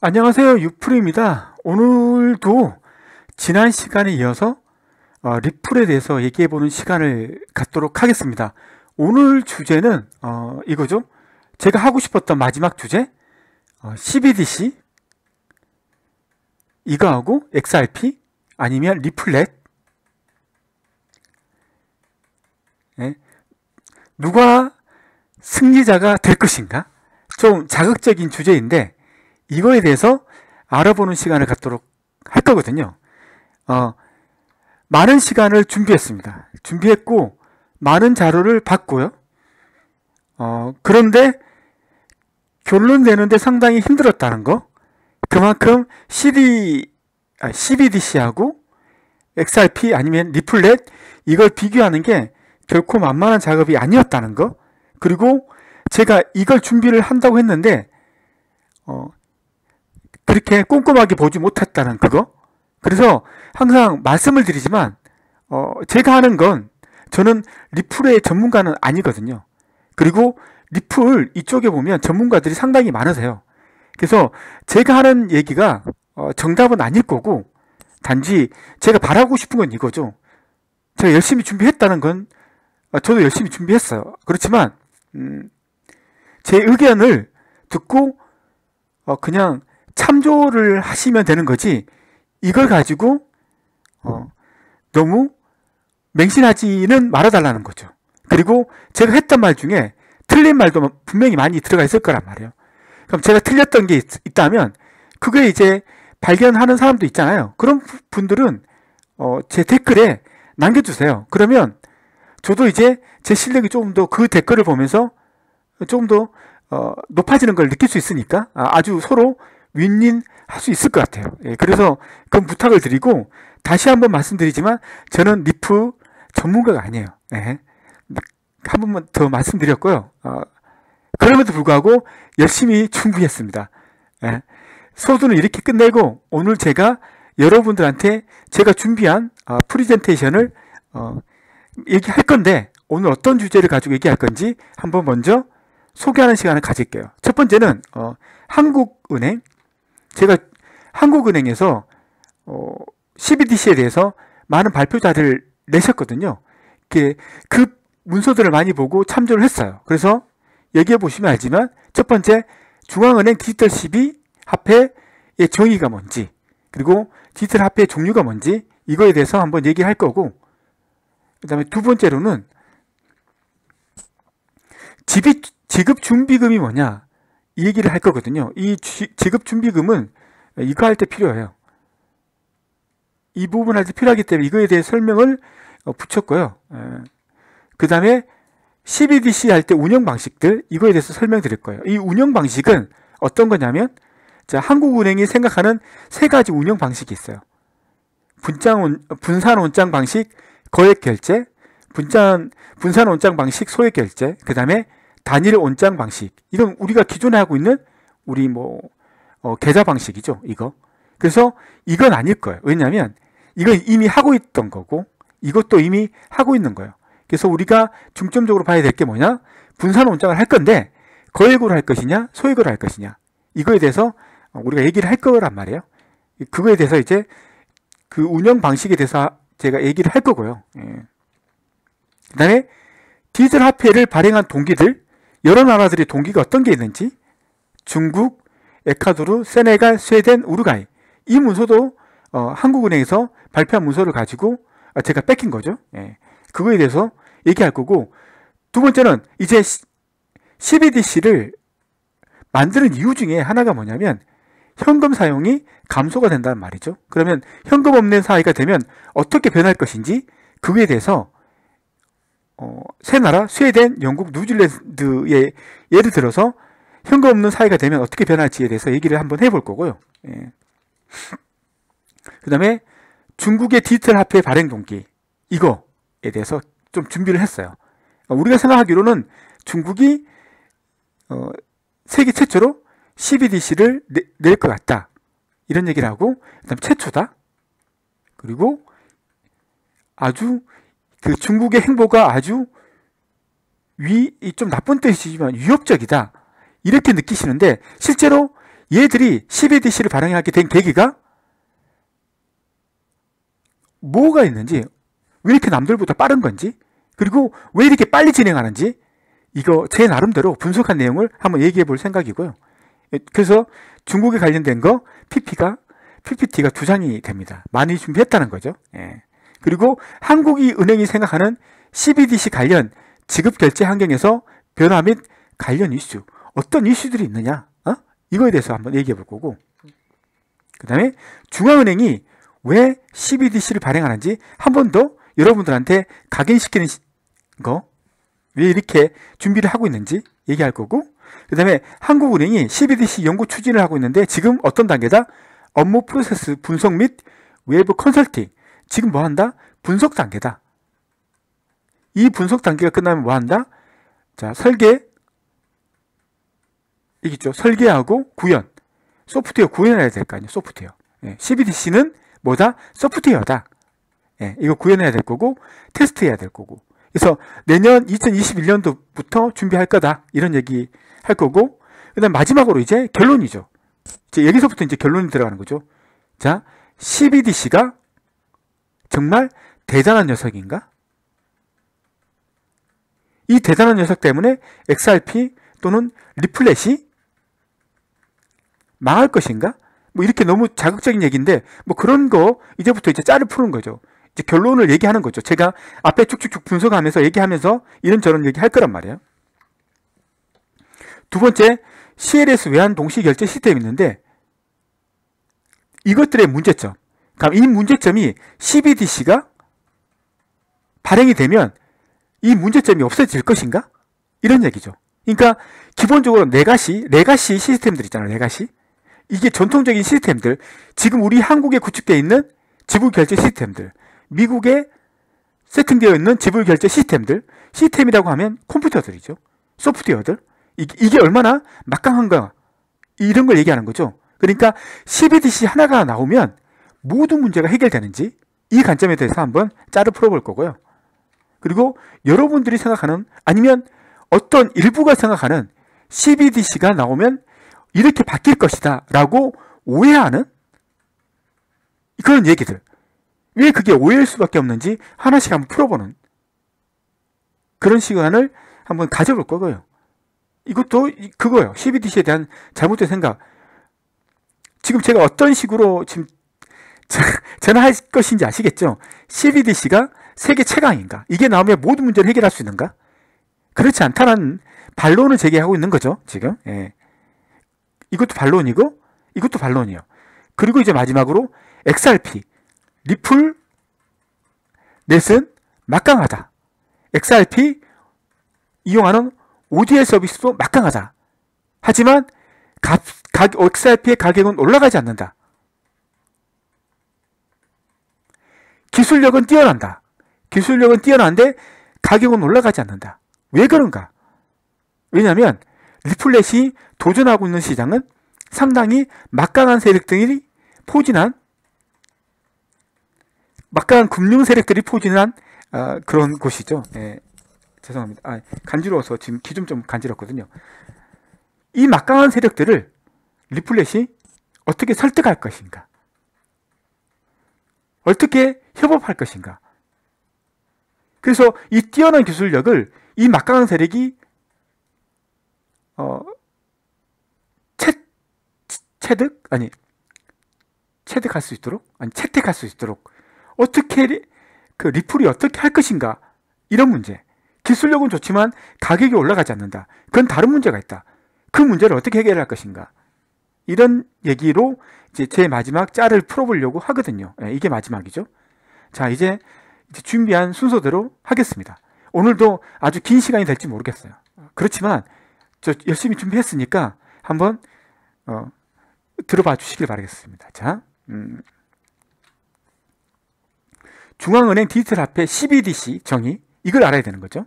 안녕하세요. 유프리입니다. 오늘도 지난 시간에 이어서 어, 리플에 대해서 얘기해보는 시간을 갖도록 하겠습니다. 오늘 주제는 어, 이거죠. 제가 하고 싶었던 마지막 주제 어, CBDC 이거하고 XRP 아니면 리플렛 네. 누가 승리자가 될 것인가? 좀 자극적인 주제인데 이거에 대해서 알아보는 시간을 갖도록 할 거거든요. 어, 많은 시간을 준비했습니다. 준비했고 많은 자료를 봤고요. 어, 그런데 결론 내는데 상당히 힘들었다는 거. 그만큼 CD, 아, CBDC하고 XRP 아니면 리플렛 이걸 비교하는 게 결코 만만한 작업이 아니었다는 거. 그리고 제가 이걸 준비를 한다고 했는데 어, 그렇게 꼼꼼하게 보지 못했다는 그거. 그래서 항상 말씀을 드리지만 어, 제가 하는 건 저는 리플의 전문가는 아니거든요. 그리고 리플 이쪽에 보면 전문가들이 상당히 많으세요. 그래서 제가 하는 얘기가 어, 정답은 아닐 거고 단지 제가 바라고 싶은 건 이거죠. 제가 열심히 준비했다는 건 어, 저도 열심히 준비했어요. 그렇지만 음, 제 의견을 듣고 어, 그냥 참조를 하시면 되는 거지 이걸 가지고 어, 너무 맹신하지는 말아달라는 거죠. 그리고 제가 했던 말 중에 틀린 말도 분명히 많이 들어가 있을 거란 말이에요. 그럼 제가 틀렸던 게 있, 다면 그게 이제 발견하는 사람도 있잖아요. 그런 분들은 어, 제 댓글에 남겨주세요. 그러면 저도 이제 제 실력이 조금 더 그 댓글을 보면서 조금 더 어, 높아지는 걸 느낄 수 있으니까 아, 주 서로 윈윈 할 수 있을 것 같아요. 예, 그래서 그런 부탁을 드리고 다시 한번 말씀드리지만 저는 리플 전문가가 아니에요. 예, 한 번만 더 말씀드렸고요. 어, 그럼에도 불구하고 열심히 준비했습니다. 예, 서두는 이렇게 끝내고 오늘 제가 여러분들한테 제가 준비한 어, 프리젠테이션을 어, 얘기할 건데 오늘 어떤 주제를 가지고 얘기할 건지 한번 먼저 소개하는 시간을 가질게요. 첫 번째는 어, 한국은행 제가 한국은행에서 어, CBDC에 대해서 많은 발표자를 내셨거든요. 그, 그 문서들을 많이 보고 참조를 했어요. 그래서 여기에 보시면 알지만 첫 번째 중앙은행 디지털 CB 화폐의 정의가 뭔지 그리고 디지털 화폐의 종류가 뭔지 이거에 대해서 한번 얘기할 거고 그 다음에 두 번째로는 지급 준비금이 뭐냐 이 얘기를 할 거거든요. 이 지 급 준비금은 이거 할 때 필요해요. 이 부분 할 때 필요하기 때문에 이거에 대해 설명을 어, 붙였고요. 그 다음에 CBDC 할 때 운영 방식들 이거에 대해서 설명드릴 거예요. 이 운영 방식은 어떤 거냐면 자, 한국은행이 생각하는 세 가지 운영 방식이 있어요. 분장 분산 원장 방식, 거액 결제, 분산 분산 원장 방식, 소액 결제, 그 다음에 단일 원장 방식. 이건 우리가 기존에 하고 있는 우리 뭐 어, 계좌 방식이죠. 이거. 그래서 이건 아닐 거예요. 왜냐하면 이건 이미 하고 있던 거고 이것도 이미 하고 있는 거예요. 그래서 우리가 중점적으로 봐야 될 게 뭐냐? 분산 원장을 할 건데 거액으로 할 것이냐, 소액으로 할 것이냐. 이거에 대해서 우리가 얘기를 할 거란 말이에요. 그거에 대해서 이제 그 운영 방식에 대해서 제가 얘기를 할 거고요. 예. 그 다음에 디지털 화폐를 발행한 동기들, 여러 나라들의 동기가 어떤 게 있는지 중국, 에콰도르, 세네갈, 스웨덴, 우루과이 이 문서도 어, 한국은행에서 발표한 문서를 가지고 어, 제가 뺏긴 거죠. 예. 그거에 대해서 얘기할 거고 두 번째는 이제 CBDC를 만드는 이유 중에 하나가 뭐냐면 현금 사용이 감소가 된다는 말이죠. 그러면 현금 없는 사회가 되면 어떻게 변할 것인지 그거에 대해서 어, 세 나라, 스웨덴, 영국, 뉴질랜드의 예를 들어서 현금 없는 사회가 되면 어떻게 변할지에 대해서 얘기를 한번 해볼 거고요. 예. 그 다음에 중국의 디지털 화폐 발행 동기 이거에 대해서 좀 준비를 했어요. 우리가 생각하기로는 중국이 어, 세계 최초로 CBDC를 낼 것 같다. 이런 얘기를 하고 그다음 최초다. 그리고 아주 그 중국의 행보가 아주 위, 좀 나쁜 뜻이지만 위협적이다. 이렇게 느끼시는데 실제로 얘들이 12DC를 발행하게 된 계기가 뭐가 있는지, 왜 이렇게 남들보다 빠른 건지, 그리고 왜 이렇게 빨리 진행하는지, 이거 제 나름대로 분석한 내용을 한번 얘기해 볼 생각이고요. 그래서 중국에 관련된 거 PP가 PPT가 두 장이 됩니다. 많이 준비했다는 거죠. 예. 그리고 한국이 은행이 생각하는 CBDC 관련 지급 결제 환경에서 변화 및 관련 이슈 어떤 이슈들이 있느냐 어? 이거에 대해서 한번 얘기해 볼 거고 그 다음에 중앙은행이 왜 CBDC를 발행하는지 한 번 더 여러분들한테 각인시키는 거 왜 이렇게 준비를 하고 있는지 얘기할 거고 그 다음에 한국은행이 CBDC 연구 추진을 하고 있는데 지금 어떤 단계다? 업무 프로세스 분석 및 외부 컨설팅 지금 뭐 한다? 분석 단계다 이 분석 단계가 끝나면 뭐 한다? 자 설계 이겠죠 설계하고 구현 소프트웨어 구현해야 될 거 아니에요 소프트웨어 예, CBDC는 뭐다? 소프트웨어다 예, 이거 구현해야 될 거고 테스트해야 될 거고 그래서 내년 2021년도부터 준비할 거다 이런 얘기 할 거고 그 다음 마지막으로 이제 결론이죠. 이제 여기서부터 이제 결론이 들어가는 거죠. 자, CBDC가 정말 대단한 녀석인가? 이 대단한 녀석 때문에 XRP 또는 리플넷이 망할 것인가? 뭐 이렇게 너무 자극적인 얘기인데 뭐 그런 거 이제부터 이제 썰을 푸는 거죠. 이제 결론을 얘기하는 거죠. 제가 앞에 쭉쭉쭉 분석하면서 얘기하면서 이런저런 얘기 할 거란 말이에요. 두 번째, CLS 외환 동시 결제 시스템이 있는데 이것들의 문제점. 그럼 이 문제점이 CBDC가 발행이 되면 이 문제점이 없어질 것인가? 이런 얘기죠. 그러니까 기본적으로 legacy, legacy 시스템들 있잖아요. legacy. 이게 전통적인 시스템들, 지금 우리 한국에 구축되어 있는 지불 결제 시스템들, 미국에 세팅되어 있는 지불 결제 시스템들, 시스템이라고 하면 컴퓨터들이죠. 소프트웨어들. 이게 얼마나 막강한가. 이런 걸 얘기하는 거죠. 그러니까 CBDC 하나가 나오면 모든 문제가 해결되는지 이 관점에 대해서 한번 짤을 풀어볼 거고요. 그리고 여러분들이 생각하는 아니면 어떤 일부가 생각하는 CBDC가 나오면 이렇게 바뀔 것이다 라고 오해하는 그런 얘기들. 왜 그게 오해일 수밖에 없는지 하나씩 한번 풀어보는 그런 시간을 한번 가져볼 거고요. 이것도 그거예요. CBDC에 대한 잘못된 생각. 지금 제가 어떤 식으로 지금 전화할 것인지 아시겠죠? CBDC가 세계 최강인가? 이게 나오면 모든 문제를 해결할 수 있는가? 그렇지 않다는 반론을 제기하고 있는 거죠, 지금. 예. 이것도 반론이고, 이것도 반론이에요. 그리고 이제 마지막으로 XRP. 리플 넷은 막강하다. XRP 이용하는 ODL 서비스도 막강하다. 하지만 가, 가, XRP의 가격은 올라가지 않는다. 기술력은 뛰어난다. 기술력은 뛰어난데 가격은 올라가지 않는다. 왜 그런가? 왜냐하면 리플넷이 도전하고 있는 시장은 상당히 막강한 세력들이 포진한 막강한 금융 세력들이 포진한 어, 그런 곳이죠. 예, 죄송합니다. 아, 간지러워서 지금 귀 좀 좀 간지럽거든요. 이 막강한 세력들을 리플넷이 어떻게 설득할 것인가? 어떻게 협업할 것인가? 그래서 이 뛰어난 기술력을 이 막강한 세력이 어, 채, 체득? 아니 체득할 수 있도록? 아니 채택할 수 있도록 어떻게 리, 그 리플이 어떻게 할 것인가? 이런 문제. 기술력은 좋지만 가격이 올라가지 않는다. 그건 다른 문제가 있다. 그 문제를 어떻게 해결할 것인가? 이런 얘기로 이제 제 마지막 짤을 풀어보려고 하거든요. 네, 이게 마지막이죠 자 이제, 준비한 순서대로 하겠습니다 오늘도 아주 긴 시간이 될지 모르겠어요 그렇지만 저 열심히 준비했으니까 한번 어, 들어봐 주시길 바라겠습니다 자 음. 중앙은행 디지털 화폐 CBDC 정의 이걸 알아야 되는 거죠.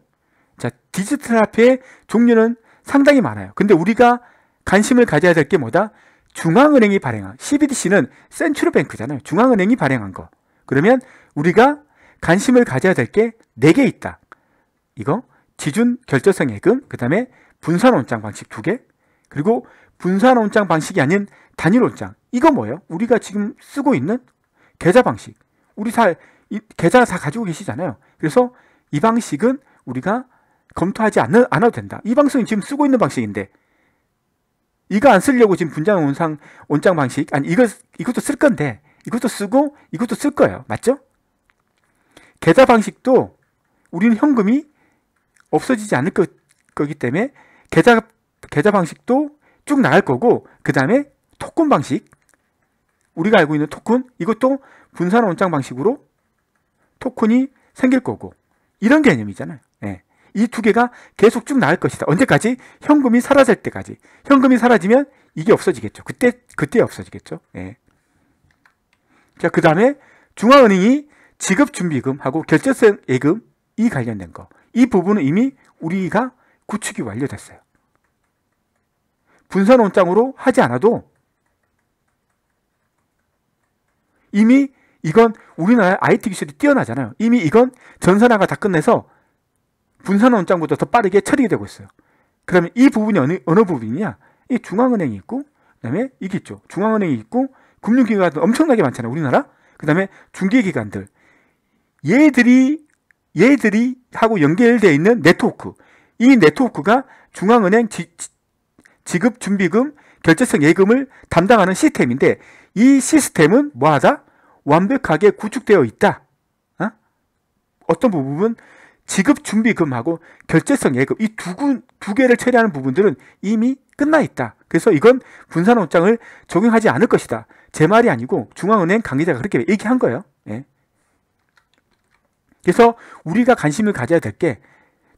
자, 디지털 화폐의 종류는 상당히 많아요. 근데 우리가 관심을 가져야 될 게 뭐다? 중앙은행이 발행한 CBDC는 센트럴뱅크잖아요. 중앙은행이 발행한 거. 그러면 우리가 관심을 가져야 될 게 네 개 있다. 이거 지준 결제성 예금, 그 다음에 분산 원장 방식 두 개, 그리고 분산 온장 방식이 아닌 단일 온장. 이거 뭐예요? 우리가 지금 쓰고 있는 계좌 방식. 우리 다 계좌 다 가지고 계시잖아요. 그래서 이 방식은 우리가 검토하지 않, 않아도 된다. 이 방식은 지금 쓰고 있는 방식인데 이거 안 쓰려고 지금 분장 온상 온장 방식 아니 이거 이것도 쓸 건데 이것도 쓰고 이것도 쓸 거예요. 맞죠? 계좌 방식도 우리는 현금이 없어지지 않을 거, 거기 때문에 계좌 계좌 방식도 쭉 나갈 거고 그 다음에 토큰 방식 우리가 알고 있는 토큰 이것도 분산 원장 방식으로 토큰이 생길 거고 이런 개념이잖아요. 네. 이두 개가 계속 쭉 나갈 것이다. 언제까지? 현금이 사라질 때까지. 현금이 사라지면 이게 없어지겠죠. 그때 그때 없어지겠죠. 네. 자, 그 다음에 중앙은행이 지급준비금하고 결제성 예금 이 관련된 거. 이 부분은 이미 우리가 구축이 완료됐어요. 분산 원장으로 하지 않아도 이미 이건 우리나라 IT 기술이 뛰어나잖아요. 이미 이건 전산화가 다 끝내서 분산 원장보다 더 빠르게 처리가 되고 있어요. 그러면 이 부분이 어느, 어느 부분이냐? 이 중앙은행이 있고, 그 다음에 이게 있죠. 중앙은행이 있고, 금융기관도 엄청나게 많잖아요. 우리나라. 그 다음에 중개기관들. 얘들이, 얘들이 하고 연결되어 있는 네트워크. 이 네트워크가 중앙은행 지, 지급 준비금, 결제성 예금을 담당하는 시스템인데, 이 시스템은 뭐하다? 완벽하게 구축되어 있다. 어? 어떤 부분은 지급 준비금하고 결제성 예금 이 두 두 개를 처리하는 부분들은 이미 끝나 있다. 그래서 이건 분산원장을 적용하지 않을 것이다. 제 말이 아니고 중앙은행 관계자가 그렇게 얘기한 거예요. 예. 그래서 우리가 관심을 가져야 될 게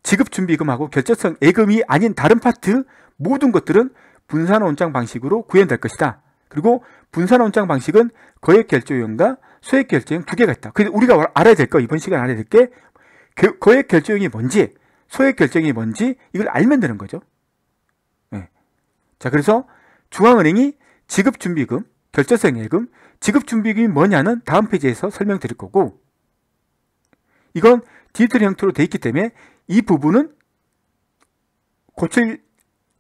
지급준비금하고 결제성 예금이 아닌 다른 파트 모든 것들은 분산원장 방식으로 구현될 것이다. 그리고 분산원장 방식은 거액결제용과 소액결제용 두 개가 있다. 그래서 우리가 알아야 될 거, 이번 시간에 알아야 될 게 거액 결제용이 뭔지 소액 결제용이 뭔지 이걸 알면 되는 거죠. 네. 자 그래서 중앙은행이 지급준비금, 결제성 예금, 지급준비금이 뭐냐는 다음 페이지에서 설명드릴 거고 이건 디지털 형태로 돼 있기 때문에 이 부분은 고칠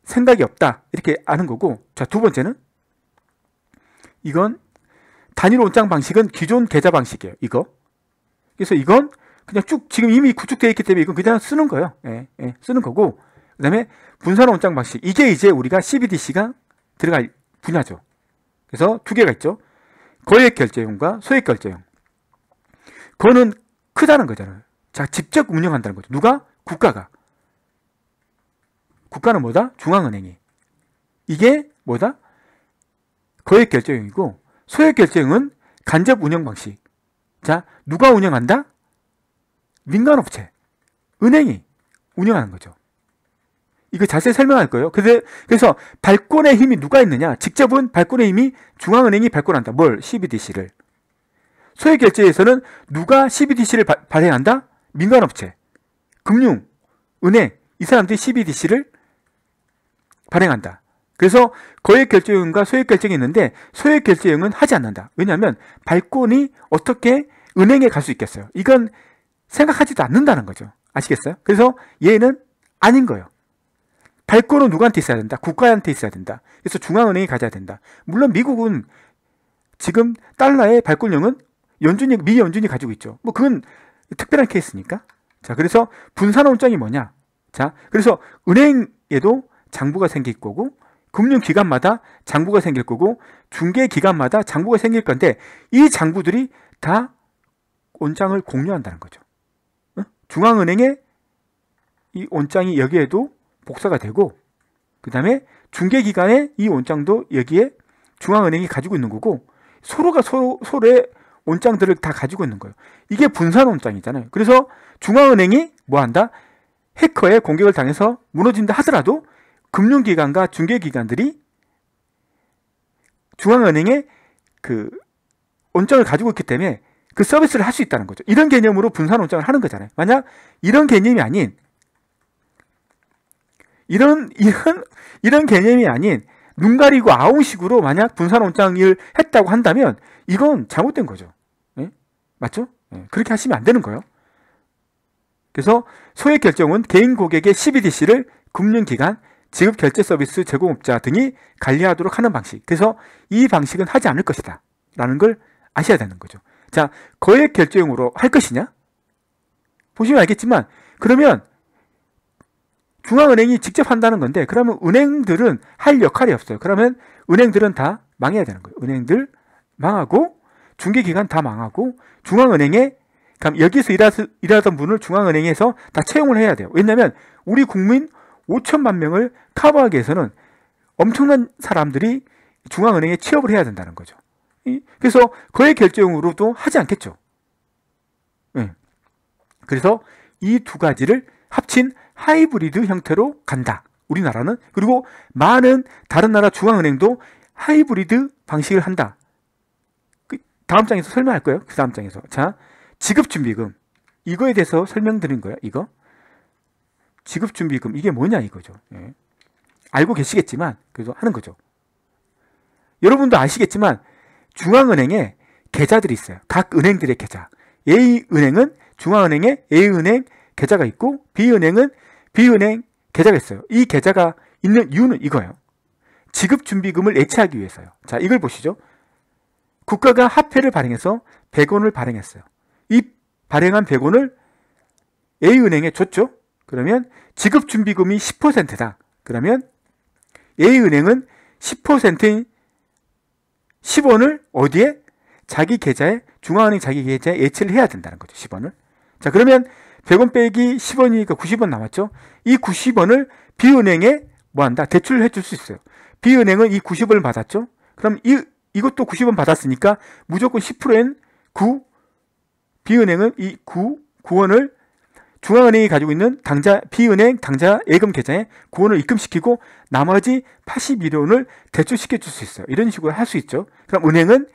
생각이 없다 이렇게 아는 거고 자 두 번째는 이건 단일 원장 방식은 기존 계좌 방식이에요 이거 그래서 이건 그냥 쭉 지금 이미 구축되어 있기 때문에 이건 그냥 쓰는 거예요. 예, 예, 쓰는 거고 그 다음에 분산 원장 방식 이게 이제 우리가 CBDC가 들어갈 분야죠. 그래서 두 개가 있죠. 거액 결제용과 소액 결제용. 그거는 크다는 거잖아요. 자, 직접 운영한다는 거죠. 누가? 국가가. 국가는 뭐다? 중앙은행이. 이게 뭐다? 거액 결제용이고 소액 결제용은 간접 운영 방식. 자, 누가 운영한다? 민간업체, 은행이 운영하는 거죠. 이거 자세히 설명할 거예요. 그래서 발권의 힘이 누가 있느냐? 직접은 발권의 힘이 중앙은행이 발권한다. 뭘? CBDC를. 소액 결제에서는 누가 CBDC를 바, 발행한다? 민간업체, 금융, 은행, 이 사람들이 CBDC를 발행한다. 그래서 거액 결제용과 소액 결제용이 있는데 소액 결제용은 하지 않는다. 왜냐하면 발권이 어떻게 은행에 갈 수 있겠어요. 이건 생각하지도 않는다는 거죠. 아시겠어요? 그래서 얘는 아닌 거예요. 발권은 누구한테 있어야 된다? 국가한테 있어야 된다. 그래서 중앙은행이 가져야 된다. 물론 미국은 지금 달러의 발권령은 연준이, 미 연준이 가지고 있죠. 뭐 그건 특별한 케이스니까. 자, 그래서 분산원장이 뭐냐? 자, 그래서 은행에도 장부가 생길 거고, 금융기관마다 장부가 생길 거고, 중개기관마다 장부가 생길 건데, 이 장부들이 다 원장을 공유한다는 거죠. 중앙은행의 이 원장이 여기에도 복사가 되고 그 다음에 중개기관의 이 원장도 여기에 중앙은행이 가지고 있는 거고 서로가 서로, 서로의 원장들을 다 가지고 있는 거예요. 이게 분산 원장이잖아요. 그래서 중앙은행이 뭐 한다? 해커의 공격을 당해서 무너진다 하더라도 금융기관과 중개기관들이 중앙은행의 그 원장을 가지고 있기 때문에 그 서비스를 할 수 있다는 거죠. 이런 개념으로 분산 원장을 하는 거잖아요. 만약 이런 개념이 아닌 이런 이런 이런 개념이 아닌 눈 가리고 아웅식으로 만약 분산 원장을 했다고 한다면 이건 잘못된 거죠. 네? 맞죠? 네. 그렇게 하시면 안 되는 거예요. 그래서 소액 결정은 개인 고객의 CBDC를 금융기관, 지급 결제 서비스 제공업자 등이 관리하도록 하는 방식. 그래서 이 방식은 하지 않을 것이다. 라는 걸 아셔야 되는 거죠. 자, 거액 결제용으로 할 것이냐? 보시면 알겠지만, 그러면 중앙은행이 직접 한다는 건데, 그러면 은행들은 할 역할이 없어요. 그러면 은행들은 다 망해야 되는 거예요. 은행들 망하고, 중개기관 다 망하고, 중앙은행에, 그럼 여기서 일하던 분을 중앙은행에서 다 채용을 해야 돼요. 왜냐면, 우리 국민 5천만 명을 커버하기 위해서는 엄청난 사람들이 중앙은행에 취업을 해야 된다는 거죠. 그래서 거액 결제용으로도 하지 않겠죠. 네. 그래서 이 두 가지를 합친 하이브리드 형태로 간다. 우리나라는 그리고 많은 다른 나라 중앙은행도 하이브리드 방식을 한다. 그 다음 장에서 설명할 거예요. 그 다음 장에서 자 지급준비금 이거에 대해서 설명드린 거예요. 이거 지급준비금 이게 뭐냐 이거죠. 예. 알고 계시겠지만 그래도 하는 거죠. 여러분도 아시겠지만 중앙은행에 계좌들이 있어요. 각 은행들의 계좌. A은행은 중앙은행에 A은행 계좌가 있고 B은행은 B은행 계좌가 있어요. 이 계좌가 있는 이유는 이거예요. 지급준비금을 예치하기 위해서요. 자, 이걸 보시죠. 국가가 화폐를 발행해서 100원을 발행했어요. 이 발행한 100원을 A은행에 줬죠. 그러면 지급준비금이 10%다. 그러면 A은행은 10%인 10원을 어디에? 자기 계좌에, 중앙은행 자기 계좌에 예치를 해야 된다는 거죠. 10원을. 자, 그러면 100원 빼기 10원이니까 90원 남았죠? 이 90원을 B은행에 뭐 한다? 대출을 해줄 수 있어요. B은행은 이 90원을 받았죠? 그럼 이, 이것도 90원 받았으니까 무조건 10%인 9, B은행은 이 9, 9원을 중앙은행이 가지고 있는 당자 B은행 당자 예금 계좌에 9원을 입금시키고 나머지 81원을 대출시켜 줄 수 있어요. 이런 식으로 할 수 있죠. 그럼 은행은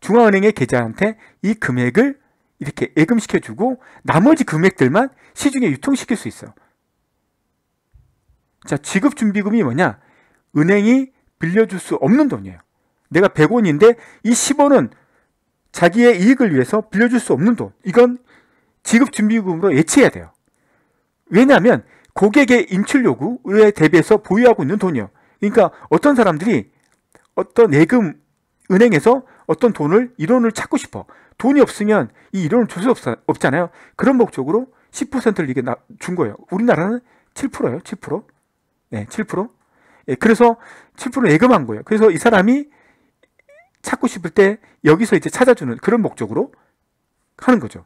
중앙은행의 계좌한테 이 금액을 이렇게 예금시켜 주고 나머지 금액들만 시중에 유통시킬 수 있어요. 자, 지급 준비금이 뭐냐? 은행이 빌려줄 수 없는 돈이에요. 내가 100원인데 이 10원은 자기의 이익을 위해서 빌려줄 수 없는 돈. 이건 지급준비금으로 예치해야 돼요. 왜냐하면 고객의 인출 요구에 대비해서 보유하고 있는 돈이요. 그러니까 어떤 사람들이 어떤 예금 은행에서 어떤 돈을 이론을 찾고 싶어. 돈이 없으면 이 이론을 줄 수 없잖아요. 그런 목적으로 10%를 이게 준 거예요. 우리나라는 7%예요. 7%. 네, 7%. 예, 그래서 7% 예금한 거예요. 그래서 이 사람이 찾고 싶을 때 여기서 이제 찾아주는 그런 목적으로 하는 거죠.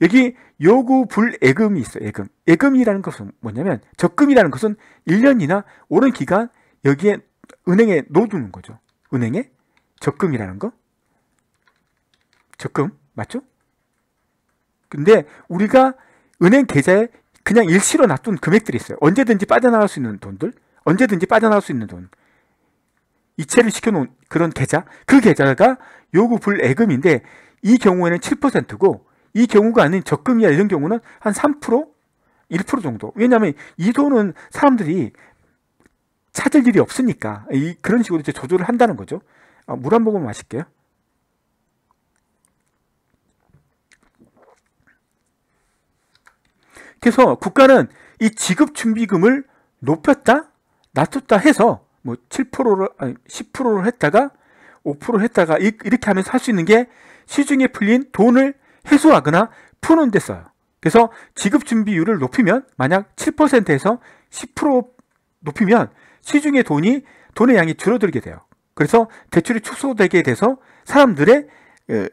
여기 요구 불예금이 있어요. 예금. 예금이라는 것은 뭐냐면 적금이라는 것은 1년이나 오랜 기간 여기에 은행에 넣어두는 거죠. 은행에 적금이라는 거. 적금 맞죠? 근데 우리가 은행 계좌에 그냥 일시로 놔둔 금액들이 있어요. 언제든지 빠져나갈 수 있는 돈들, 언제든지 빠져나갈 수 있는 돈. 이체를 시켜놓은 그런 계좌, 그 계좌가 요구 불예금인데 이 경우에는 7%고 이 경우가 아닌 적금이나 이런 경우는 한 3%? 1% 정도. 왜냐하면 이 돈은 사람들이 찾을 일이 없으니까 이 그런 식으로 이제 조절을 한다는 거죠. 아, 물 한 모금 마실게요. 그래서 국가는 이 지급 준비금을 높였다, 낮췄다 해서 뭐 7%를 아니 10%를 했다가 5%를 했다가 이렇게 하면서 할 수 있는 게 시중에 풀린 돈을 해소하거나 푸는 데 써요. 그래서 지급 준비율을 높이면 만약 7%에서 10% 높이면 시중의 돈이 돈의 양이 줄어들게 돼요. 그래서 대출이 축소되게 돼서 사람들의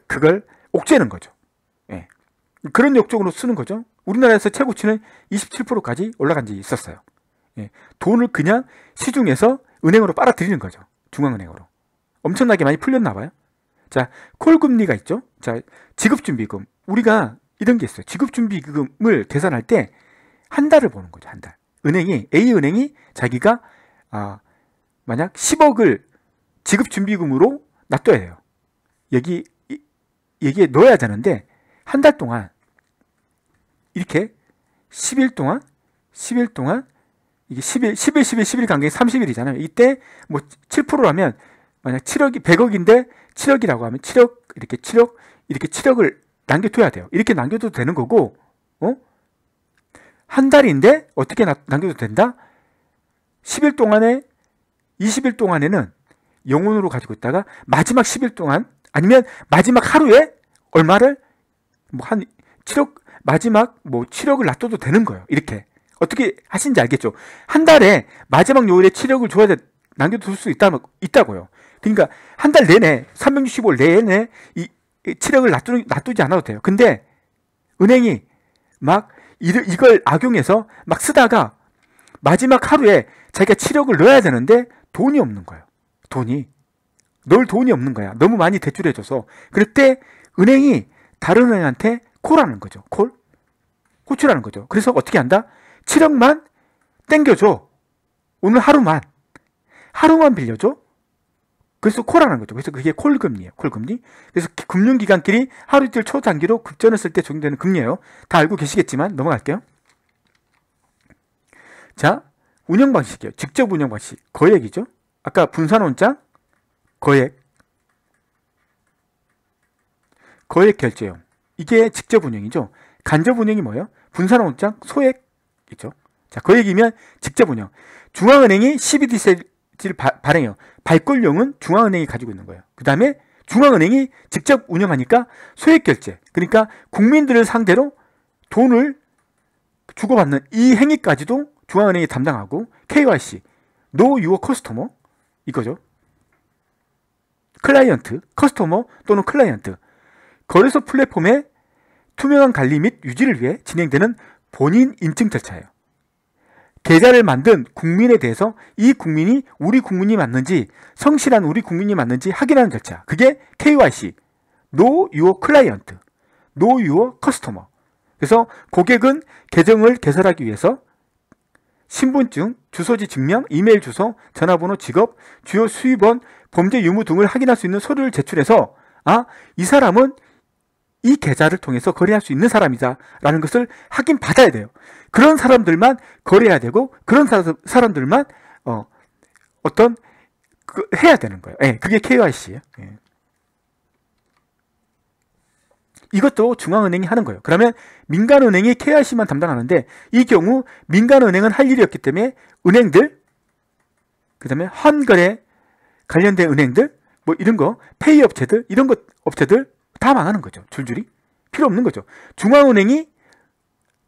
그걸 옥죄는 거죠. 예. 그런 역적으로 쓰는 거죠. 우리나라에서 최고치는 27%까지 올라간 적이 있었어요. 예. 돈을 그냥 시중에서 은행으로 빨아들이는 거죠. 중앙은행으로. 엄청나게 많이 풀렸나 봐요. 자, 콜 금리가 있죠. 자, 지급 준비금. 우리가 이런 게 있어요. 지급 준비금을 계산할 때 한 달을 보는 거죠. 한 달. 은행이 A은행이 자기가 아, 만약 10억을 지급 준비금으로 놔둬야 돼요. 여기 여기에 넣어야 되는데 한 달 동안 이렇게 10일 동안 10일 동안 이게 10일 10일 10일 10일 간격이 30일이잖아요. 이때 뭐 7%라면 만약 7억이 100억인데 7억이라고 하면 7억 이렇게 7억 이렇게 7억을 남겨둬야 돼요. 이렇게 남겨도 되는 거고, 어? 한 달인데 어떻게 나, 남겨도 된다? 10일 동안에 20일 동안에는 영혼으로 가지고 있다가 마지막 10일 동안 아니면 마지막 하루에 얼마를 뭐 한 7억 마지막 뭐 7억을 놔둬도 되는 거예요. 이렇게 어떻게 하신지 알겠죠? 한 달에 마지막 요일에 7억을 줘야 돼 남겨둘 수 있다, 있다고요. 그러니까 한 달 내내 365일 내내 이 7억을 놔두, 놔두지 않아도 돼요. 근데 은행이 막 이걸 악용해서 막 쓰다가 마지막 하루에 자기가 7억을 넣어야 되는데 돈이 없는 거예요. 돈이. 넣을 돈이 없는 거야. 너무 많이 대출해줘서. 그럴 때 은행이 다른 은행한테 콜하는 거죠. 콜? 호출하는 거죠. 그래서 어떻게 한다? 7억만 땡겨줘. 오늘 하루만. 하루만 빌려줘. 그래서 콜하는 거죠. 그래서 그게 콜금리예요. 콜금리. 그래서 금융기관끼리 하루 이틀 초단기로 급전했을 때 적용되는 금리예요. 다 알고 계시겠지만 넘어갈게요. 자, 운영 방식이에요. 직접 운영 방식. 거액이죠. 아까 분산 원장, 거액, 거액 결제용. 이게 직접 운영이죠. 간접 운영이 뭐예요? 분산 원장, 소액이죠. 자, 거액이면 직접 운영. 중앙은행이 CBDC를 발행해요. 발권력은 중앙은행이 가지고 있는 거예요. 그 다음에 중앙은행이 직접 운영하니까 소액 결제. 그러니까 국민들을 상대로 돈을 주고받는 이 행위까지도 중앙은행이 담당하고 KYC, Know Your Customer 이거죠. client, customer 또는 client. 거래소 플랫폼의 투명한 관리 및 유지를 위해 진행되는 본인 인증 절차예요. 계좌를 만든 국민에 대해서 이 국민이 우리 국민이 맞는지 성실한 우리 국민이 맞는지 확인하는 절차. 그게 KYC, Know Your Client, Know Your Customer. 그래서 고객은 계정을 개설하기 위해서 신분증, 주소지 증명, 이메일 주소, 전화번호, 직업, 주요 수입원, 범죄 유무 등을 확인할 수 있는 서류를 제출해서 아, 이 사람은 이 계좌를 통해서 거래할 수 있는 사람이다 라는 것을 확인 받아야 돼요. 그런 사람들만 거래해야 되고 그런 사람들만 어, 어떤 그 해야 되는 거예요. 예, 그게 KYC예요. 예. 이것도 중앙은행이 하는 거예요. 그러면 민간은행이 KYC만 담당하는데 이 경우 민간은행은 할 일이 없기 때문에 은행들 그 다음에 환거래 관련된 은행들 뭐 이런 거 페이 업체들 이런 것 업체들 다 망하는 거죠. 줄줄이 필요 없는 거죠. 중앙은행이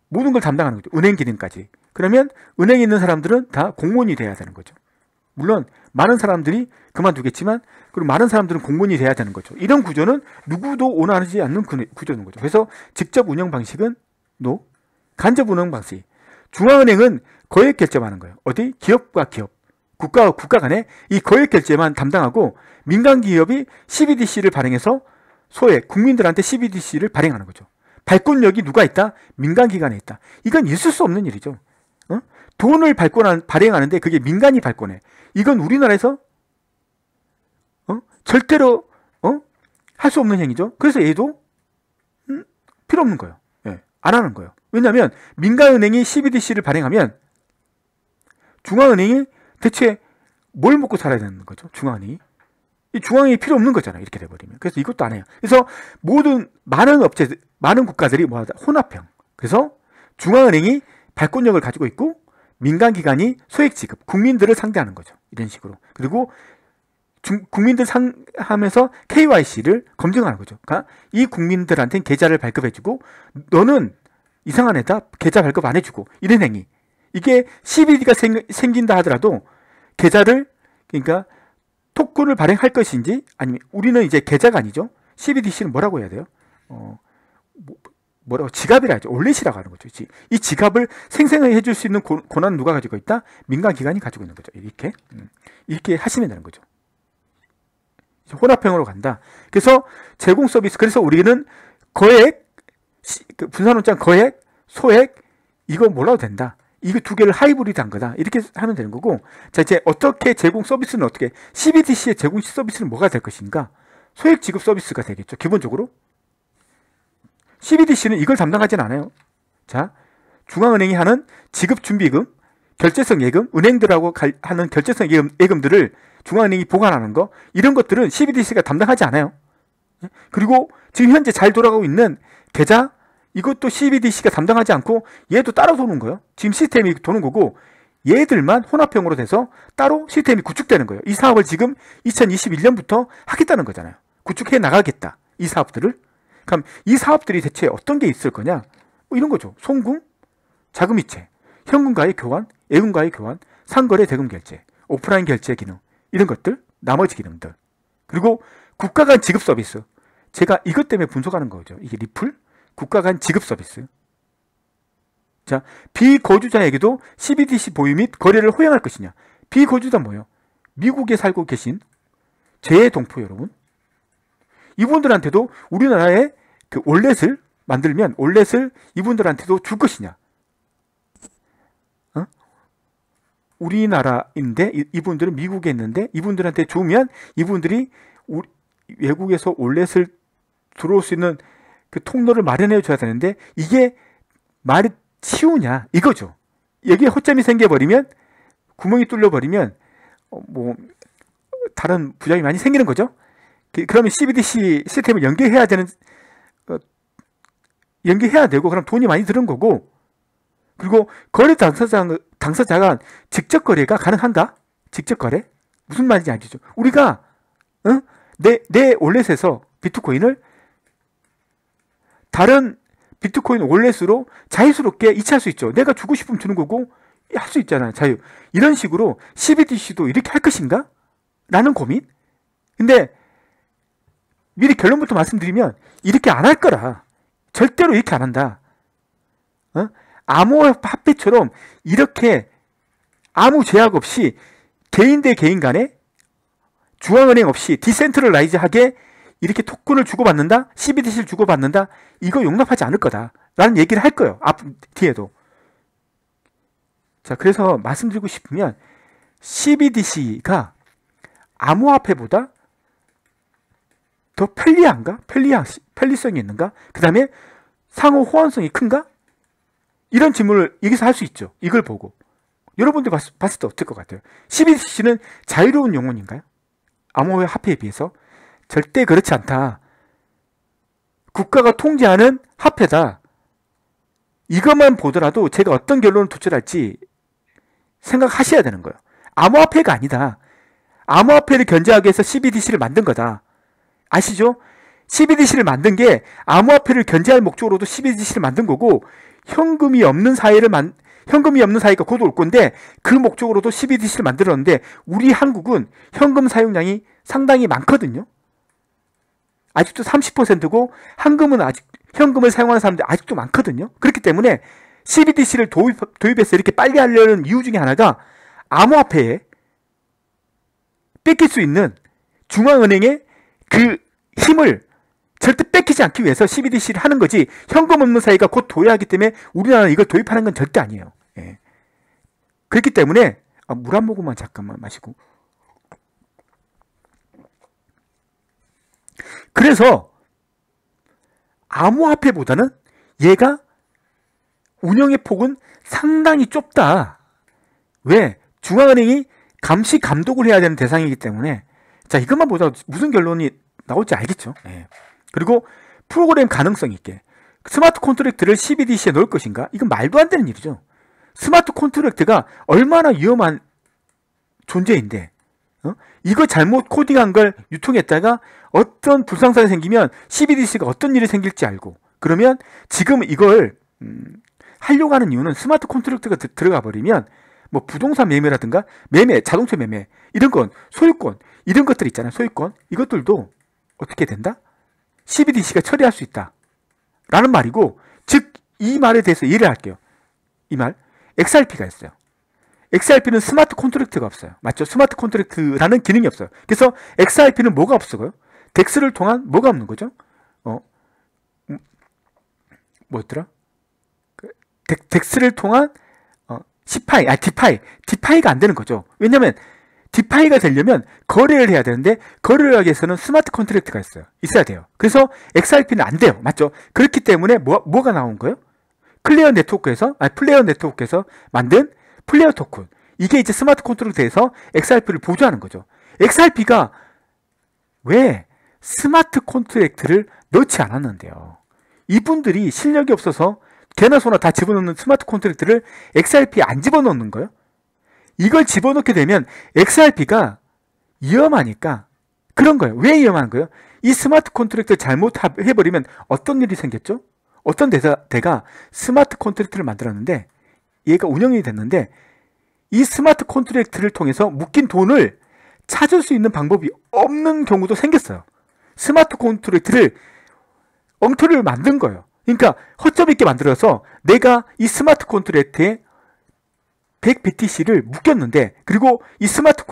모든 걸 담당하는 거죠. 은행 기능까지. 그러면 은행에 있는 사람들은 다 공무원이 돼야 되는 거죠. 물론 많은 사람들이 그만두겠지만 그리고 많은 사람들은 공무원이 돼야 되는 거죠. 이런 구조는 누구도 원하지 않는 구조는 거죠. 그래서 직접 운영 방식은 노, 간접 운영 방식. 중앙은행은 거액 결제하는 거예요. 어디? 기업과 기업, 국가와 국가 간에 이 거액 결제만 담당하고 민간 기업이 CBDC를 발행해서 소액 국민들한테 CBDC를 발행하는 거죠. 발권력이 누가 있다? 민간 기관에 있다. 이건 있을 수 없는 일이죠. 어? 돈을 발권한 발행하는데 그게 민간이 발권해. 이건 우리나라에서 어? 절대로 어? 할 수 없는 행위죠. 그래서 얘도 음? 필요 없는 거예요. 예. 안 하는 거예요. 왜냐하면 민간은행이 CBDC를 발행하면 중앙은행이 대체 뭘 먹고 살아야 되는 거죠? 중앙은행이. 이 중앙이 필요 없는 거잖아요. 이렇게 돼버리면. 그래서 이것도 안 해요. 그래서 모든 많은 업체, 많은 국가들이 뭐하다 혼합형. 그래서 중앙은행이 발권력을 가지고 있고 민간기관이 소액 지급, 국민들을 상대하는 거죠. 이런 식으로. 그리고 중, 국민들 상하면서 KYC를 검증하는 거죠. 그러니까 이 국민들한테 계좌를 발급해주고 너는 이상한 애다 계좌 발급 안 해주고 이런 행위. 이게 CBD가 생, 생긴다 하더라도 계좌를 그러니까 토큰을 발행할 것인지 아니면 우리는 이제 계좌가 아니죠. CBDC는 뭐라고 해야 돼요? 어, 뭐, 뭐라고 지갑이라 하죠. 올렛이라고 하는 거죠. 이 지갑을 생생하게 해줄 수 있는 고, 권한은 누가 가지고 있다? 민간기관이 가지고 있는 거죠. 이렇게 음, 이렇게 하시면 되는 거죠. 혼합형으로 간다. 그래서 제공 서비스 그래서 우리는 거액 그 분산원장 거액 소액 이거 몰라도 된다. 이거 두 개를 하이브리드 한 거다. 이렇게 하면 되는 거고. 자, 이제 어떻게 제공 서비스는 어떻게 CBDC의 제공 서비스는 뭐가 될 것인가? 소액 지급 서비스가 되겠죠. 기본적으로. CBDC는 이걸 담당하진 않아요. 자, 중앙은행이 하는 지급 준비금, 결제성 예금, 은행들하고 하는 결제성 예금, 예금들을 중앙은행이 보관하는 거, 이런 것들은 CBDC가 담당하지 않아요. 그리고 지금 현재 잘 돌아가고 있는 계좌, 이것도 CBDC가 담당하지 않고 얘도 따라 도는 거예요. 지금 시스템이 도는 거고 얘들만 혼합형으로 돼서 따로 시스템이 구축되는 거예요. 이 사업을 지금 2021년부터 하겠다는 거잖아요. 구축해 나가겠다. 이 사업들을. 그럼 이 사업들이 대체 어떤 게 있을 거냐? 뭐 이런 거죠. 송금, 자금이체, 현금과의 교환, 예금과의 교환, 상거래 대금 결제, 오프라인 결제 기능 이런 것들, 나머지 기능들. 그리고 국가 간 지급 서비스. 제가 이것 때문에 분석하는 거죠. 이게 리플, 국가 간 지급 서비스. 자, 비거주자에게도 CBDC 보유 및 거래를 허용할 것이냐? 비거주자 뭐예요? 미국에 살고 계신 제 동포 여러분. 이분들한테도 우리나라의 그 올렛을 만들면 올렛을 이분들한테도 줄 것이냐? 어? 우리나라인데 이분들은 미국에 있는데 이분들한테 주면 이분들이 우리, 외국에서 올렛을 들어올 수 있는 그 통로를 마련해 줘야 되는데 이게 말이 치우냐 이거죠. 여기에 허점이 생겨버리면 구멍이 뚫려버리면 어, 뭐 다른 부작용이 많이 생기는 거죠. 그, 그러면 CBDC 시스템을 연계해야 되는 어, 연계해야 되고 그럼 돈이 많이 드는 거고 그리고 거래 당사자 당사자가 직접 거래가 가능한가? 직접 거래? 무슨 말인지 아시죠? 우리가 어? 내, 내 올렛에서 비트코인을 다른 비트코인 올렛으로 자유스럽게 이체할 수 있죠. 내가 주고 싶으면 주는 거고 할 수 있잖아요. 자유. 이런 식으로 CBDC도 이렇게 할 것인가? 라는 고민? 근데 미리 결론부터 말씀드리면 이렇게 안 할 거라. 절대로 이렇게 안 한다. 어? 암호화폐처럼 이렇게 아무 제약 없이 개인 대 개인 간에 중앙은행 없이 디센트럴라이즈하게 이렇게 토큰을 주고받는다? CBDC를 주고받는다? 이거 용납하지 않을 거다. 라는 얘기를 할 거예요. 앞, 뒤에도. 자, 그래서 말씀드리고 싶으면 CBDC가 암호화폐보다 더 편리한가? 편리한, 편리성이 있는가? 그 다음에 상호 호환성이 큰가? 이런 질문을 여기서 할 수 있죠. 이걸 보고. 여러분들 봤, 봤을 때 어떨 것 같아요? CBDC는 자유로운 영혼인가요? 암호화폐에 비해서? 절대 그렇지 않다. 국가가 통제하는 화폐다. 이것만 보더라도 제가 어떤 결론을 도출할지 생각하셔야 되는 거예요. 암호화폐가 아니다. 암호화폐를 견제하기 위해서 CBDC를 만든 거다. 아시죠? CBDC를 만든 게 암호화폐를 견제할 목적으로도 CBDC를 만든 거고 현금이 없는 사회를 만 현금이 없는 사회가 곧 올 건데 그 목적으로도 CBDC를 만들었는데 우리 한국은 현금 사용량이 상당히 많거든요. 아직도 30%고 현금은 아직 현금을 사용하는 사람들이 아직도 많거든요. 그렇기 때문에 CBDC를 도입, 도입해서 이렇게 빨리 하려는 이유 중에 하나가 암호화폐에 뺏길 수 있는 중앙은행의 그 힘을 절대 뺏기지 않기 위해서 CBDC를 하는 거지 현금 없는 사회가 곧 도약하기 때문에 우리나라는 이걸 도입하는 건 절대 아니에요. 예. 그렇기 때문에 아, 물 한 모금만 잠깐만 마시고 그래서 암호화폐보다는 얘가 운영의 폭은 상당히 좁다. 왜? 중앙은행이 감시 감독을 해야 되는 대상이기 때문에 자 이것만 보자 무슨 결론이 나올지 알겠죠. 네. 그리고 프로그램 가능성 있게 smart contract를 CBDC에 넣을 것인가? 이건 말도 안 되는 일이죠. smart contract가 얼마나 위험한 존재인데 어? 이거 잘못 코딩한 걸 유통했다가 어떤 불상사가 생기면 CBDC가 어떤 일이 생길지 알고 그러면 지금 이걸 음, 하려고 하는 이유는 smart contract가 들어가 버리면 뭐 부동산 매매라든가 매매, 자동차 매매 이런 건 소유권 이런 것들 있잖아요. 소유권 이것들도 어떻게 된다? CBDC가 처리할 수 있다. 라는 말이고 즉 이 말에 대해서 이해를 할게요. 이 말. XRP가 있어요. XRP는 smart contract가 없어요. 맞죠? smart contract라는 기능이 없어요. 그래서 XRP는 뭐가 없어요? DEX를 통한 뭐가 없는 거죠? 어, 음, 뭐였더라? 그 덱, DEX를 통한 어, CeFi, 아 DeFi, DeFi가 안 되는 거죠. 왜냐하면 DeFi가 되려면 거래를 해야 되는데 거래를 하기 위해서는 smart contract가 있어요. 있어야 돼요. 그래서 XRP는 안 돼요. 맞죠? 그렇기 때문에 뭐, 뭐가 나온 거예요? 클레어 네트워크에서, 아 플레어 네트워크에서 만든 플레어 토큰. 이게 이제 smart contract에서 XRP를 보조하는 거죠. XRP가 왜 smart contract를 넣지 않았는데요. 이분들이 실력이 없어서 개나 소나 다 집어넣는 smart contract를 XRP에 안 집어넣는 거예요. 이걸 집어넣게 되면 XRP가 위험하니까 그런 거예요. 왜 위험한 거예요? 이 smart contract 잘못해버리면 어떤 일이 생겼죠? 어떤 대사, 대가 smart contract를 만들었는데 얘가 운영이 됐는데 이 smart contract를 통해서 묶인 돈을 찾을 수 있는 방법이 없는 경우도 생겼어요. smart contract를 엉터리를 만든 거예요. 그러니까 허점 있게 만들어서 내가 이 smart contract에 100BTC를 묶였는데 그리고 이 smart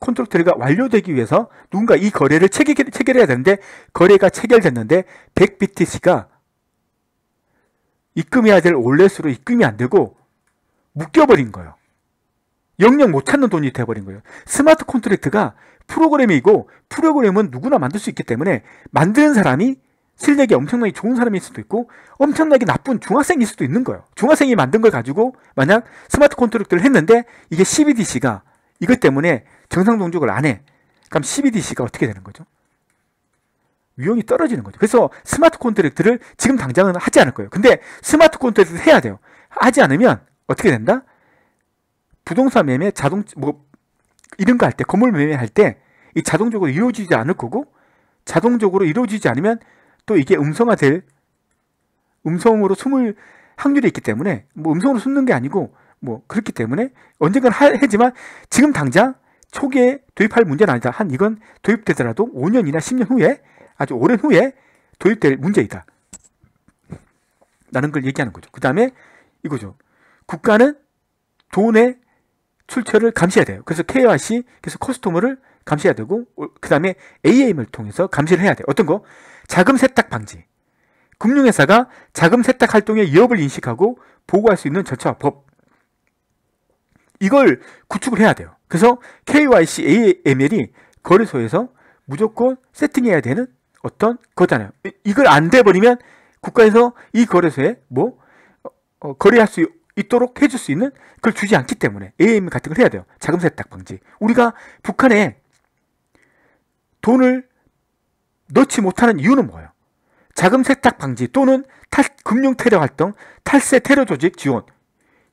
contract가 완료되기 위해서 누군가 이 거래를 체결, 체결해야 되는데 거래가 체결됐는데 100BTC가 입금해야 될 wallet으로 입금이 안 되고 묶여버린 거예요. 영영 못 찾는 돈이 돼버린 거예요. smart contract가 프로그램이고 프로그램은 누구나 만들 수 있기 때문에 만드는 사람이 실력이 엄청나게 좋은 사람일 수도 있고 엄청나게 나쁜 중학생일 수도 있는 거예요. 중학생이 만든 걸 가지고 만약 smart contract를 했는데 이게 CBDC가 이것 때문에 정상 동작을 안 해. 그럼 CBDC가 어떻게 되는 거죠? 위엄이 떨어지는 거죠. 그래서 smart contract를 지금 당장은 하지 않을 거예요. 근데 smart contract를 해야 돼요. 하지 않으면 어떻게 된다? 부동산 매매, 자동 뭐 이런 거 할 때, 건물 매매할 때 이 자동적으로 이루어지지 않을 거고 자동적으로 이루어지지 않으면 또 이게 음성화 될 음성으로 숨을 확률이 있기 때문에 뭐 음성으로 숨는 게 아니고 뭐 그렇기 때문에 언젠간 하지만 지금 당장 초기에 도입할 문제는 아니다. 한 이건 도입되더라도 5년이나 10년 후에 아주 오랜 후에 도입될 문제이다. 라는 걸 얘기하는 거죠. 그 다음에 이거죠. 국가는 돈의 출처를 감시해야 돼요. 그래서 KYC, 그래서 커스터머를 감시해야 되고, 그 다음에 AM을 통해서 감시를 해야 돼요. 어떤 거? 자금 세탁 방지. 금융회사가 자금 세탁 활동의 위협을 인식하고 보고할 수 있는 절차와 법. 이걸 구축을 해야 돼요. 그래서 KYC, AML이 거래소에서 무조건 세팅해야 되는 어떤 거잖아요. 이걸 안 돼버리면 국가에서 이 거래소에 뭐 어, 거래할 수 있도록 해줄 수 있는 그걸 주지 않기 때문에 AM 같은 걸 해야 돼요. 자금 세탁 방지. 우리가 북한에 돈을 넣지 못하는 이유는 뭐예요? 자금 세탁 방지 또는 탈, 금융 테러 활동, 탈세 테러 조직 지원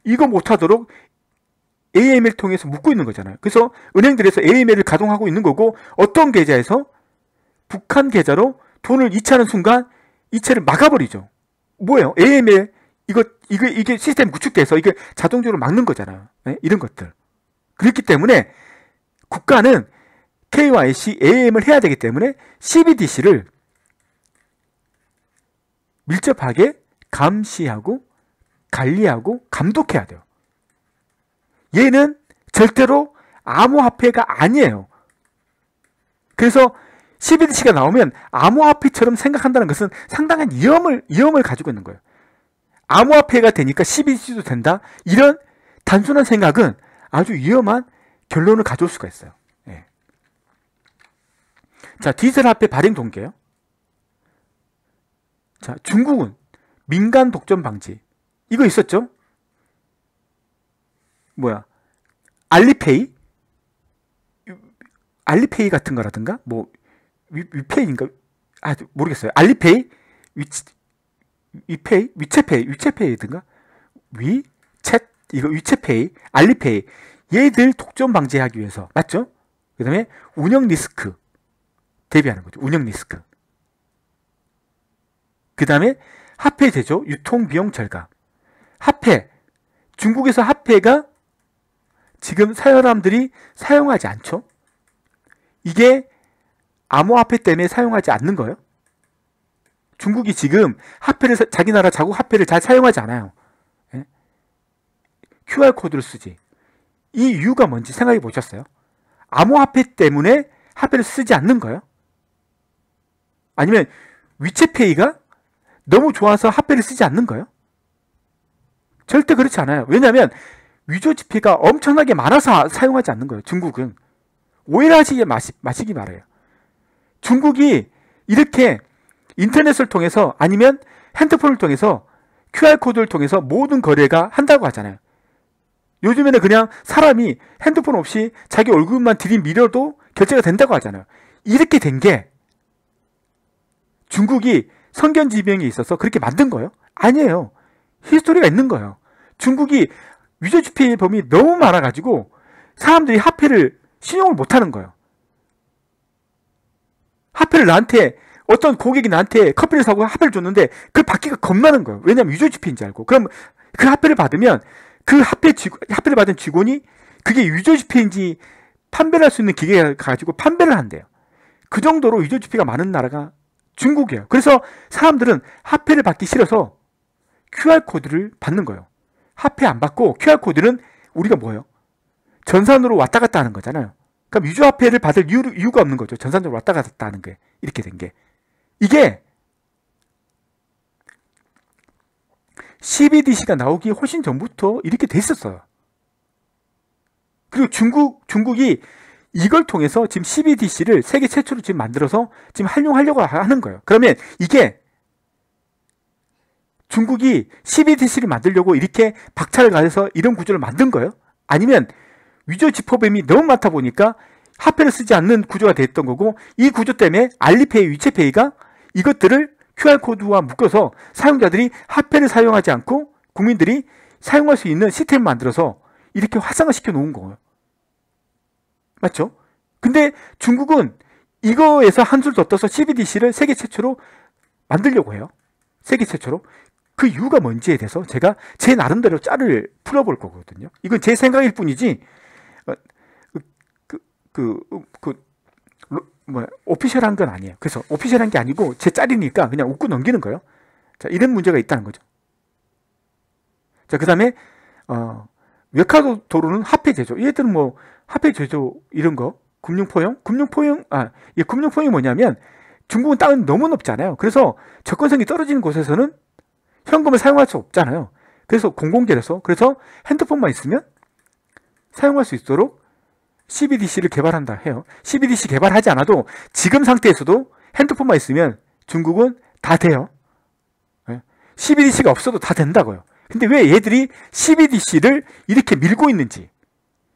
이거 못하도록 AML 통해서 묶고 있는 거잖아요. 그래서 은행들에서 AML을 가동하고 있는 거고 어떤 계좌에서 북한 계좌로 돈을 이체하는 순간 이체를 막아버리죠. 뭐예요? AML 이거 이거 이게 시스템 구축돼서 이게 자동적으로 막는 거잖아요. 네? 이런 것들. 그렇기 때문에 국가는 KYC, AM을 해야 되기 때문에 CBDC를 밀접하게 감시하고 관리하고 감독해야 돼요. 얘는 절대로 암호화폐가 아니에요. 그래서 CBDC가 나오면 암호화폐처럼 생각한다는 것은 상당한 위험을, 위험을 가지고 있는 거예요. 암호화폐가 되니까 CBDC도 된다? 이런 단순한 생각은 아주 위험한 결론을 가져올 수가 있어요. 예. 자, 디지털 화폐 발행 동계요. 자, 중국은 민간 독점 방지. 이거 있었죠? 뭐야? 알리페이? 알리페이 같은 거라든가? 뭐, 위, 위페이인가? 아, 모르겠어요. 알리페이? 위, 위페이? 위챗페이? 위챗페이든가? 위챗? 이거 위챗페이? 알리페이? 얘들 독점 방지하기 위해서. 맞죠? 그 다음에 운영 리스크. 대비하는 거죠. 운영 리스크. 그 다음에 화폐 제조, 유통 비용 절감. 화폐. 중국에서 화폐가 지금 사람들이 사용하지 않죠? 이게 암호화폐 때문에 사용하지 않는 거예요. 중국이 지금 화폐를 자기 나라 자국 화폐를 잘 사용하지 않아요. 예? QR 코드를 쓰지. 이 이유가 뭔지 생각해 보셨어요? 암호화폐 때문에 화폐를 쓰지 않는 거예요? 아니면 위챗페이가 너무 좋아서 화폐를 쓰지 않는 거예요? 절대 그렇지 않아요. 왜냐하면 위조 지폐가 엄청나게 많아서 사용하지 않는 거예요. 중국은. 오해를 하시기 마시, 마시기 말아요. 중국이 이렇게 인터넷을 통해서 아니면 핸드폰을 통해서 QR코드를 통해서 모든 거래가 한다고 하잖아요. 요즘에는 그냥 사람이 핸드폰 없이 자기 얼굴만 들이밀어도 결제가 된다고 하잖아요. 이렇게 된 게 중국이 성견지명이 있어서 그렇게 만든 거예요? 아니에요. 히스토리가 있는 거예요. 중국이 위조지폐의 범위 너무 많아가지고 사람들이 화폐를 신용을 못 하는 거예요. 화폐를 나한테 어떤 고객이 나한테 커피를 사고 화폐를 줬는데 그걸 받기가 겁나는 거예요. 왜냐하면 유조지폐인지 알고. 그럼 그 화폐를 받으면 그 화폐 지, 화폐를 받은 직원이 그게 유조지폐인지 판별할 수 있는 기계를 가지고 판별을 한대요. 그 정도로 유조지폐가 많은 나라가 중국이에요. 그래서 사람들은 화폐를 받기 싫어서 QR코드를 받는 거예요. 화폐 안 받고 QR코드는 우리가 뭐예요? 전산으로 왔다 갔다 하는 거잖아요. 그럼 유조화폐를 받을 이유, 이유가 없는 거죠. 전산적으로 왔다 갔다 하는 게. 이렇게 된 게. 이게 CBDC가 나오기 훨씬 전부터 이렇게 됐었어요. 그리고 중국, 중국이 이걸 통해서 지금 CBDC를 세계 최초로 지금 만들어서 지금 활용하려고 하는 거예요. 그러면 이게 중국이 CBDC를 만들려고 이렇게 박차를 가해서 이런 구조를 만든 거예요? 아니면 위조 지퍼뱀이 너무 많다 보니까 화폐를 쓰지 않는 구조가 됐던 거고 이 구조 때문에 알리페이, 위챗페이가 이것들을 QR코드와 묶어서 사용자들이 화폐를 사용하지 않고 국민들이 사용할 수 있는 시스템을 만들어서 이렇게 활성화시켜 놓은 거예요. 맞죠? 근데 중국은 이거에서 한술 더 떠서 CBDC를 세계 최초로 만들려고 해요. 세계 최초로. 그 이유가 뭔지에 대해서 제가 제 나름대로 짤을 풀어볼 거거든요. 이건 제 생각일 뿐이지, 어, 그, 그, 그, 뭐, 오피셜한 건 아니에요. 그래서 오피셜한 게 아니고 제 짤이니까 그냥 웃고 넘기는 거예요. 자, 이런 문제가 있다는 거죠. 자, 그 다음에, 어, 웨카도로는 화폐 제조. 얘들은 뭐, 화폐 제조 이런 거, 금융 포용? 금융 포용, 아, 이 금융 포용이 뭐냐면 중국은 땅은 너무 높잖아요. 그래서 접근성이 떨어지는 곳에서는 현금을 사용할 수 없잖아요. 그래서 공공재라서 그래서 핸드폰만 있으면 사용할 수 있도록 CBDC를 개발한다 해요. CBDC 개발하지 않아도 지금 상태에서도 핸드폰만 있으면 중국은 다 돼요. CBDC가 없어도 다 된다고요. 근데 왜 얘들이 CBDC를 이렇게 밀고 있는지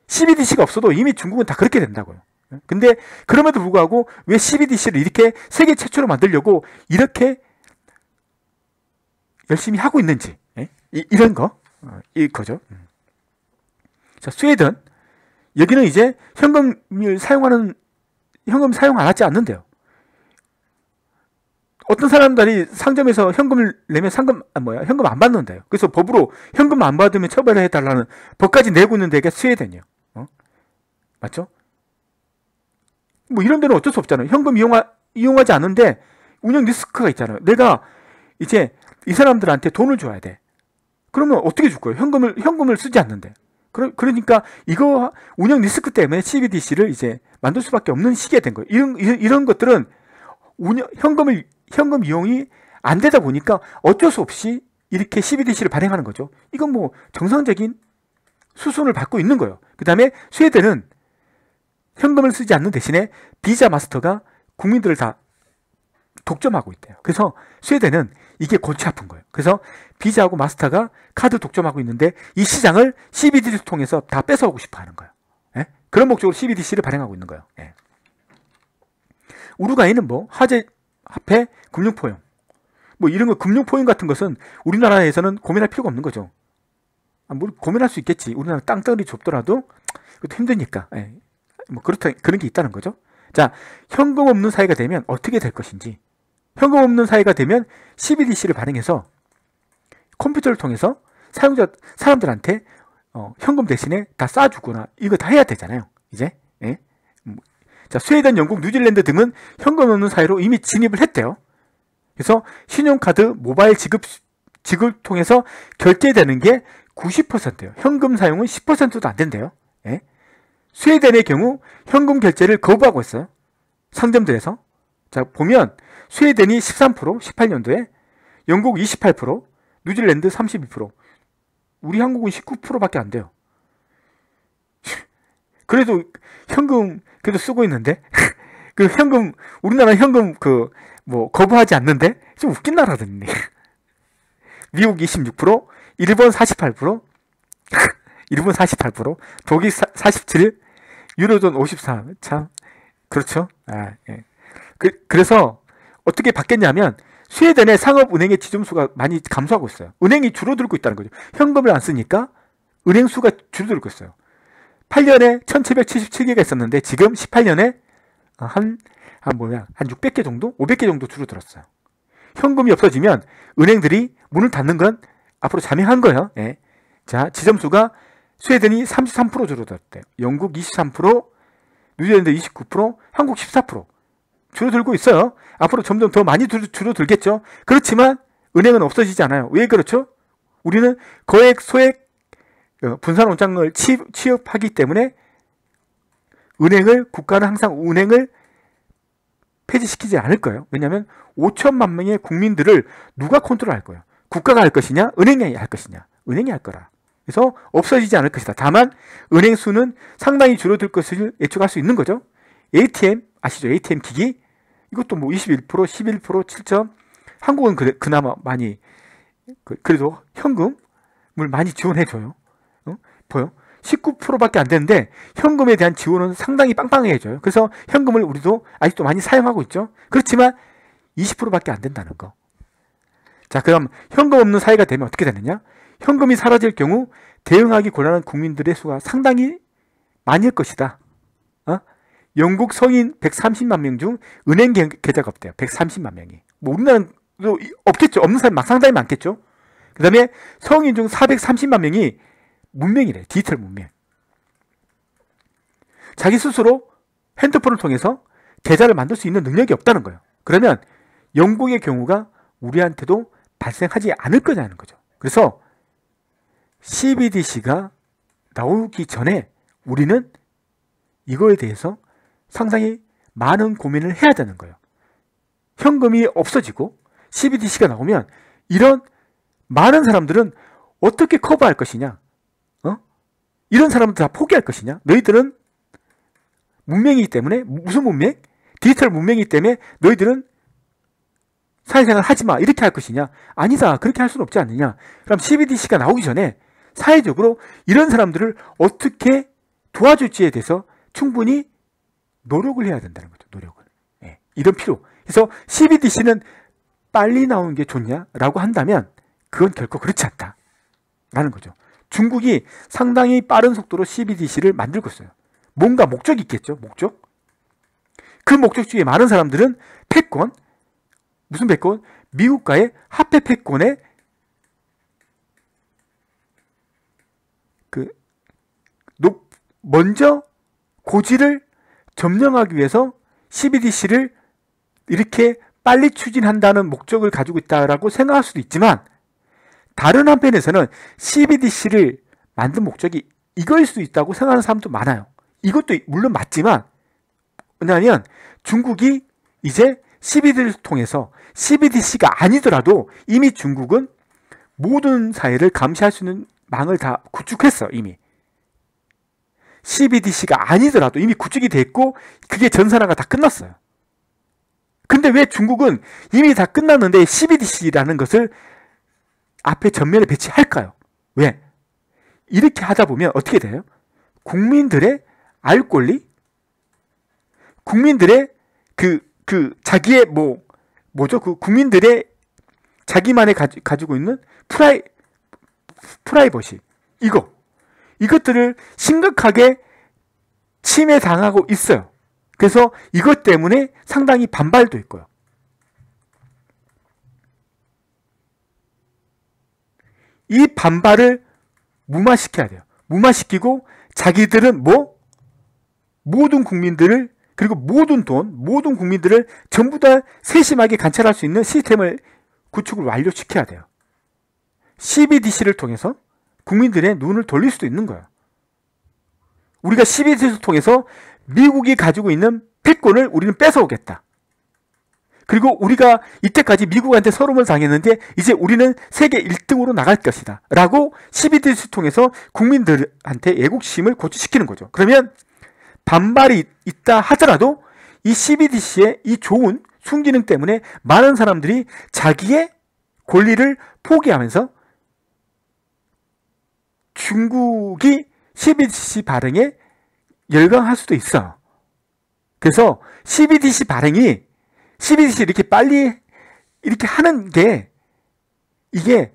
CBDC가 없어도 이미 중국은 다 그렇게 된다고요. 근데 그럼에도 불구하고 왜 CBDC를 이렇게 세계 최초로 만들려고 이렇게 열심히 하고 있는지 예? 이, 런 거, 어, 이거죠. 음. 자, 스웨덴 여기는 이제 현금을 사용하는 현금 사용 안 하지 않는데요. 어떤 사람들이 상점에서 현금을 내면 상금 아, 뭐야 현금 안 받는데요. 그래서 법으로 현금 안 받으면 처벌해 달라는 법까지 내고 있는 데가 스웨덴이요. 어? 맞죠? 뭐 이런 데는 어쩔 수 없잖아요. 현금 이용하, 이용하지 않는데 운영 리스크가 있잖아요. 내가 이제 이 사람들한테 돈을 줘야 돼. 그러면 어떻게 줄 거예요? 현금을 현금을 쓰지 않는데. 그러, 그러니까 이거 운영 리스크 때문에 CBDC를 이제 만들 수밖에 없는 시기가 된 거예요. 이런 이런 것들은 운영 현금을 현금 이용이 안 되다 보니까 어쩔 수 없이 이렇게 CBDC를 발행하는 거죠. 이건 뭐 정상적인 수순을 받고 있는 거예요. 그 다음에 스웨덴은 현금을 쓰지 않는 대신에 비자 마스터가 국민들을 다 독점하고 있대요. 그래서 스웨덴은 이게 골치 아픈 거예요. 그래서 비자하고 마스터가 카드 독점하고 있는데 이 시장을 CBDC를 통해서 다 뺏어오고 싶어 하는 거예요. 예? 그런 목적으로 CBDC를 발행하고 있는 거예요. 예. 우루과이는 뭐 화재, 화폐, 금융 포용 뭐 이런 거 금융 포용 같은 것은 우리나라에서는 고민할 필요가 없는 거죠. 아, 뭐 고민할 수 있겠지. 우리나라 땅덩어리 좁더라도 그것도 힘드니까. 예. 뭐 그렇다 그런 게 있다는 거죠. 자, 현금 없는 사회가 되면 어떻게 될 것인지. 현금 없는 사회가 되면 CBDC를 발행해서 컴퓨터를 통해서 사용자 사람들한테 어, 현금 대신에 다 쏴주거나 이거 다 해야 되잖아요. 이제 예? 음, 자 스웨덴, 영국, 뉴질랜드 등은 현금 없는 사회로 이미 진입을 했대요. 그래서 신용카드, 모바일 지급 지급을 통해서 결제되는 게 90%예요. 현금 사용은 10%도 안 된대요. 예? 스웨덴의 경우 현금 결제를 거부하고 있어요. 상점들에서. 자, 보면 스웨덴이 13%, 18년도에 영국 28%, 뉴질랜드 32%. 우리 한국은 19%밖에 안 돼요. 그래도 현금 그래도 쓰고 있는데 그 현금 우리나라 현금 그 뭐 거부하지 않는데 좀 웃긴 나라더니 미국 26%, 일본 48%, 일본 48%, 독일 47, 유로존 53. 참 그렇죠. 아, 예. 그, 그래서 어떻게 바뀌었냐면 스웨덴의 상업은행의 지점수가 많이 감소하고 있어요. 은행이 줄어들고 있다는 거죠. 현금을 안 쓰니까 은행 수가 줄어들고 있어요. 18년에 1777개가 있었는데 지금 18년에 한, 한 뭐야, 한 600개 정도? 500개 정도 줄어들었어요. 현금이 없어지면 은행들이 문을 닫는 건 앞으로 자명한 거예요. 예. 자, 지점수가 스웨덴이 33% 줄어들었대요. 영국 23%, 뉴질랜드 29%, 한국 14% 줄어들고 있어요. 앞으로 점점 더 많이 줄어들겠죠. 그렇지만 은행은 없어지지 않아요. 왜 그렇죠? 우리는 거액, 소액 어, 분산 원장을 취업 하기 때문에 은행을 국가는 항상 은행을 폐지시키지 않을 거예요. 왜냐하면 5천만 명의 국민들을 누가 컨트롤할 거예요? 국가가 할 것이냐, 은행이 할 것이냐, 은행이 할 거라. 그래서 없어지지 않을 것이다. 다만 은행 수는 상당히 줄어들 것을 예측할 수 있는 거죠. ATM 아시죠? ATM 기기 이것도 뭐 21%, 11%, 7점. 한국은 그래, 그나마 많이 그, 래도 현금을 많이 지원해 줘요. 어? 보여? 19%밖에 안 되는데 현금에 대한 지원은 상당히 빵빵해 줘요. 그래서 현금을 우리도 아직도 많이 사용하고 있죠. 그렇지만 20%밖에 안 된다는 거. 자, 그럼 현금 없는 사회가 되면 어떻게 되느냐? 현금이 사라질 경우 대응하기 곤란한 국민들의 수가 상당히 많을 것이다. 어? 영국 성인 130만 명 중 은행 계좌가 없대요. 130만 명이. 뭐 우리나라도 없겠죠. 없는 사람이 막 상당히 많겠죠. 그 다음에 성인 중 430만 명이 문명이래. 디지털 문명. 자기 스스로 핸드폰을 통해서 계좌를 만들 수 있는 능력이 없다는 거예요. 그러면 영국의 경우가 우리한테도 발생하지 않을 거냐는 거죠. 그래서 CBDC가 나오기 전에 우리는 이거에 대해서 상당히 많은 고민을 해야 되는 거예요. 현금이 없어지고 CBDC가 나오면 이런 많은 사람들은 어떻게 커버할 것이냐? 어? 이런 사람들 다 포기할 것이냐? 너희들은 문명이기 때문에 무슨 문명? 디지털 문명이기 때문에 너희들은 사회생활 하지 마. 이렇게 할 것이냐? 아니다. 그렇게 할 수는 없지 않느냐? 그럼 CBDC가 나오기 전에 사회적으로 이런 사람들을 어떻게 도와줄지에 대해서 충분히 노력을 해야 된다는 거죠. 노력을. 예, 이런 필요. 그래서 CBDC는 빨리 나오는 게 좋냐라고 한다면 그건 결코 그렇지 않다. 라는 거죠. 중국이 상당히 빠른 속도로 CBDC를 만들고 있어요. 뭔가 목적이 있겠죠. 목적. 그 목적 중에 많은 사람들은 패권, 무슨 패권? 미국과의 화폐 패권에 그 먼저 고지를 점령하기 위해서 CBDC를 이렇게 빨리 추진한다는 목적을 가지고 있다라고 생각할 수도 있지만 다른 한편에서는 CBDC를 만든 목적이 이거일 수도 있다고 생각하는 사람도 많아요. 이것도 물론 맞지만 왜냐하면 중국이 이제 CBDC를 통해서 CBDC가 아니더라도 이미 중국은 모든 사회를 감시할 수 있는 망을 다 구축했어 이미. CBDC가 아니더라도 이미 구축이 됐고 그게 전산화가 다 끝났어요. 근데 왜 중국은 이미 다 끝났는데 CBDC라는 것을 앞에 전면에 배치할까요? 왜? 이렇게 하다 보면 어떻게 돼요? 국민들의 알 권리? 국민들의 그, 그, 자기의 뭐, 뭐죠? 그 국민들의 자기만의 가지, 가지고 있는 프라이, 프라이버시. 이거. 이것들을 심각하게 침해당하고 있어요. 그래서 이것 때문에 상당히 반발도 있고요. 이 반발을 무마시켜야 돼요. 무마시키고 자기들은 뭐? 모든 국민들을 그리고 모든 돈, 모든 국민들을 전부 다 세심하게 관찰할 수 있는 시스템을 구축을 완료시켜야 돼요. CBDC를 통해서 국민들의 눈을 돌릴 수도 있는 거예요. 우리가 CBDC를 통해서 미국이 가지고 있는 패권을 우리는 뺏어오겠다. 그리고 우리가 이때까지 미국한테 서름을 당했는데 이제 우리는 세계 1등으로 나갈 것이다. 라고 CBDC를 통해서 국민들한테 애국심을 고취시키는 거죠. 그러면 반발이 있다 하더라도 이 CBDC의 이 좋은 순기능 때문에 많은 사람들이 자기의 권리를 포기하면서 중국이 CBDC 발행에 열광할 수도 있어. 그래서 CBDC 발행이 CBDC 이렇게 빨리 이렇게 하는 게 이게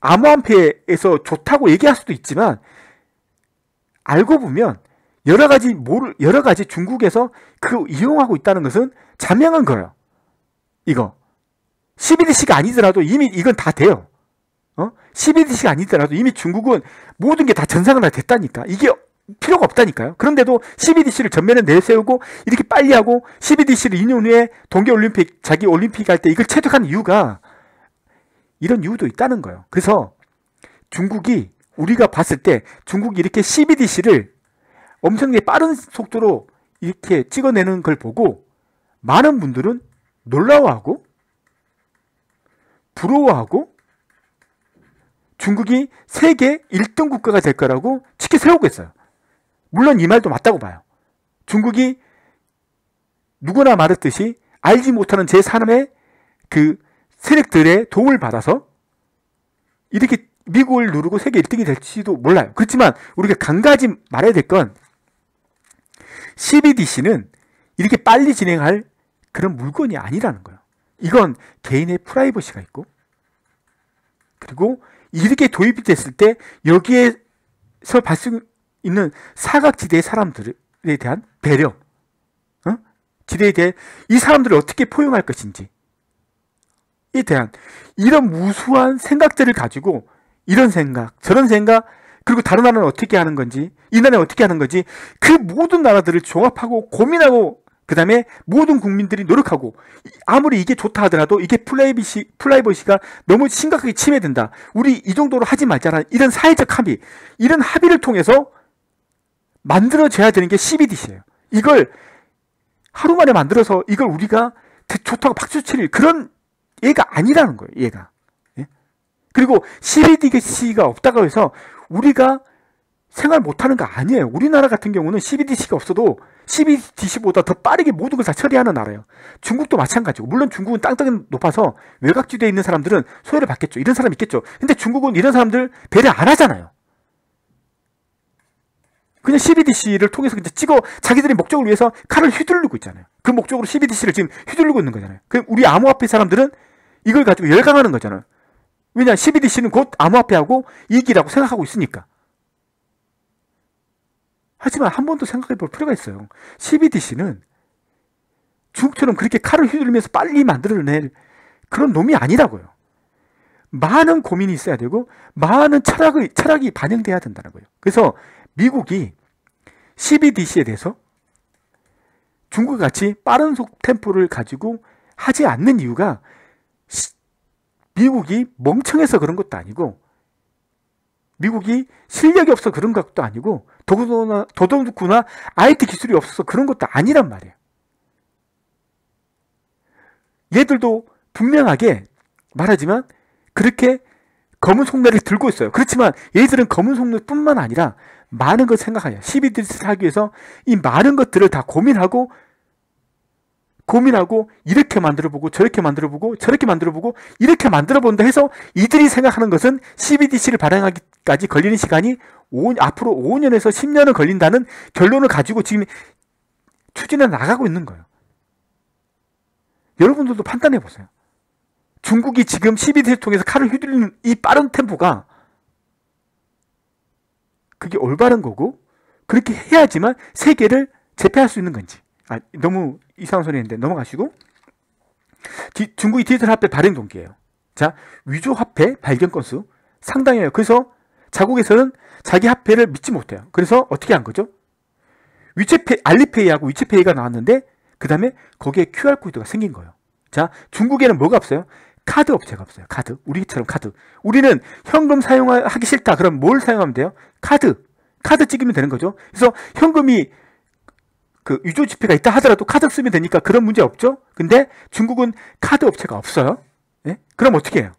암호화폐에서 좋다고 얘기할 수도 있지만 알고 보면 여러 가지 모를 여러 가지 중국에서 그 이용하고 있다는 것은 자명한 거예요. 이거 12DC가 아니더라도 이미 이건 다 돼요. 어? 12DC가 아니더라도 이미 중국은 모든 게 다 전상을 다 됐다니까. 이게 필요가 없다니까요. 그런데도 12DC를 전면에 내세우고 이렇게 빨리 하고 12DC를 2년 후에 동계올림픽 자기 올림픽 할 때 이걸 체득한 이유가 이런 이유도 있다는 거예요. 그래서 중국이 우리가 봤을 때 중국이 이렇게 12DC를 엄청나게 빠른 속도로 이렇게 찍어내는 걸 보고 많은 분들은 놀라워하고 부러워하고 중국이 세계 1등 국가가 될 거라고 치켜 세우고 있어요. 물론 이 말도 맞다고 봐요. 중국이 누구나 말했듯이 알지 못하는 제3의 그 세력들의 도움을 받아서 이렇게 미국을 누르고 세계 1등이 될지도 몰라요. 그렇지만 우리가 강가지 말해야 될 건 CBDC는 이렇게 빨리 진행할 그런 물건이 아니라는 거예요. 이건 개인의 프라이버시가 있고 그리고 이렇게 도입이 됐을 때 여기에서 발생 있는 사각지대의 사람들에 대한 배려, 어? 지대에 대해 이 사람들을 어떻게 포용할 것인지 에 대한 이런 무수한 생각들을 가지고 이런 생각, 저런 생각, 그리고 다른 나라는 어떻게 하는 건지, 이 나라는 어떻게 하는 건지, 그 모든 나라들을 종합하고 고민하고, 그 다음에 모든 국민들이 노력하고, 아무리 이게 좋다 하더라도 이게 프라이버시, 프라이버시가 너무 심각하게 침해된다. 우리 이 정도로 하지 말자라는 이런 사회적 합의, 이런 합의를 통해서 만들어져야 되는 게 CBDC예요. 이걸 하루 만에 만들어서 이걸 우리가 좋다고 박수 칠 그런 얘가 아니라는 거예요, 얘가. 그리고 CBDC가 없다고 해서 우리가 생활 못하는 거 아니에요. 우리나라 같은 경우는 CBDC가 없어도 CBDC보다 더 빠르게 모든 걸 다 처리하는 나라예요. 중국도 마찬가지고. 물론 중국은 땅덩이 높아서 외곽지대에 있는 사람들은 소외를 받겠죠. 이런 사람 있겠죠. 근데 중국은 이런 사람들 배려 안 하잖아요. 그냥 CBDC를 통해서 그냥 찍어 자기들의 목적을 위해서 칼을 휘두르고 있잖아요. 그 목적으로 CBDC를 지금 휘두르고 있는 거잖아요. 그 우리 암호화폐 사람들은 이걸 가지고 열광하는 거잖아요. 왜냐, 12DC는 곧 암호화폐하고 이익이라고 생각하고 있으니까. 하지만 한 번 더 생각해 볼 필요가 있어요. 12DC는 중국처럼 그렇게 칼을 휘두르면서 빨리 만들어낼 그런 놈이 아니라고요. 많은 고민이 있어야 되고, 많은 철학의, 철학이 반영돼야 된다는 거예요. 그래서 미국이 12DC에 대해서 중국 같이 빠른 속 템포를 가지고 하지 않는 이유가 미국이 멍청해서 그런 것도 아니고 미국이 실력이 없어 그런 것도 아니고 더더구나, 더더구나 IT 기술이 없어서 그런 것도 아니란 말이에요. 얘들도 분명하게 말하지만 그렇게 검은 속내를 들고 있어요. 그렇지만 얘들은 검은 속내뿐만 아니라 많은 걸 생각해요. 12드를 하기 위해서 이 많은 것들을 다 고민하고 고민하고 이렇게 만들어보고 저렇게 만들어보고 저렇게 만들어보고 이렇게 만들어본다 해서 이들이 생각하는 것은 CBDC를 발행하기까지 걸리는 시간이 5, 앞으로 5년에서 10년은 걸린다는 결론을 가지고 지금 추진해 나가고 있는 거예요. 여러분들도 판단해 보세요. 중국이 지금 CBDC를 통해서 칼을 휘두르는 이 빠른 템포가 그게 올바른 거고 그렇게 해야지만 세계를 제패할 수 있는 건지. 아, 너무 이상한 소리 했는데 넘어가시고 디, 중국이 디지털 화폐 발행 동기예요. 자, 위조 화폐 발견 건수 상당해요. 그래서 자국에서는 자기 화폐를 믿지 못해요. 그래서 어떻게 한 거죠? 위챗페이, 알리페이하고 위챗페이가 나왔는데 그 다음에 거기에 QR 코드가 생긴 거예요. 자, 중국에는 뭐가 없어요? 카드 업체가 없어요. 카드. 우리처럼 카드. 우리는 현금 사용하기 싫다. 그럼 뭘 사용하면 돼요? 카드. 카드 찍으면 되는 거죠. 그래서 현금이 그 위조 지폐가 있다 하더라도 카드 쓰면 되니까 그런 문제 없죠? 근데 중국은 카드 업체가 없어요. 예? 그럼 어떻게 해요?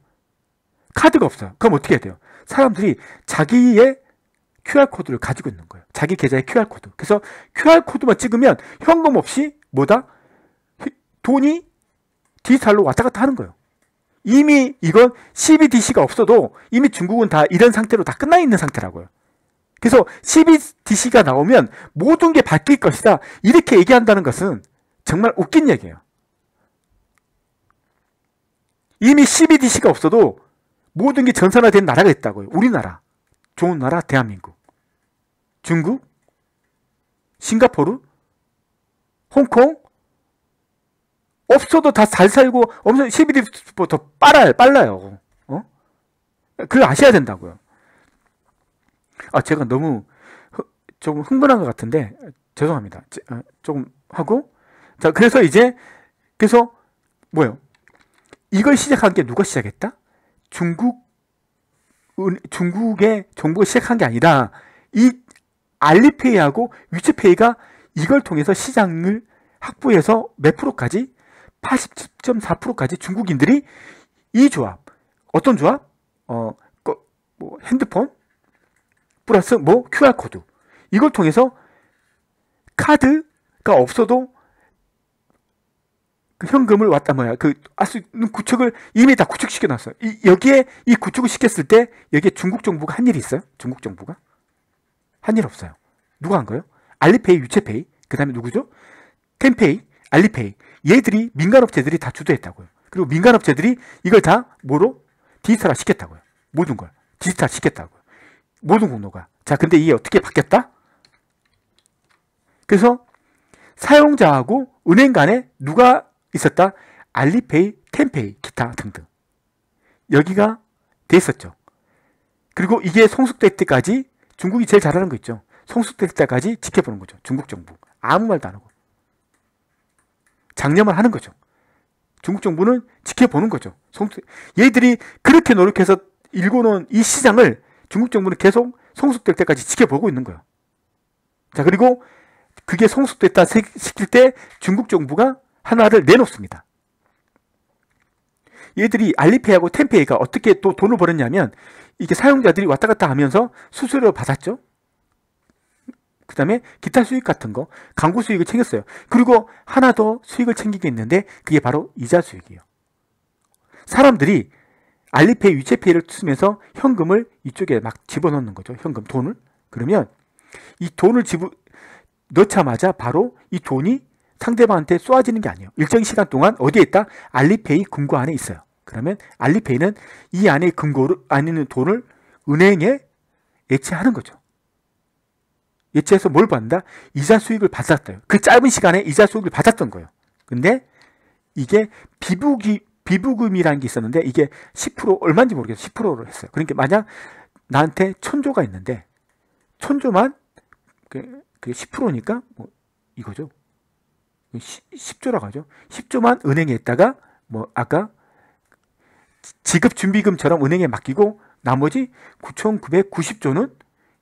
카드가 없어요. 그럼 어떻게 해야 돼요? 사람들이 자기의 QR코드를 가지고 있는 거예요. 자기 계좌의 QR코드. 그래서 QR코드만 찍으면 현금 없이 뭐다? 돈이 디지털로 왔다 갔다 하는 거예요. 이미 이건 CBDC가 없어도 이미 중국은 다 이런 상태로 다 끝나 있는 상태라고요. 그래서 CBDC가 나오면 모든 게 바뀔 것이다. 이렇게 얘기한다는 것은 정말 웃긴 얘기예요. 이미 CBDC가 없어도 모든 게 전산화된 나라가 있다고요. 우리나라. 좋은 나라, 대한민국. 중국, 싱가포르, 홍콩 없어도 다 잘 살고 엄청 CBD보다 더 빨라요, 빨라요. 어? 그걸 아셔야 된다고요. 아, 제가 너무 조금 흥분한 것 같은데 죄송합니다. 어, 조금 하고 자 그래서 이제 그래서 뭐요? 이걸 시작한 게 누가 시작했다? 중국 중국의 정부가 시작한 게 아니라 이 알리페이하고 위챗페이가 이걸 통해서 시장을 확보해서 몇 프로까지 87.4%까지 중국인들이 이 조합 어떤 조합? 어, 뭐 핸드폰 플러스 뭐 QR 코드 이걸 통해서 카드가 없어도 그 현금을 왔다 뭐야 그알수 있는 구축을 이미 다 구축시켜 놨어요. 이, 여기에 이 구축을 시켰을 때 여기에 중국 정부가 한 일이 있어요? 중국 정부가 한 일 없어요. 누가 한 거예요? 알리페이, 유채페이, 그 다음에 누구죠? 텐페이, 알리페이. 얘들이 민간업체들이 다 주도했다고요. 그리고 민간업체들이 이걸 다 뭐로 디지털화 시켰다고요. 모든 걸 디지털 시켰다고요. 모든 공로가. 자, 근데 이게 어떻게 바뀌었다? 그래서 사용자하고 은행 간에 누가 있었다? 알리페이, 텐페이, 기타 등등. 여기가 돼 있었죠. 그리고 이게 성숙될 때까지 중국이 제일 잘하는 거 있죠. 성숙될 때까지 지켜보는 거죠. 중국 정부. 아무 말도 안 하고. 장려만 하는 거죠. 중국 정부는 지켜보는 거죠. 얘들이 그렇게 노력해서 일궈놓은 이 시장을 중국 정부는 계속 성숙될 때까지 지켜보고 있는 거예요. 자, 그리고 그게 성숙됐다 시킬 때 중국 정부가 하나를 내놓습니다. 얘들이 알리페이하고 텐페이가 어떻게 또 돈을 벌었냐면 이게 사용자들이 왔다 갔다 하면서 수수료 받았죠. 그 다음에 기타 수익 같은 거, 광고 수익을 챙겼어요. 그리고 하나 더 수익을 챙기게 있는데 그게 바로 이자 수익이에요. 사람들이 알리페이, 위챗페이를 쓰면서 현금을 이쪽에 막 집어넣는 거죠. 현금, 돈을. 그러면 이 돈을 집어 넣자마자 바로 이 돈이 상대방한테 쏘아지는 게 아니에요. 일정 시간 동안 어디에 있다? 알리페이 금고 안에 있어요. 그러면 알리페이는 이 안에 금고를 안에 있는 돈을 은행에 예치하는 거죠. 예치해서 뭘 받는다? 이자 수익을 받았어요. 그 짧은 시간에 이자 수익을 받았던 거예요. 근데 이게 비부기 비부금이라는 게 있었는데 이게 10% 얼마인지 모르겠어요. 10%로 했어요. 그러니까 만약 나한테 천조가 있는데 천조만 그 10%니까 뭐 이거죠. 10, 조라고 하죠. 10조만 은행에 있다가 뭐 아까 지급 준비금처럼 은행에 맡기고 나머지 9,990조는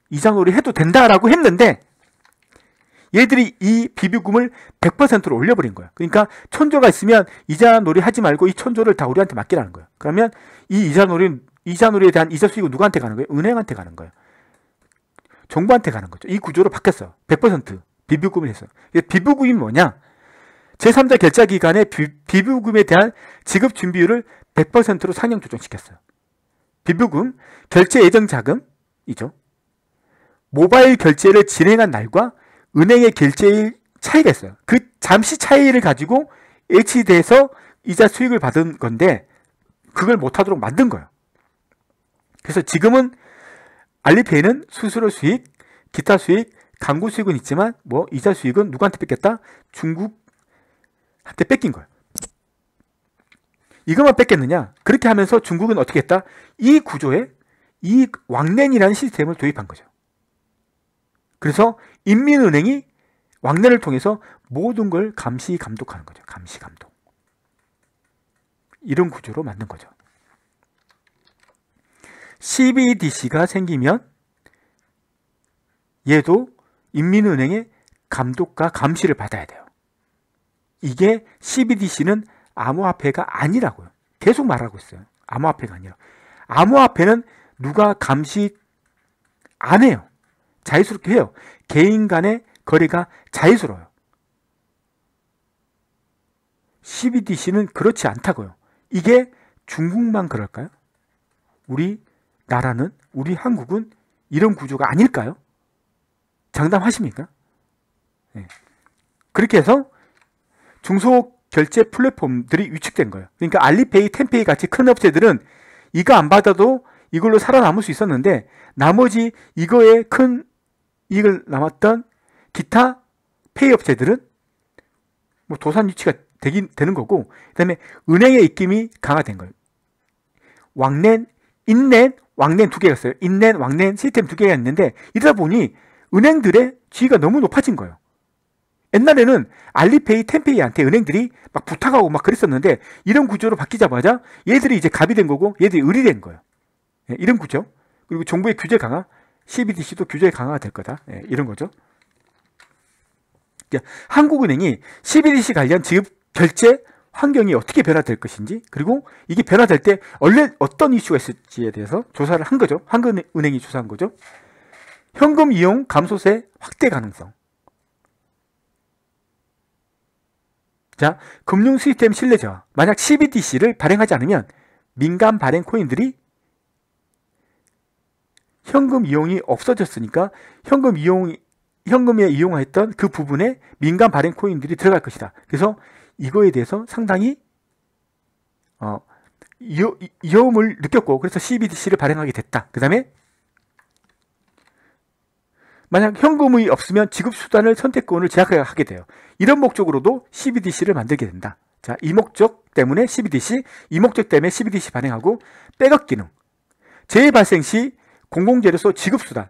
이자놀이 해도 된다라고 했는데 얘들이 이 비비금을 100%로 올려버린 거야. 그러니까 천조가 있으면 이자놀이 하지 말고 이 천조를 다 우리한테 맡기라는 거야. 그러면 이 이자놀이 이자놀이에 대한 이자 수익은 누구한테 가는 거예요? 은행한테 가는 거예요. 정부한테 가는 거죠. 이 구조로 바뀌었어. 100% 비비금을 했어. 비비금이 뭐냐? 제3자 결자 기간에 비비금에 대한 지급 준비율을 100%로 상향 조정시켰어요. 비비금 결제 예정 자금이죠. 모바일 결제를 진행한 날과 은행의 결제일 차이가 있어요. 그 잠시 차이를 가지고 H대에서 이자 수익을 받은 건데 그걸 못하도록 만든 거예요. 그래서 지금은 알리페이는 수수료 수익, 기타 수익, 광고 수익은 있지만 뭐 이자 수익은 누구한테 뺏겼다? 중국한테 뺏긴 거예요. 이것만 뺏겼느냐? 그렇게 하면서 중국은 어떻게 했다? 이 구조에 이 왕랜이라는 시스템을 도입한 거죠. 그래서 인민은행이 왕래를 통해서 모든 걸 감시 감독하는 거죠. 감시 감독. 이런 구조로 만든 거죠. CBDC가 생기면 얘도 인민은행의 감독과 감시를 받아야 돼요. 이게 CBDC는 암호화폐가 아니라고요. 계속 말하고 있어요. 암호화폐가 아니라. 암호화폐는 누가 감시 안 해요. 자유스럽게 해요. 개인 간의 거래가 자유스러워요. CBDC는 그렇지 않다고요. 이게 중국만 그럴까요? 우리 나라는, 우리 한국은 이런 구조가 아닐까요? 장담하십니까? 네. 그렇게 해서 중소 결제 플랫폼들이 위축된 거예요. 그러니까 알리페이, 텐페이 같이 큰 업체들은 이거 안 받아도 이걸로 살아남을 수 있었는데 나머지 이거에 큰 이익을 남았던 기타 페이 업체들은 뭐 도산 유치가 되긴 되는 거고 그다음에 은행의 입김이 강화된 거예요. 왕랜, 인랜, 왕랜 두 개가 있어요. 인랜, 왕랜 시스템 두 개가 있는데 이러다 보니 은행들의 지위가 너무 높아진 거예요. 옛날에는 알리페이, 텐페이한테 은행들이 막 부탁하고 막 그랬었는데 이런 구조로 바뀌자마자 얘들이 이제 갑이 된 거고 얘들이 을이 된 거예요. 예, 이런 구조. 그리고 정부의 규제 강화, CBDC도 규제 강화가 될 거다. 예, 이런 거죠. 한국은행이 CBDC 관련 지급 결제 환경이 어떻게 변화될 것인지 그리고 이게 변화될 때 원래 어떤 이슈가 있을지에 대해서 조사를 한 거죠. 한국은행이 조사한 거죠. 현금 이용 감소세 확대 가능성. 자, 금융 시스템 신뢰저 만약 CBDC를 발행하지 않으면 민간 발행 코인들이 현금 이용이 없어졌으니까 현금 이용 현금에 이용했던 그 부분에 민간 발행 코인들이 들어갈 것이다. 그래서 이거에 대해서 상당히 어, 위험을 느꼈고 그래서 CBDC를 발행하게 됐다. 그 다음에 만약 현금이 없으면 지급 수단을 선택권을 제약하게 돼요. 이런 목적으로도 CBDC를 만들게 된다. 자, 이 목적 때문에 CBDC, 이 목적 때문에 CBDC 발행하고 백업 기능. 재해 발생 시 공공재료소 지급 수단.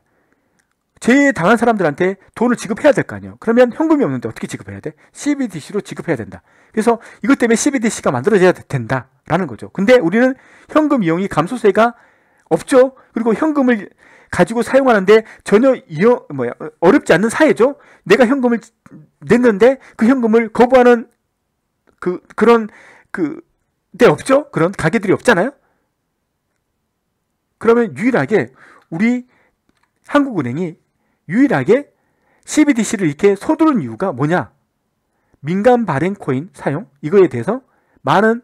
재해 당한 사람들한테 돈을 지급해야 될 거 아니에요. 그러면 현금이 없는데 어떻게 지급해야 돼? CBDC로 지급해야 된다. 그래서 이것 때문에 CBDC가 만들어져야 된다라는 거죠. 근데 우리는 현금 이용이 감소세가 없죠. 그리고 현금을 가지고 사용하는데 전혀 이어, 뭐야, 어렵지 않는 사회죠. 내가 현금을 냈는데 그 현금을 거부하는 그, 그런, 그, 데 없죠? 그런 가게들이 없잖아요? 그러면 유일하게 우리 한국은행이 유일하게 CBDC를 이렇게 서두른 이유가 뭐냐? 민간 발행 코인 사용? 이거에 대해서 많은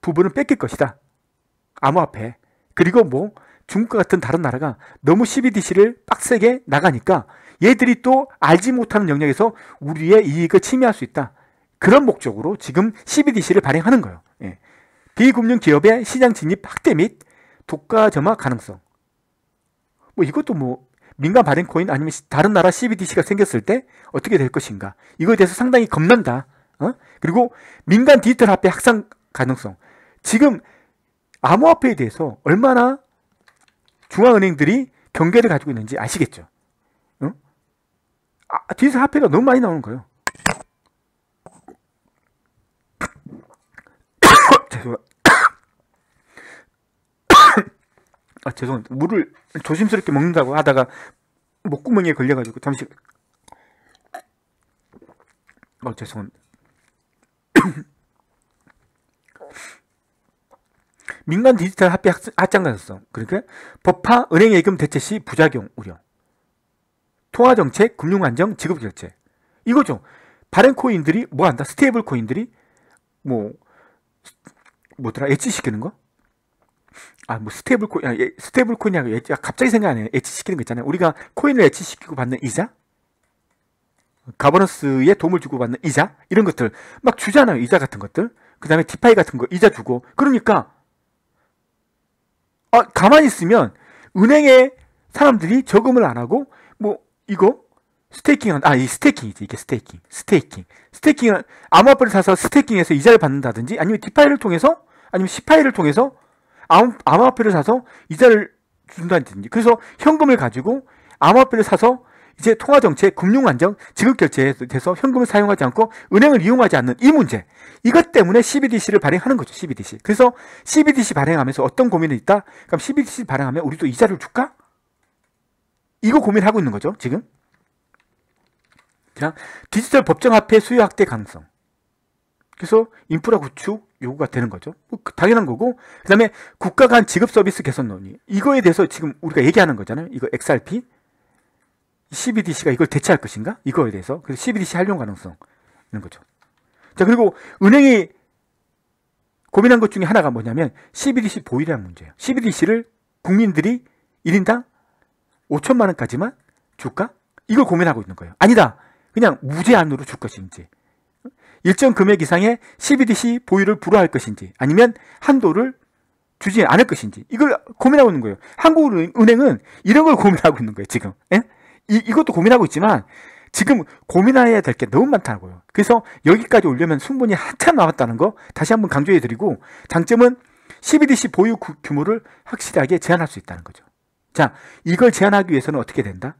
부분을 뺏길 것이다. 암호화폐. 그리고 뭐 중국과 같은 다른 나라가 너무 CBDC를 빡세게 나가니까 얘들이 또 알지 못하는 영역에서 우리의 이익을 침해할 수 있다. 그런 목적으로 지금 CBDC를 발행하는 거예요. 예. 비금융 기업의 시장 진입 확대 및 독가 점화 가능성. 뭐 이것도 뭐 민간 발행 코인 아니면 다른 나라 CBDC가 생겼을 때 어떻게 될 것인가. 이거에 대해서 상당히 겁난다. 어? 그리고 민간 디지털 화폐 확산 가능성. 지금 암호화폐에 대해서 얼마나 중앙은행들이 경계를 가지고 있는지 아시겠죠? 어? 아, 디지털 화폐가 너무 많이 나오는 거예요. 아, 죄송합니다. 물을 조심스럽게 먹는다고 하다가 목구멍에 걸려가지고 잠시 어 죄송합니다. 민간 디지털 화폐 가능성 그러니까 법화 은행 예금 대체 시 부작용 우려 통화 정책 금융 안정 지급 결제 이거죠. 발행 코인들이 뭐 한다? stable coin들이 뭐 뭐더라? 예치 시키는 거 아, 뭐 stable coin, 아, stable coin이라고 아, 갑자기 생각나네요. 예치시키는 거 있잖아요. 우리가 코인을 예치시키고 받는 이자? governance에 도움을 주고 받는 이자? 이런 것들 막 주잖아요. 이자 같은 것들. 그 다음에 DeFi 같은 거 이자 주고. 그러니까, 아, 가만히 있으면 은행에 사람들이 저금을 안 하고, 뭐, 이거, staking, 아, 이 staking이지. 이게 staking. staking. staking은 암호화폐를 사서 staking해서 이자를 받는다든지 아니면 DeFi를 통해서 아니면 CeFi를 통해서 암호화폐를 사서 이자를 준다든지. 그래서 현금을 가지고 암호화폐를 사서 이제 통화정책, 금융안정, 지급결제에 대해서 현금을 사용하지 않고 은행을 이용하지 않는 이 문제. 이것 때문에 CBDC를 발행하는 거죠 CBDC 그래서 CBDC 발행하면서 어떤 고민이 있다? 그럼 CBDC 발행하면 우리도 이자를 줄까? 이거 고민하고 있는 거죠 지금? 자, 디지털 법정화폐 수요 확대 가능성 그래서 인프라 구축 요구가 되는 거죠. 뭐그 당연한 거고. 그 다음에 국가 간 지급 서비스 개선 논의. 이거에 대해서 지금 우리가 얘기하는 거잖아요. 이거 XRP. CBDC가 이걸 대체할 것인가? 이거에 대해서. 그래서 CBDC 활용 가능성. 있는 거죠. 자, 그리고 은행이 고민한 것 중에 하나가 뭐냐면 CBDC 보유량 문제예요. CBDC를 국민들이 1인당 5천만 원까지만 줄까? 이걸 고민하고 있는 거예요. 아니다. 그냥 무제한으로 줄 것인지. 일정 금액 이상의 CBDC 보유를 불허할 것인지 아니면 한도를 주지 않을 것인지 이걸 고민하고 있는 거예요. 한국은행은 이런 걸 고민하고 있는 거예요. 지금 예? 이, 이것도 고민하고 있지만 지금 고민해야 될 게 너무 많다고요. 그래서 여기까지 오려면 충분히 한참 남았다는 거 다시 한번 강조해 드리고 장점은 12DC 보유 규모를 확실하게 제한할 수 있다는 거죠. 자, 이걸 제한하기 위해서는 어떻게 된다?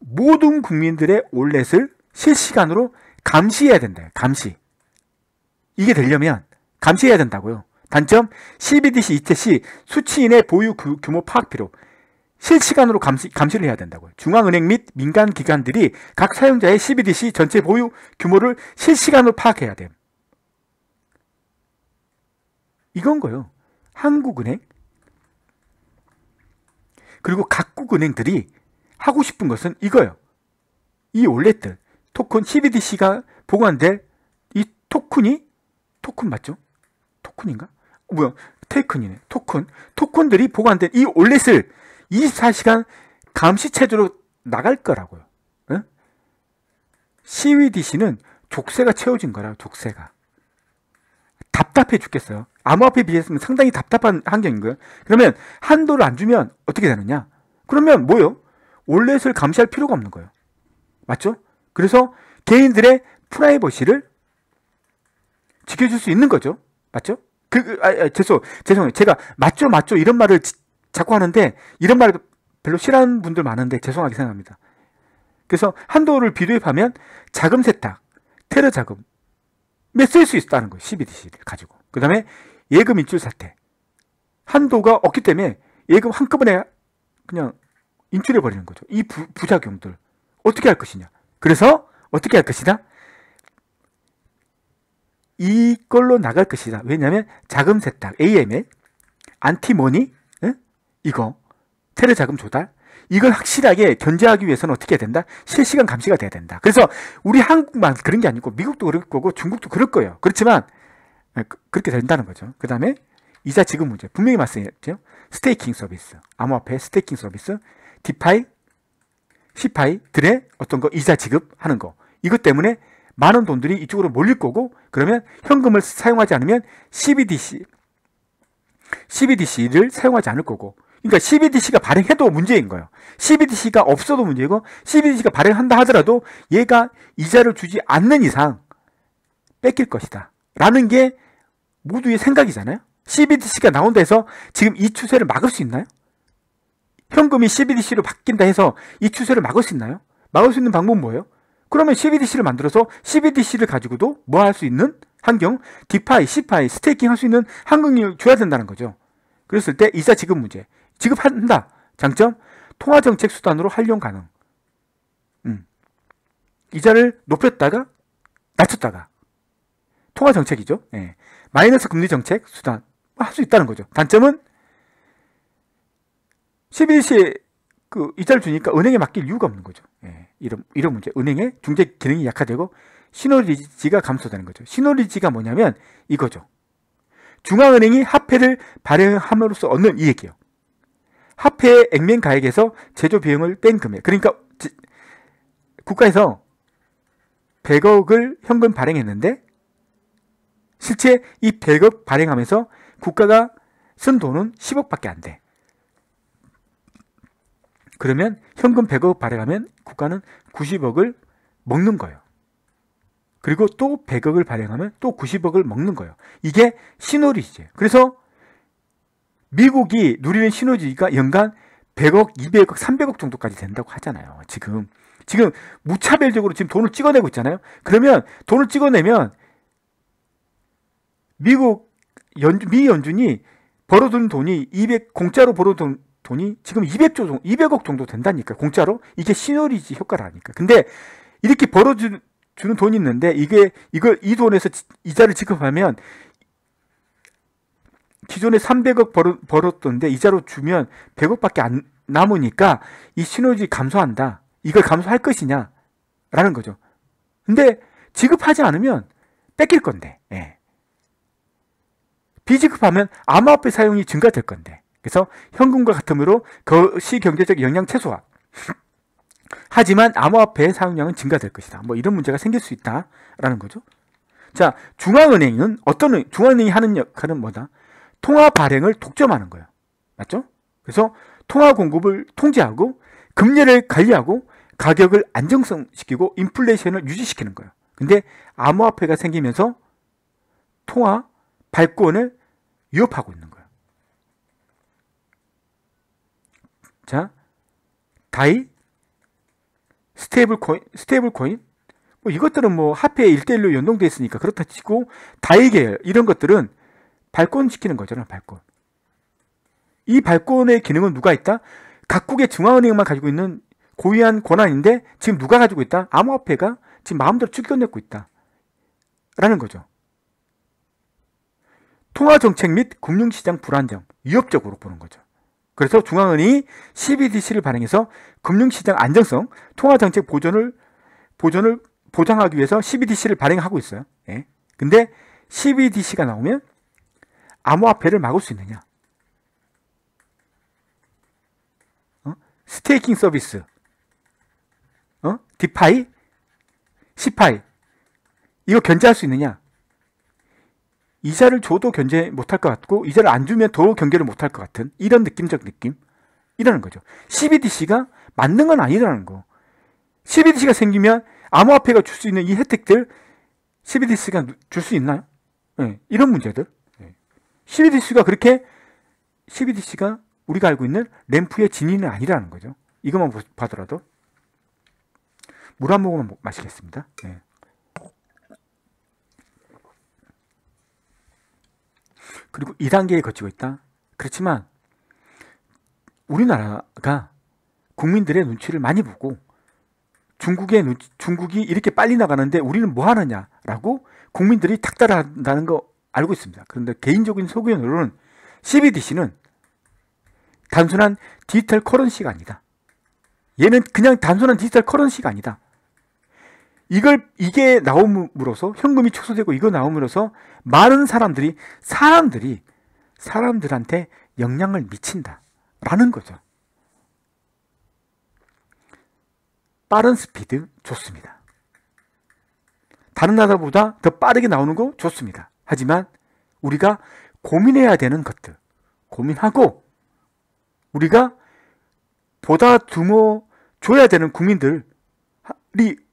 모든 국민들의 올렛을 실시간으로 감시해야 된다. 감시. 이게 되려면 감시해야 된다고요. 단점 12DC 이체 시 수취인의 보유 규모 파악 필요. 실시간으로 감시, 감시를 해야 된다고요. 중앙은행 및 민간 기관들이 각 사용자의 12DC 전체 보유 규모를 실시간으로 파악해야 됨. 이건 거요. 한국은행 그리고 각국 은행들이 하고 싶은 것은 이거예요. 이 올렛들 토큰 CBDC가 보관될 이 토큰이 토큰 맞죠? 토큰인가? 어, 뭐야? 테이큰이네. 토큰. 토큰들이 보관된 이 올렛을 24시간 감시 체제로 나갈 거라고요. 응? CBDC는 족쇄가 채워진 거라 족쇄가. 답답해 죽겠어요. 암호화폐에 비해서는 상당히 답답한 환경인 거예요. 그러면 한도를 안 주면 어떻게 되느냐? 그러면 뭐요? 올렛을 감시할 필요가 없는 거예요. 맞죠? 그래서 개인들의 프라이버시를 지켜줄 수 있는 거죠. 맞죠? 그, 그 아, 아, 죄송, 죄송해요. 제가 맞죠, 맞죠 이런 말을 지, 자꾸 하는데 이런 말을 별로 싫어하는 분들 많은데 죄송하게 생각합니다. 그래서 한도를 비례하면 자금 세탁, 테러 자금, 몇쓸수 있다는 거예요. CBDC를 가지고. 그 다음에 예금 인출 사태. 한도가 없기 때문에 예금 한꺼번에 그냥 인출해 버리는 거죠. 이 부, 부작용들. 어떻게 할 것이냐. 그래서 어떻게 할 것이다? 이걸로 나갈 것이다. 왜냐하면 자금 세탁, AML, anti-money, 응? 이거, 테러 자금 조달, 이걸 확실하게 견제하기 위해서는 어떻게 해야 된다? 실시간 감시가 돼야 된다. 그래서 우리 한국만 그런 게 아니고 미국도 그럴 거고 중국도 그럴 거예요. 그렇지만 예, 그, 그렇게 된다는 거죠. 그 다음에 이자 지급 문제 분명히 말씀했죠. staking 서비스, 암호화폐 staking 서비스, 디파이, 시파이들의 어떤 거 이자 지급하는 거 이것 때문에 많은 돈들이 이쪽으로 몰릴 거고 그러면 현금을 사용하지 않으면 CBDC CBDC를 사용하지 않을 거고 그러니까 CBDC가 발행해도 문제인 거예요. CBDC가 없어도 문제고 CBDC가 발행한다 하더라도 얘가 이자를 주지 않는 이상 뺏길 것이다. 라는 게 모두의 생각이잖아요. CBDC가 나온다 해서 지금 이 추세를 막을 수 있나요? 현금이 CBDC로 바뀐다 해서 이 추세를 막을 수 있나요? 막을 수 있는 방법은 뭐예요? 그러면 CBDC를 만들어서 CBDC를 가지고도 뭐 할 수 있는 환경, 디파이, 시파이, 스테이킹 할 수 있는 환경을 줘야 된다는 거죠. 그랬을 때 이자 지급 문제. 지급한다. 장점 통화 정책 수단으로 활용 가능. 음. 이자를 높였다가 낮췄다가 통화 정책이죠. 예. 마이너스 금리 정책 수단 할 수 있다는 거죠. 단점은 11시에 그 이자를 주니까 은행에 맡길 이유가 없는 거죠. 예. 이런 이런 문제. 은행의 중재 기능이 약화되고 신호리지가 감소되는 거죠. 신호리지가 뭐냐면 이거죠. 중앙은행이 화폐를 발행함으로써 얻는 이익이요. 화폐 액면 가액에서 제조 비용을 뺀 금액. 그러니까 국가에서 100억을 현금 발행했는데 실제 이 100억 발행하면서 국가가 쓴 돈은 10억밖에 안 돼. 그러면 현금 100억 발행하면 국가는 90억을 먹는 거예요. 그리고 또 100억을 발행하면 또 90억을 먹는 거예요. 이게 신호리지예요. 그래서 미국이 누리는 시너지가 연간 100억, 200억, 300억 정도까지 된다고 하잖아요. 지금. 지금 무차별적으로 지금 돈을 찍어내고 있잖아요. 그러면 돈을 찍어내면 미국 연주, 미 연준이 벌어둔 돈이 200, 공짜로 벌어둔 돈이 지금 200조 정도, 200억 정도 된다니까. 공짜로. 이게 시너리지 효과라니까. 근데 이렇게 벌어주는 돈이 있는데 이게, 이걸, 이 돈에서 이자를 지급하면 기존에 300억 벌었, 던데 이자로 주면 100억밖에 안 남으니까 이 시너지 감소한다. 이걸 감소할 것이냐? 라는 거죠. 근데 지급하지 않으면 뺏길 건데. 예. 비지급하면 암호화폐 사용이 증가될 건데. 그래서 현금과 같으므로 거시 경제적 영향 최소화. 하지만 암호화폐 사용량은 증가될 것이다. 뭐 이런 문제가 생길 수 있다라는 거죠. 자, 중앙은행은 어떤 중앙은행이 하는 역할은 뭐다? 통화 발행을 독점하는 거예요. 맞죠? 그래서 통화 공급을 통제하고 금리를 관리하고 가격을 안정성시키고 인플레이션을 유지시키는 거예요. 근데 암호화폐가 생기면서 통화 발권을 위협하고 있는 거예요. 자, 다이, stable coin, stable coin, 뭐 이것들은 뭐 화폐에 일대일로 연동돼 있으니까 그렇다 치고 DAI 계열 이런 것들은 발권시키는 거잖아요, 발권. 이 발권의 기능은 누가 있다? 각국의 중앙은행만 가지고 있는 고유한 권한인데 지금 누가 가지고 있다? 암호화폐가 지금 마음대로 찍어내고 있다. 라는 거죠. 통화정책 및 금융시장 불안정, 위협적으로 보는 거죠. 그래서 중앙은행이 CBDC를 발행해서 금융시장 안정성, 통화정책 보존을, 보존을 보장하기 위해서 CBDC를 발행하고 있어요. 예. 근데 CBDC가 나오면 암호화폐를 막을 수 있느냐? 어? 스테이킹 서비스, 어? 디파이, 시파이, 이거 견제할 수 있느냐? 이자를 줘도 견제 못할 것 같고 이자를 안 주면 더 경계를 못할 것 같은 이런 느낌적 느낌 이라는 거죠. CBDC가 맞는 건 아니라는 거. CBDC가 생기면 암호화폐가 줄 수 있는 이 혜택들 CBDC가 줄 수 있나요? 네, 이런 문제들. 네. CBDC가 그렇게 CBDC가 우리가 알고 있는 램프의 진위는 아니라는 거죠. 이것만 봐더라도 물 한 모금만 마시겠습니다. 네. 그리고 2단계에 거치고 있다. 그렇지만 우리나라가 국민들의 눈치를 많이 보고 중국의 눈치, 중국이 이렇게 빨리 나가는데 우리는 뭐 하느냐라고 국민들이 탁 따라한다는 거 알고 있습니다. 그런데 개인적인 소견으로는 CBDC는 단순한 디지털 커런시가 아니다. 얘는 그냥 단순한 디지털 커런시가 아니다. 이걸 이게 나옴으로써 현금이 축소되고 이거 나옴으로써 많은 사람들이 사람들이 사람들한테 영향을 미친다라는 거죠. 빠른 스피드 좋습니다. 다른 나라보다 더 빠르게 나오는 거 좋습니다. 하지만 우리가 고민해야 되는 것들 고민하고 우리가 보다 두모 줘야 되는 국민들이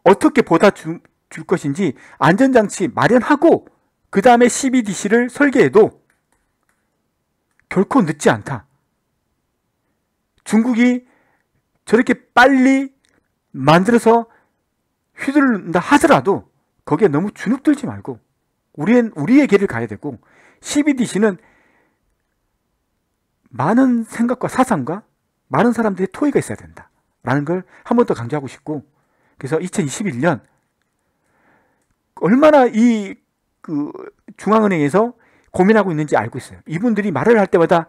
어떻게 보다 주, 줄 것인지 안전장치 마련하고 그 다음에 CBDC를 설계해도 결코 늦지 않다. 중국이 저렇게 빨리 만들어서 휘두른다 하더라도 거기에 너무 주눅들지 말고 우리는 우리의 길을 가야 되고 CBDC는 많은 생각과 사상과 많은 사람들의 토의가 있어야 된다. 라는 걸 한 번 더 강조하고 싶고 그래서 2021년 얼마나 이 그 중앙은행에서 고민하고 있는지 알고 있어요. 이분들이 말을 할 때마다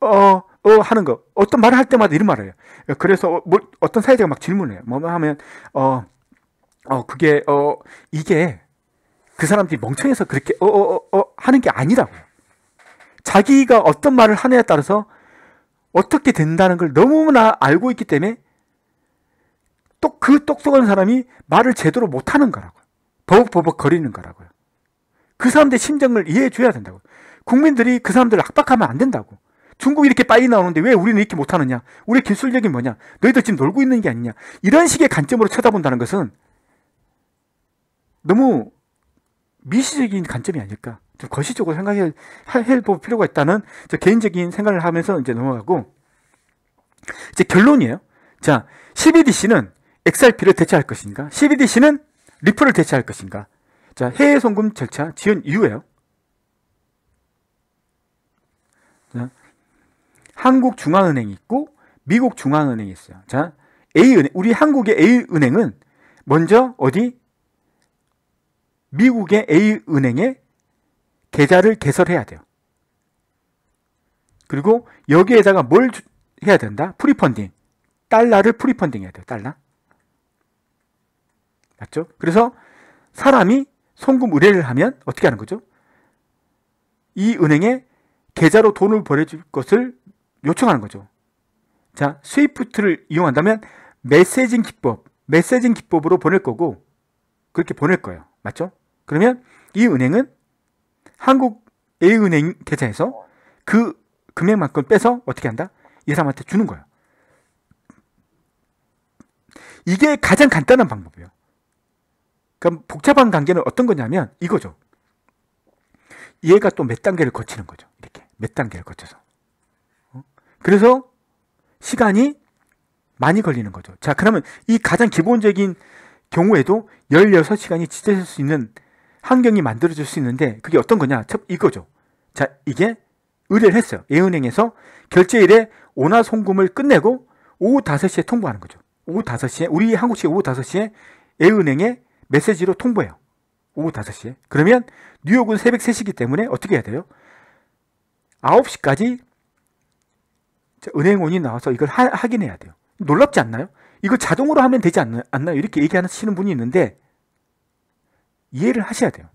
어, 어 하는 거 어떤 말을 할 때마다 이런 말을 해요. 그래서 뭐 어떤 사회자가 막 질문해요. 뭐 하면 어, 어 그게 어 이게 그 사람들이 멍청해서 그렇게 어, 어, 어, 어 하는 게 아니라고요. 자기가 어떤 말을 하느냐에 따라서 어떻게 된다는 걸 너무나 알고 있기 때문에 또 그 똑똑한 사람이 말을 제대로 못하는 거라고요. 버벅버벅 거리는 거라고요. 그 사람들의 심정을 이해해 줘야 된다고. 국민들이 그 사람들을 압박하면 안 된다고. 중국이 이렇게 빨리 나오는데 왜 우리는 이렇게 못하느냐? 우리의 기술력이 뭐냐? 너희들 지금 놀고 있는 게 아니냐? 이런 식의 관점으로 쳐다본다는 것은 너무 미시적인 관점이 아닐까? 좀 거시적으로 생각해 볼 필요가 있다는 개인적인 생각을 하면서 이제 넘어가고 이제 결론이에요. 자, CBDC는 XRP를 대체할 것인가? CBDC는 리플을 대체할 것인가? 자, 해외 송금 절차 지연 이후에요. 자, 한국 중앙은행이 있고 미국 중앙은행이 있어요. 자, A은행, 우리 한국의 A은행은 먼저 어디? 미국의 A은행에 계좌를 개설해야 돼요. 그리고 여기에다가 뭘 해야 된다? pre-funding. 달러를 pre-funding 해야 돼요. 달러. 맞죠? 그래서 사람이 송금 의뢰를 하면 어떻게 하는 거죠? 이 은행에 계좌로 돈을 보내줄 것을 요청하는 거죠. 자, 스위프트를 이용한다면 메시징 기법, 메시징 기법으로 보낼 거고 그렇게 보낼 거예요. 맞죠? 그러면 이 은행은 한국 A은행 계좌에서 그 금액만큼 빼서 어떻게 한다? 이 사람한테 주는 거예요. 이게 가장 간단한 방법이에요. 그럼 복잡한 관계는 어떤 거냐면 이거죠. 얘가 또 몇 단계를 거치는 거죠. 이렇게 몇 단계를 거쳐서. 어? 그래서 시간이 많이 걸리는 거죠. 자, 그러면 이 가장 기본적인 경우에도 16시간이 지체될 수 있는 환경이 만들어질 수 있는데 그게 어떤 거냐? 첫 이거죠. 자, 이게 의뢰를 했어요. A은행에서 결제일에 오나 송금을 끝내고 오후 5시에 통보하는 거죠. 오후 5시에 우리 한국시 오후 5시에 A은행에 메시지로 통보해요. 오후 5시에. 그러면 뉴욕은 새벽 3시기 때문에 어떻게 해야 돼요? 9시까지 은행원이 나와서 이걸 하, 확인해야 돼요. 놀랍지 않나요? 이걸 자동으로 하면 되지 않나, 요 이렇게 얘기하시는 분이 있는데 이해를 하셔야 돼요.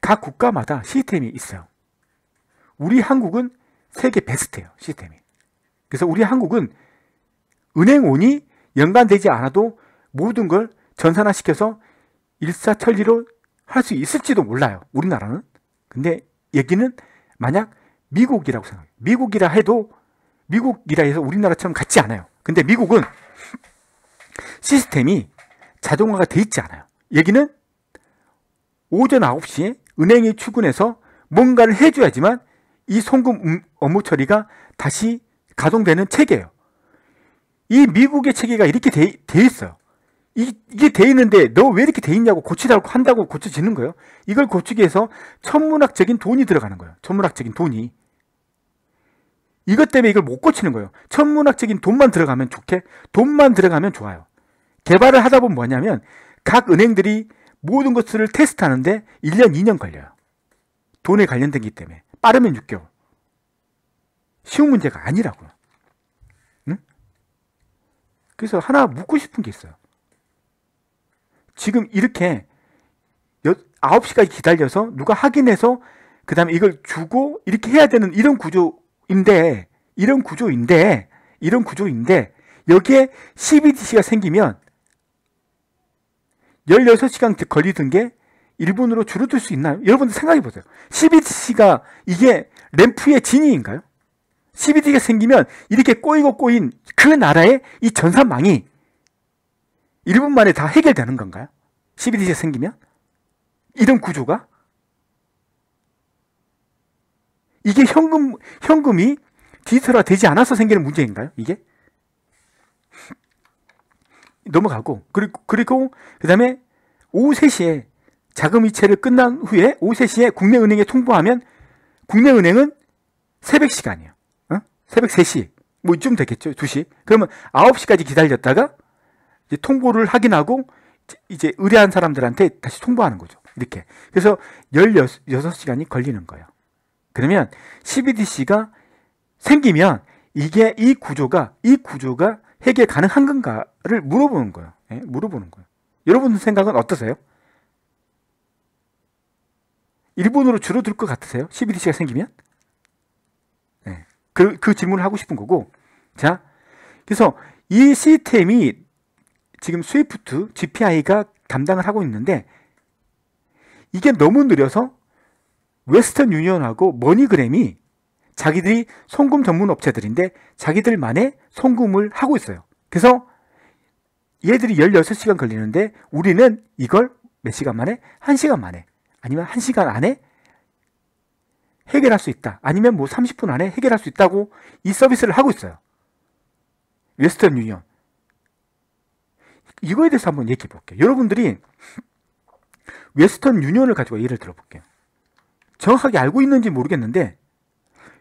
각 국가마다 시스템이 있어요. 우리 한국은 세계 베스트예요. 시스템이. 그래서 우리 한국은 은행원이 연관되지 않아도 모든 걸 전산화시켜서 일사천리로 할 수 있을지도 몰라요. 우리나라는. 근데 얘기는 만약 미국이라고 생각해요. 미국이라 해도 미국이라 해서 우리나라처럼 같지 않아요. 근데 미국은 시스템이 자동화가 돼 있지 않아요. 얘기는 오전 9시에 은행이 출근해서 뭔가를 해줘야지만 이 송금 음, 업무 처리가 다시 가동되는 체계예요. 이 미국의 체계가 이렇게 돼, 돼 있어요. 이, 이게 돼 있는데 너 왜 이렇게 돼 있냐고 고치라고 한다고 고쳐지는 거예요. 이걸 고치기 위해서 천문학적인 돈이 들어가는 거예요. 천문학적인 돈이. 이것 때문에 이걸 못 고치는 거예요. 천문학적인 돈만 들어가면 좋게, 돈만 들어가면 좋아요. 개발을 하다 보면 뭐냐면 각 은행들이 모든 것을 테스트하는데 1년, 2년 걸려요. 돈에 관련된 기 때문에. 빠르면 6개월. 쉬운 문제가 아니라고요. 응? 그래서 하나 묻고 싶은 게 있어요. 지금 이렇게 9시까지 기다려서 누가 확인해서 그 다음에 이걸 주고 이렇게 해야 되는 이런 구조인데, 이런 구조인데, 이런 구조인데, 여기에 CBDC가 생기면 16시간 걸리던 게 1분으로 줄어들 수 있나요? 여러분들 생각해 보세요. CBDC가 이게 램프의 진위인가요? CBDC가 생기면 이렇게 꼬이고 꼬인 그 나라의 이 전산망이 1분 만에 다 해결되는 건가요? CBDC가 생기면? 이런 구조가? 이게 현금, 현금이 디지털화 되지 않아서 생기는 문제인가요? 이게? 넘어가고 그리고 그리고 그 다음에 오후 3시에 자금 이체를 끝난 후에 오후 3시에 국내은행에 통보하면 국내은행은 새벽 시간이에요. 어? 새벽 3시. 뭐 이쯤 되겠죠. 2시. 그러면 9시까지 기다렸다가 통보를 확인하고 이제 의뢰한 사람들한테 다시 통보하는 거죠. 이렇게. 그래서 16시간이 걸리는 거예요. 그러면 CBDC가 생기면 이게 이 구조가 이 구조가 해결 가능한 건가를 물어보는 거예요. 예? 물어보는 거예요. 여러분 생각은 어떠세요? 일본으로 줄어들 것 같으세요? CBDC가 생기면? 네. 그, 그 질문을 하고 싶은 거고. 자, 그래서 이 시스템이 지금 스위프트, GPI가 담당을 하고 있는데 이게 너무 느려서 웨스턴 유니언하고 머니그램이 자기들이 송금 전문 업체들인데 자기들만의 송금을 하고 있어요. 그래서 얘들이 16시간 걸리는데 우리는 이걸 몇 시간 만에? 1시간 만에 아니면 1시간 안에 해결할 수 있다. 아니면 뭐 30분 안에 해결할 수 있다고 이 서비스를 하고 있어요. 웨스턴 유니언. 이거에 대해서 한번 얘기해 볼게요. 여러분들이 Western Union을 가지고 예를 들어 볼게요. 정확하게 알고 있는지 모르겠는데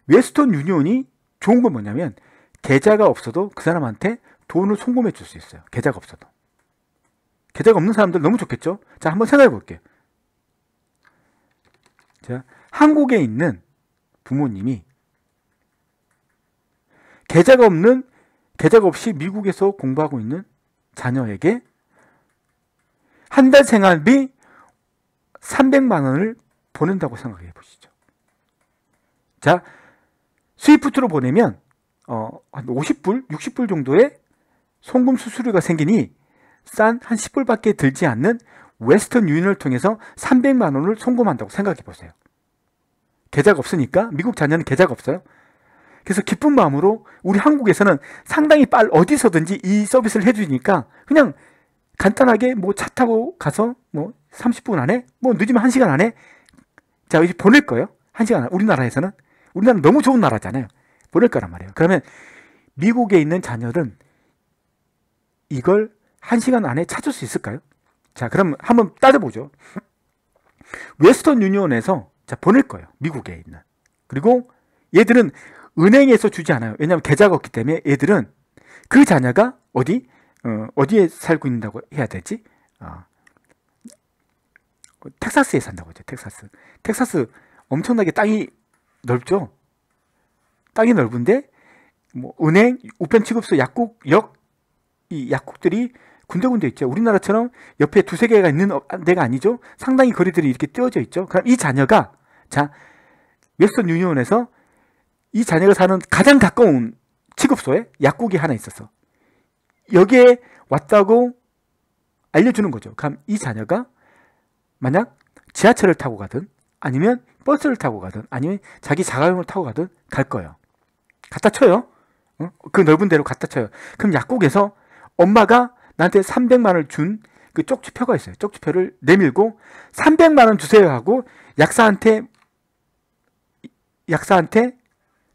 Western Union이 좋은 건 뭐냐면 계좌가 없어도 그 사람한테 돈을 송금해 줄 수 있어요. 계좌가 없어도. 계좌가 없는 사람들 너무 좋겠죠? 자, 한번 생각해 볼게요. 자, 한국에 있는 부모님이 계좌가 없는, 계좌가 없이 미국에서 공부하고 있는 자녀에게 한 달 생활비 300만 원을 보낸다고 생각해 보시죠. 자, 스위프트로 보내면 어, 한 50불, 60불 정도의 송금 수수료가 생기니 싼 한 10불밖에 들지 않는 웨스턴 유니언을 통해서 300만 원을 송금한다고 생각해 보세요. 계좌가 없으니까 미국 자녀는 계좌가 없어요. 그래서 기쁜 마음으로 우리 한국에서는 상당히 빨 어디서든지 이 서비스를 해주니까 그냥 간단하게 뭐 차 타고 가서 뭐 30분 안에 뭐 늦으면 1시간 안에 자 이제 보낼 거예요. 1시간 안에 우리나라에서는 우리나라는 너무 좋은 나라잖아요. 보낼 거란 말이에요. 그러면 미국에 있는 자녀는 이걸 1시간 안에 찾을 수 있을까요? 자, 그럼 한번 따져보죠. 웨스턴 유니온에서 자, 보낼 거예요. 미국에 있는. 그리고 얘들은 은행에서 주지 않아요. 왜냐하면 계좌가 없기 때문에 얘들은 그 자녀가 어디 어, 어디에 살고 있다고 해야 되지? 어, 텍사스에 산다고 하죠. 텍사스. 텍사스 엄청나게 땅이 넓죠. 땅이 넓은데 뭐 은행, 우편 취급소, 약국, 역 이 약국들이 군데군데 있죠. 우리나라처럼 옆에 두세 개가 있는 데가 아니죠. 상당히 거리들이 이렇게 띄어져 있죠. 그럼 이 자녀가 자 웨스턴 유니온에서 이 자녀가 사는 가장 가까운 취급소에 약국이 하나 있었어. 여기에 왔다고 알려주는 거죠. 그럼 이 자녀가 만약 지하철을 타고 가든 아니면 버스를 타고 가든 아니면 자기 자가용을 타고 가든 갈 거예요. 갖다 쳐요. 어? 그 넓은 데로 갖다 쳐요. 그럼 약국에서 엄마가 나한테 300만 원을 준 그 쪽지표가 있어요. 쪽지표를 내밀고 300만 원 주세요 하고 약사한테 약사한테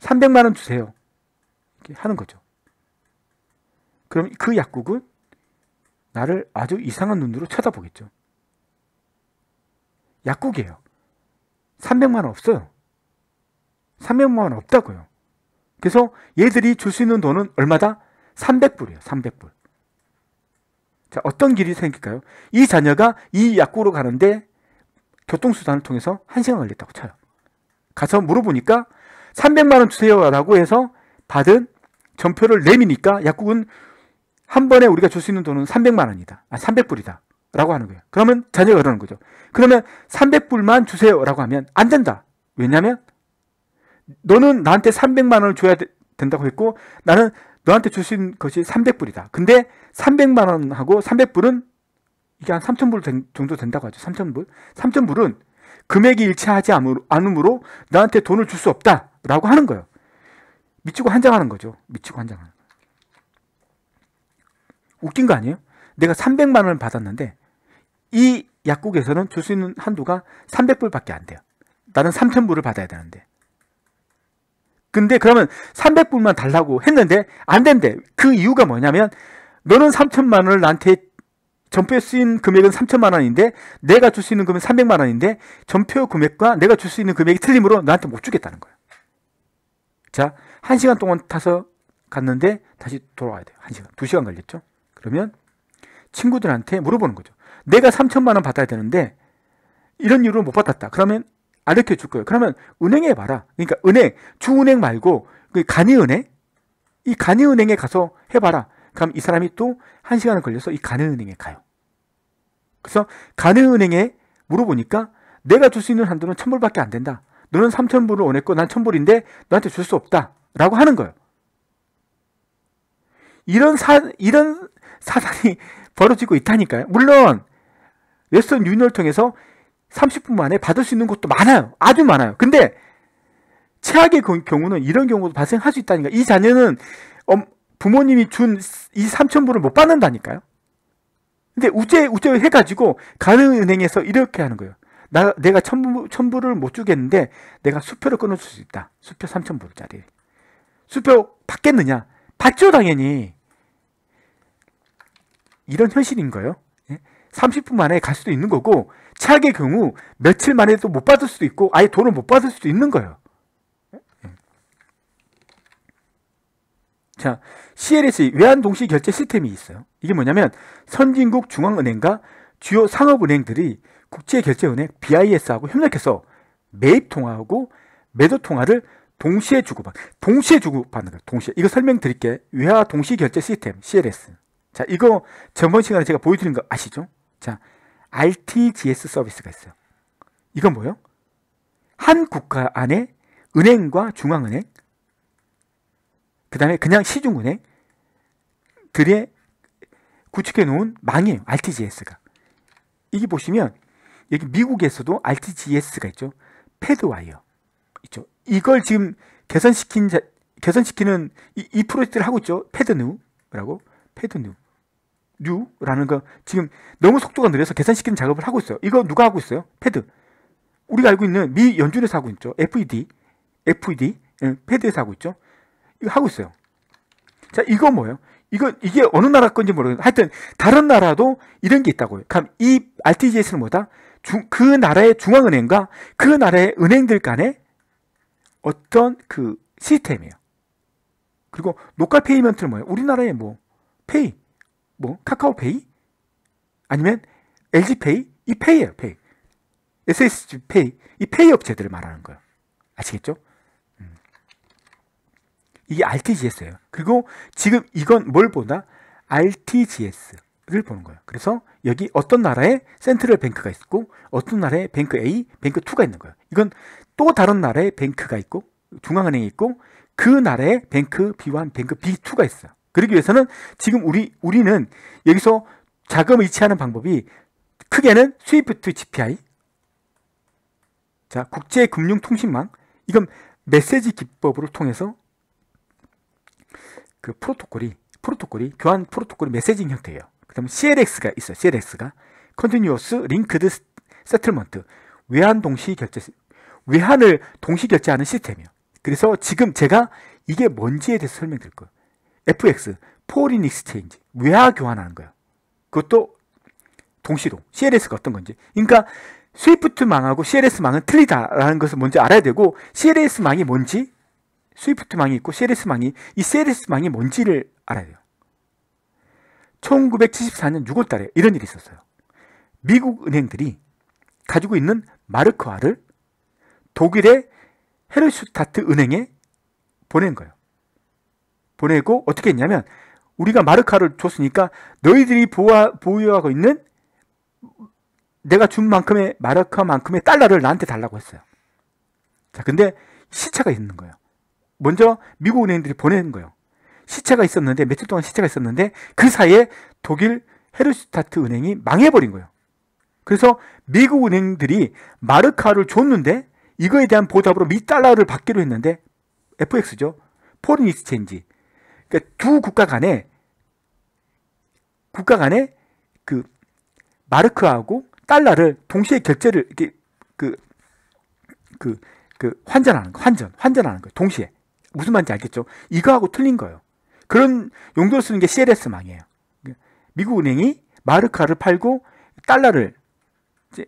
300만 원 주세요. 이렇게 하는 거죠. 그럼 그 약국은 나를 아주 이상한 눈으로 쳐다보겠죠. 약국이에요. 300만 원 없어요. 300만 원 없다고요. 그래서 얘들이 줄 수 있는 돈은 얼마다? 300불이에요. 300불. 자, 어떤 길이 생길까요? 이 자녀가 이 약국으로 가는데 교통수단을 통해서 1시간 걸렸다고 쳐요. 가서 물어보니까 300만 원 주세요라고 해서 받은 전표를 내미니까 약국은 한 번에 우리가 줄 수 있는 돈은 300만 원이다. 아, 300불이다. 라고 하는 거예요. 그러면 자녀가 그러는 거죠. 그러면 300불만 주세요 라고 하면 안 된다. 왜냐면 너는 나한테 300만 원을 줘야 되, 된다고 했고 나는 너한테 있는 것이 300불이다. 근데 300만 원하고 300불은 이게 한 3,000불 정도 된다고 하죠. 3,000불. 3,000불은 금액이 일치하지 않으므로 나한테 돈을 줄 수 없다라고 하는 거예요. 미치고 한장하는 거죠. 미치고 한장하는. 웃긴 거 아니에요? 내가 300만 원을 받았는데 이 약국에서는 줄 수 있는 한도가 300불밖에 안 돼요. 나는 3,000불을 받아야 되는데. 근데 그러면 300불만 달라고 했는데 안 된대. 그 이유가 뭐냐면 너는 3천만 원을 나한테 전표에 쓰인 금액은 3천만 원인데 내가 줄 수 있는 금액은 300만 원인데 전표 금액과 내가 줄 수 있는 금액이 틀림으로 나한테 못 주겠다는 거예요. 자, 1시간 동안 타서 갔는데 다시 돌아와야 돼요. 1시간. 2시간 걸렸죠? 그러면 친구들한테 물어보는 거죠. 내가 3천만 원 받아야 되는데 이런 이유로 못 받았다. 그러면 알려 줄 거예요. 그러면 은행에 봐라. 그러니까 은행, 주은행 말고 그 간이은행, 이 간이은행에 가서 해봐라. 그럼 이 사람이 또 한 시간을 걸려서 이 간이은행에 가요. 그래서 간이은행에 물어보니까 내가 줄 수 있는 한도는 천불밖에 안 된다. 너는 삼천불을 원했고 난 천불인데 너한테 줄 수 없다. 라고 하는 거예요. 이런 사, 이런 사단이 벌어지고 있다니까요. 물론, 웨스턴 유니언을 통해서 30분 만에 받을 수 있는 것도 많아요. 아주 많아요. 근데 최악의 경우는 이런 경우도 발생할 수 있다니까. 이 자녀는 부모님이 준 이 3천불을 못 받는다니까요. 근데 우째 우째 해가지고 가는 은행에서 이렇게 하는 거예요. 나 내가 천불 천불을 못 주겠는데 내가 수표를 끊어줄 수 있다. 수표 3천불짜리. 수표 받겠느냐? 받죠 당연히. 이런 현실인 거예요. 30분 만에 갈 수도 있는 거고 최악의 경우 며칠 만에도 못 받을 수도 있고 아예 돈을 못 받을 수도 있는 거예요. 자, CLS 외환 동시 결제 시스템이 있어요. 이게 뭐냐면 선진국 중앙은행과 주요 상업은행들이 국제결제은행 BIS하고 협력해서 매입 통화하고 매도 통화를 동시에 주고받, 동시에 주고받는 거예요. 동시에. 이거 설명드릴게요. 외화 동시 결제 시스템 CLS. 자, 이거 전번 시간에 제가 보여드린 거 아시죠? 자, RTGS 서비스가 있어요. 이건 뭐예요? 한 국가 안에 은행과 중앙은행, 그 다음에 그냥 시중은행, 들의 구축해 놓은 망이에요. RTGS가. 이게 보시면 여기 미국에서도 RTGS가 있죠. 패드와이어 있죠. 이걸 지금 개선시킨 자, 개선시키는 이, 이 프로젝트를 하고 있죠. 패드뉴라고 패드뉴 뉴라는 거 지금 너무 속도가 느려서 개선시키는 작업을 하고 있어요. 이거 누가 하고 있어요? 패드. 우리가 알고 있는 미 연준에서 하고 있죠. FED, FED, 예, 패드에서 하고 있죠. 이거 하고 있어요. 자, 이거 뭐예요? 이거 이게 어느 나라 건지 모르겠는데 하여튼 다른 나라도 이런 게 있다고요. 그럼 이 RTGS는 뭐다? 중, 그 나라의 중앙은행과 그 나라의 은행들 간의 어떤 그 시스템이에요. 그리고 local payment는 뭐예요? 우리나라의 뭐 pay, 뭐 카카오 페이 아니면 LG Pay 이 pay예요. pay. SS Pay 이 pay 업체들을 말하는 거예요. 아시겠죠? 음. 이게 RTGS예요. 그리고 지금 이건 뭘 보나? RTGS를 보는 거예요. 그래서 여기 어떤 나라에 central bank가 있고 어떤 나라에 bank A, bank 2가 있는 거예요. 이건 또 다른 나라에 bank가 있고 중앙은행이 있고 그 나라에 bank B1, bank B2가 있어요. 그러기 위해서는 지금 우리 우리는 여기서 자금을 이체하는 방법이 크게는 SWIFT GPI 자 국제금융통신망 이건 메시지 기법으로 통해서 그 프로토콜이 프로토콜이 교환 프로토콜이 메시징 형태예요. 그다음에 CLX가 있어요. CLX가 Continuous Linked Settlement 외환 동시 결제 외환을 동시 결제하는 시스템이에요. 그래서 지금 제가 이게 뭔지에 대해서 설명드릴 거예요. FX, Foreign Exchange, 외화 교환하는 거예요. 그것도 동시로 CLS가 어떤 건지. 그러니까 스위프트 망하고 CLS망은 틀리다라는 것을 먼저 알아야 되고 CLS망이 뭔지 스위프트망이 있고 CLS망이 이 CLS망이 뭔지를 알아야 돼요. 1974년 6월 달에 이런 일이 있었어요. 미국 은행들이 가지고 있는 마르크화를 독일의 헤르슈타트 은행에 보낸 거예요. 보내고 어떻게 했냐면 우리가 마르카를 줬으니까 너희들이 보아, 보유하고 있는 내가 준 만큼의 마르카만큼의 달러를 나한테 달라고 했어요. 자, 근데 시차가 있는 거예요. 먼저 미국 은행들이 보낸 거예요. 시차가 있었는데 며칠 동안 시차가 있었는데 그 사이에 독일 헤르슈타트 은행이 망해버린 거예요. 그래서 미국 은행들이 마르카를 줬는데 이거에 대한 보답으로 미 달러를 받기로 했는데 FX죠. foreign exchange. 그러니까 두 국가 간에 국가 간에 그 마르크하고 달러를 동시에 결제를 이렇게 그 그, 그 환전하는 거, 환전, 환전하는 거예요. 동시에. 무슨 말인지 알겠죠? 이거하고 틀린 거예요. 그런 용도로 쓰는 게 CLS망이에요. 미국 은행이 마르크를 팔고 달러를 이제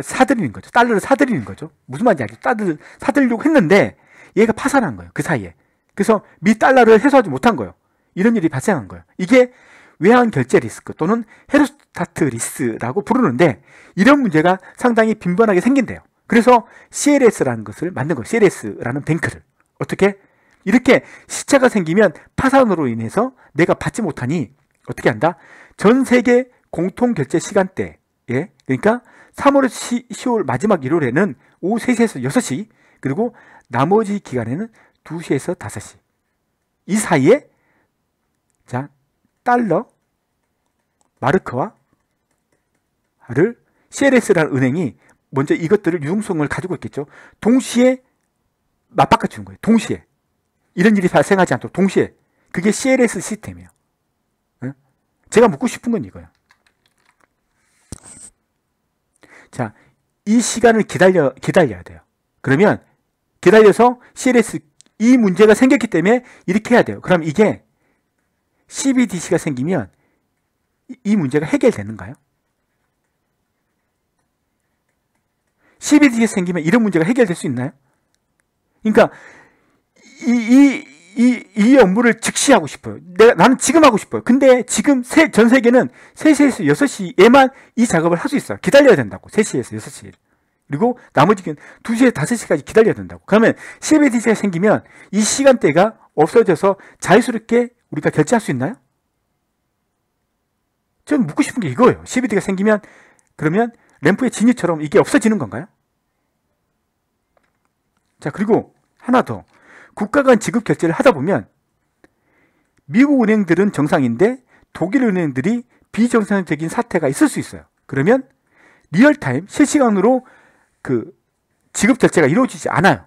사들이는 거죠. 달러를 사들이는 거죠. 무슨 말인지 알겠죠? 달러를 사들려고 했는데 얘가 파산한 거예요. 그 사이에. 그래서 미 달러를 해소하지 못한 거예요. 이런 일이 발생한 거예요. 이게 외환 결제 리스크 또는 헤르슈타트 리스크라고 부르는데 이런 문제가 상당히 빈번하게 생긴대요. 그래서 CLS라는 것을 만든 거예요. CLS라는 bank를. 어떻게? 이렇게 시차가 생기면 파산으로 인해서 내가 받지 못하니 어떻게 한다? 전 세계 공통 결제 시간대에 그러니까 3월 10월 마지막 일요일에는 오후 3시에서 6시 그리고 나머지 기간에는 2시에서 5시. 이 사이에 자, 달러 마르크와 를 CLS라는 은행이 먼저 이것들을 유동성을 가지고 있겠죠. 동시에 맞바꿔 주는 거예요. 동시에. 이런 일이 발생하지 않도록 동시에. 그게 CLS 시스템이에요. 네? 제가 묻고 싶은 건 이거예요. 자, 이 시간을 기다려, 기다려야 돼요. 그러면 기다려서 CLS 이 문제가 생겼기 때문에 이렇게 해야 돼요. 그럼 이게 CBDC가 생기면 이 문제가 해결되는가요? CBDC가 생기면 이런 문제가 해결될 수 있나요? 그러니까 이, 이, 이, 이 업무를 즉시 하고 싶어요. 내가, 나는 지금 하고 싶어요. 근데 지금 세, 전 세계는 3시에서 6시에만 이 작업을 할 수 있어요. 기다려야 된다고. 3시에서 6시. 그리고 나머지는 2시에서 5시까지 기다려야 된다고. 그러면 CBDC가 생기면 이 시간대가 없어져서 자유스럽게 우리가 결제할 수 있나요? 좀 묻고 싶은 게 이거예요. CBD가 생기면 그러면 램프의 지니처럼 이게 없어지는 건가요? 자, 그리고 하나 더. 국가 간 지급 결제를 하다 보면 미국 은행들은 정상인데 독일 은행들이 비정상적인 사태가 있을 수 있어요. 그러면 real time 실시간으로 그 지급 결제가 이루어지지 않아요.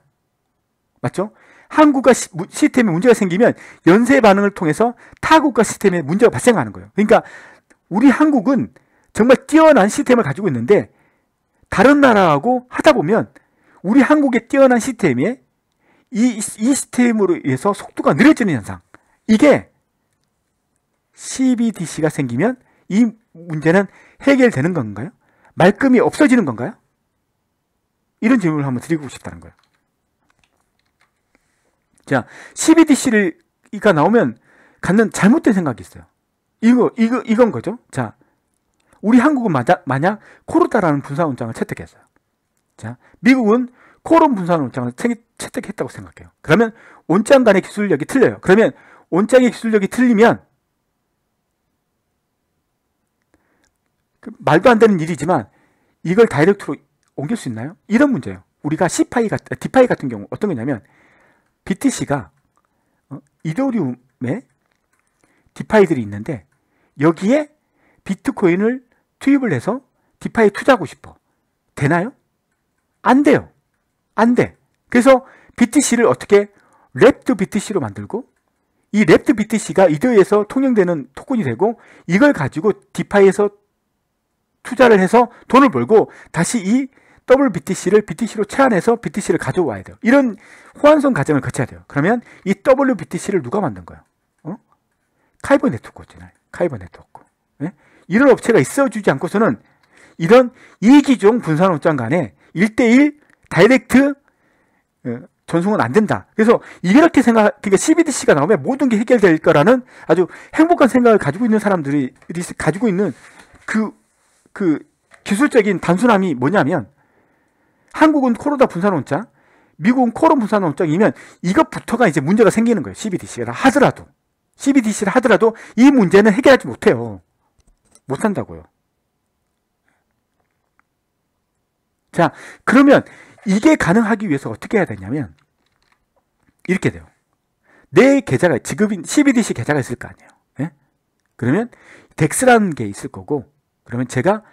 맞죠? 한 국가 시, 스템에 문제가 생기면 연쇄 반응을 통해서 타 국가 시스템에 문제가 발생하는 거예요. 그러니까 우리 한국은 정말 뛰어난 시스템을 가지고 있는데 다른 나라하고 하다 보면 우리 한국의 뛰어난 시스템에 이, 이 시스템으로 인해서 속도가 느려지는 현상. 이게 CBDC가 생기면 이 문제는 해결되는 건가요? 말끔히 없어지는 건가요? 이런 질문을 한번 드리고 싶다는 거예요. 자, CBDC가 나오면 갖는 잘못된 생각이 있어요. 이거, 이거, 이건 거죠. 자, 우리 한국은 만약, 만약 코르다라는 분산원장을 채택했어요. 자, 미국은 코론 분산원장을 채택했다고 생각해요. 그러면 온장 간의 기술력이 틀려요. 그러면 온장의 기술력이 틀리면 그 말도 안 되는 일이지만 이걸 다이렉트로 옮길 수 있나요? 이런 문제예요. 우리가 C파이, D파이 같은 경우 어떤 거냐면 BTC가 어, Ethereum에 DeFi들이 있는데 여기에 비트코인을 투입을 해서 DeFi 투자하고 싶어. 되나요? 안 돼요. 안 돼. 그래서 BTC를 어떻게 wrapped BTC로 만들고 이 랩트 BTC가 이더에서 통용되는 토큰이 되고 이걸 가지고 DeFi에서 투자를 해서 돈을 벌고 다시 이 WBTC를 BTC로 채안해서 BTC를 가져와야 돼요. 이런 호환성 과정을 거쳐야 돼요. 그러면 이 WBTC를 누가 만든 거예요? 어? Kyber Network잖아요. Kyber Network. 예? 이런 업체가 있어주지 않고서는 이런 이기종 분산원장 간에 1대1 direct 어, 전송은 안 된다. 그래서 이렇게 생각, 그러니까 CBDC가 나오면 모든 게 해결될 거라는 아주 행복한 생각을 가지고 있는 사람들이 가지고 있는 그, 그 기술적인 단순함이 뭐냐면 한국은 코로나 분산원장, 미국은 코론 분산원장이면 이것부터가 이제 문제가 생기는 거예요. CBDC라 하더라도. CBDC를 하더라도 이 문제는 해결하지 못해요. 못한다고요. 자, 그러면 이게 가능하기 위해서 어떻게 해야 되냐면 이렇게 돼요. 내 계좌가 지급인 CBDC 계좌가 있을 거 아니에요. 예? 그러면 덱스라는 게 있을 거고 그러면 제가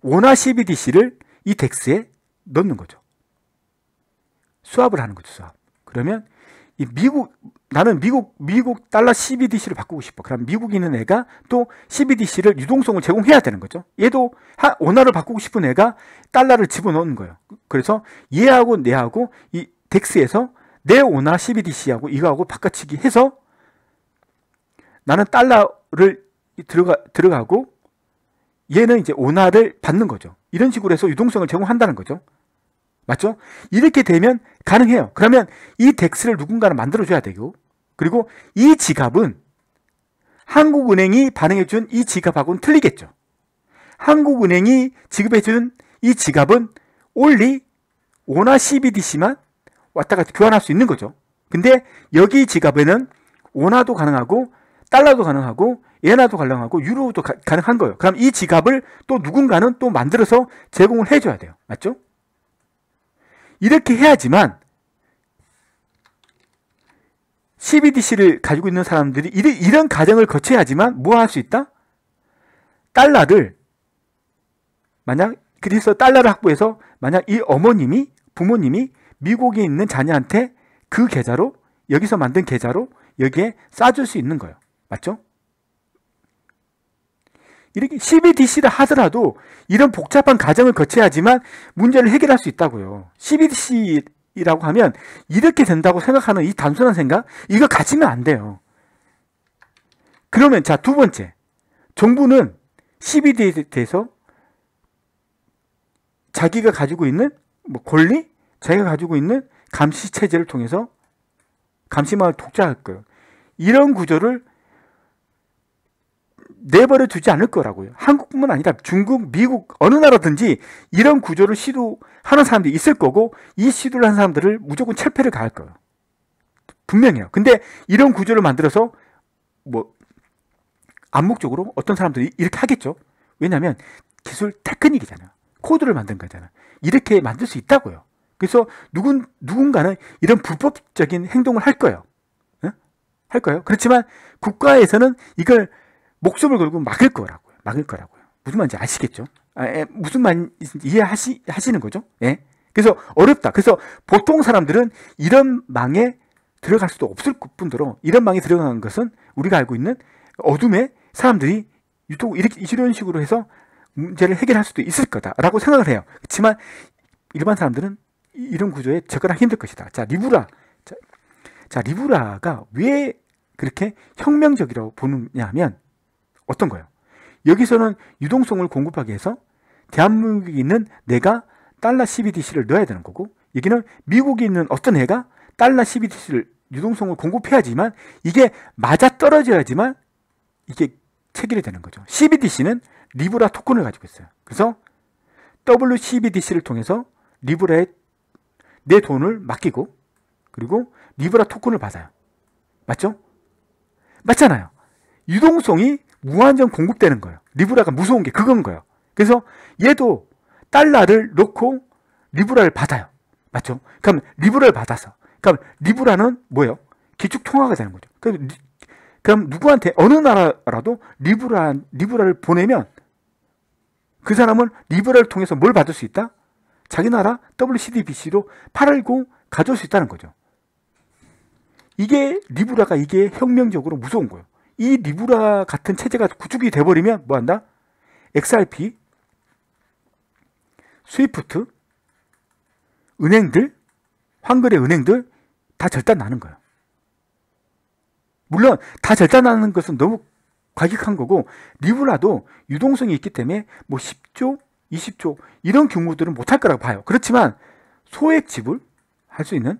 원화 CBDC를 이 덱스에 넣는 거죠. 수합을 하는 거죠, 수합. 그러면 이 미국 나는 미국 미국 달러 CBDC를 바꾸고 싶어. 그럼 미국에 있는 애가 또 CBDC를 유동성을 제공해야 되는 거죠. 얘도 하, 원화를 바꾸고 싶은 애가 달러를 집어넣는 거예요. 그래서 얘하고 내하고 이 DEX에서 내 원화 CBDC하고 이거하고 바꿔치기 해서 나는 달러를 들어가 들어가고 얘는 이제 원화를 받는 거죠. 이런 식으로 해서 유동성을 제공한다는 거죠. 맞죠? 이렇게 되면 가능해요. 그러면 이 DEX를 누군가는 만들어줘야 되고, 그리고 이 지갑은 한국은행이 발행해준 이 지갑하고는 틀리겠죠. 한국은행이 지급해준 이 지갑은 올리 오나 CBDC만 왔다 갔다 교환할 수 있는 거죠. 근데 여기 지갑에는 원화도 가능하고 달러도 가능하고 엔화도 가능하고 유로도 가, 능한 거예요. 그럼 이 지갑을 또 누군가는 또 만들어서 제공을 해줘야 돼요. 맞죠? 이렇게 해야지만 CBDC를 가지고 있는 사람들이 이런 과정을 거쳐야지만 뭐 할 수 있다? 달러를 만약 그래서 달러를 확보해서 만약 이 어머님이 부모님이 미국에 있는 자녀한테 그 계좌로 여기서 만든 계좌로 여기에 싸줄 수 있는 거예요. 맞죠? 이렇게 CBDC를 하더라도 이런 복잡한 과정을 거쳐야지만 문제를 해결할 수 있다고요. CBDC라고 하면 이렇게 된다고 생각하는 이 단순한 생각, 이거 가지면 안 돼요. 그러면 자, 두 번째. 정부는 CBDC에 대해서 자기가 가지고 있는 뭐 권리, 자기가 가지고 있는 감시 체제를 통해서 감시망을 독자할 거예요. 이런 구조를 내버려 두지 않을 거라고요. 한국뿐만 아니라 중국, 미국 어느 나라든지 이런 구조를 시도하는 사람들이 있을 거고 이 시도를 한 사람들을 무조건 철폐를 가할 거예요. 분명해요. 근데 이런 구조를 만들어서 뭐 암묵적으로 어떤 사람들이 이렇게 하겠죠. 왜냐하면 기술 테크닉이잖아요. 코드를 만든 거잖아요. 이렇게 만들 수 있다고요. 그래서 누군 누군가는 이런 불법적인 행동을 할 거예요. 네? 할 거예요. 그렇지만 국가에서는 이걸 목숨을 걸고 막을 거라고요. 막을 거라고요. 무슨 말인지 아시겠죠? 아, 에, 무슨 말인지 이해하시, 하시는 거죠? 예. 그래서 어렵다. 그래서 보통 사람들은 이런 망에 들어갈 수도 없을 뿐더러 이런 망이 들어간 것은 우리가 알고 있는 어둠의 사람들이 유독 이렇게 이런 식으로 해서 문제를 해결할 수도 있을 거다라고 생각을 해요. 그렇지만 일반 사람들은 이런 구조에 접근하기 힘들 것이다. 자, 리브라. 자, 자, 리브라가 왜 그렇게 혁명적이라고 보느냐 하면 어떤 거예요? 여기서는 유동성을 공급하기 위해서 대한민국에 있는 내가 달러 CBDC를 넣어야 되는 거고 여기는 미국에 있는 어떤 애가 달러 CBDC를 유동성을 공급해야지만 이게 맞아 떨어져야지만 이게 체결이 되는 거죠. CBDC는 Libra 토큰을 가지고 있어요. 그래서 WCBDC를 통해서 Libra에 내 돈을 맡기고 그리고 Libra 토큰을 받아요. 맞죠? 맞잖아요. 유동성이 무한정 공급되는 거예요. Libra가 무서운 게 그건 거예요. 그래서 얘도 달러를 넣고 Libra를 받아요. 맞죠? 그럼 Libra를 받아서 그럼 Libra는 뭐예요? 기축 통화가 되는 거죠. 그럼, 그럼 누구한테 어느 나라라도 Libra Libra를 보내면 그 사람은 Libra를 통해서 뭘 받을 수 있다? 자기 나라 WCBDC로 팔고 가져올 수 있다는 거죠. 이게 Libra가 이게 혁명적으로 무서운 거예요. 이 Libra 같은 체제가 구축이 돼버리면 뭐 한다? XRP, SWIFT, 은행들, 황금의 은행들 다 절단 나는 거예요. 물론 다 절단 나는 것은 너무 과격한 거고 Libra도 유동성이 있기 때문에 뭐 10조, 20조 이런 규모들은 못할 거라고 봐요. 그렇지만 소액 지불 할 수 있는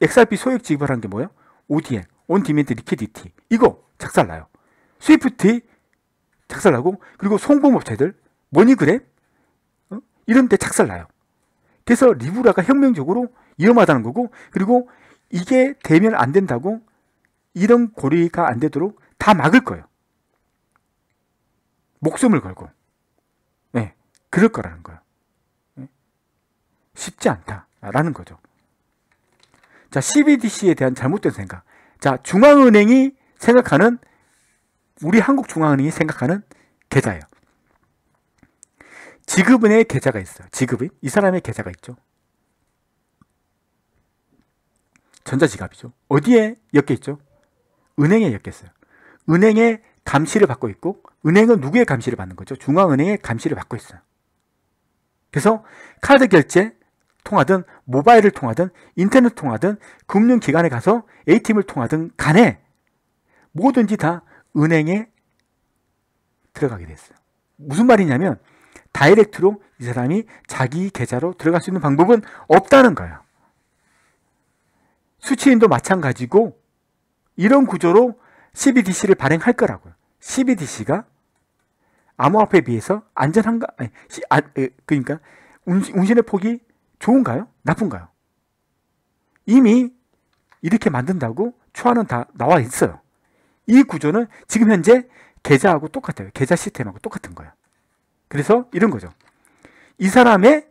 XRP 소액 지불하는 게 뭐예요? ODL, On Demand Liquidity 이거 작살나요. SWIFT 작살나고 그리고 송금업체들 MoneyGram 어? 이런 데 작살나요. 그래서 Libra가 혁명적으로 위험하다는 거고 그리고 이게 되면 안 된다고 이런 고리가 안 되도록 다 막을 거예요. 목숨을 걸고. 네, 그럴 거라는 거예요. 네? 쉽지 않다라는 거죠. 자, CBDC에 대한 잘못된 생각. 자, 중앙은행이 생각하는 우리 한국중앙은행이 생각하는 계좌예요. 지급은의 계좌가 있어요. 지급인 이 사람의 계좌가 있죠. 전자지갑이죠. 어디에 엮여 있죠? 은행에 엮여 있어요. 은행의 감시를 받고 있고 은행은 누구의 감시를 받는 거죠? 중앙은행의 감시를 받고 있어요. 그래서 카드 결제 통하든 모바일을 통하든 인터넷 통하든 금융기관에 가서 ATM을 통하든 간에 뭐든지 다 은행에 들어가게 됐어요. 무슨 말이냐면 다이렉트로 이 사람이 자기 계좌로 들어갈 수 있는 방법은 없다는 거예요. 수취인도 마찬가지고 이런 구조로 CBDC를 발행할 거라고요. CBDC가 암호화폐에 비해서 안전한가? 아니, 아, 그러니까 운신의 폭이 좋은가요? 나쁜가요? 이미 이렇게 만든다고 초안은 다 나와 있어요. 이 구조는 지금 현재 계좌하고 똑같아요. 계좌 시스템하고 똑같은 거예요. 그래서 이런 거죠. 이 사람의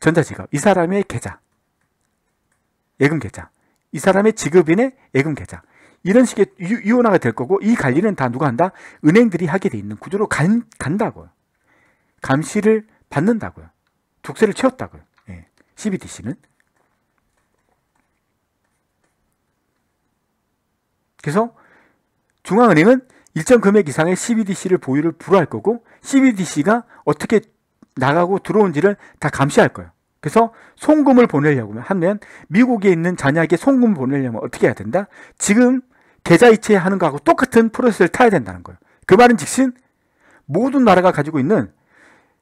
전자지갑, 이 사람의 계좌, 예금 계좌, 이 사람의 지급인의 예금 계좌. 이런 식의 유 원화가 될 거고 이 관리는 다 누가 한다? 은행들이 하게 돼 있는 구조로 간, 간다고요. 감시를 받는다고요. 족쇄를 채웠다고요. 예. CBDC는. 그래서 중앙은행은 일정 금액 이상의 CBDC를 보유를 불허할 거고 CBDC가 어떻게 나가고 들어온지를 다 감시할 거예요. 그래서 송금을 보내려고 하면 미국에 있는 자녀에게 송금을 보내려면 어떻게 해야 된다? 지금 계좌 이체 하는 거하고 똑같은 프로세스를 타야 된다는 거예요. 그 말은 즉슨 모든 나라가 가지고 있는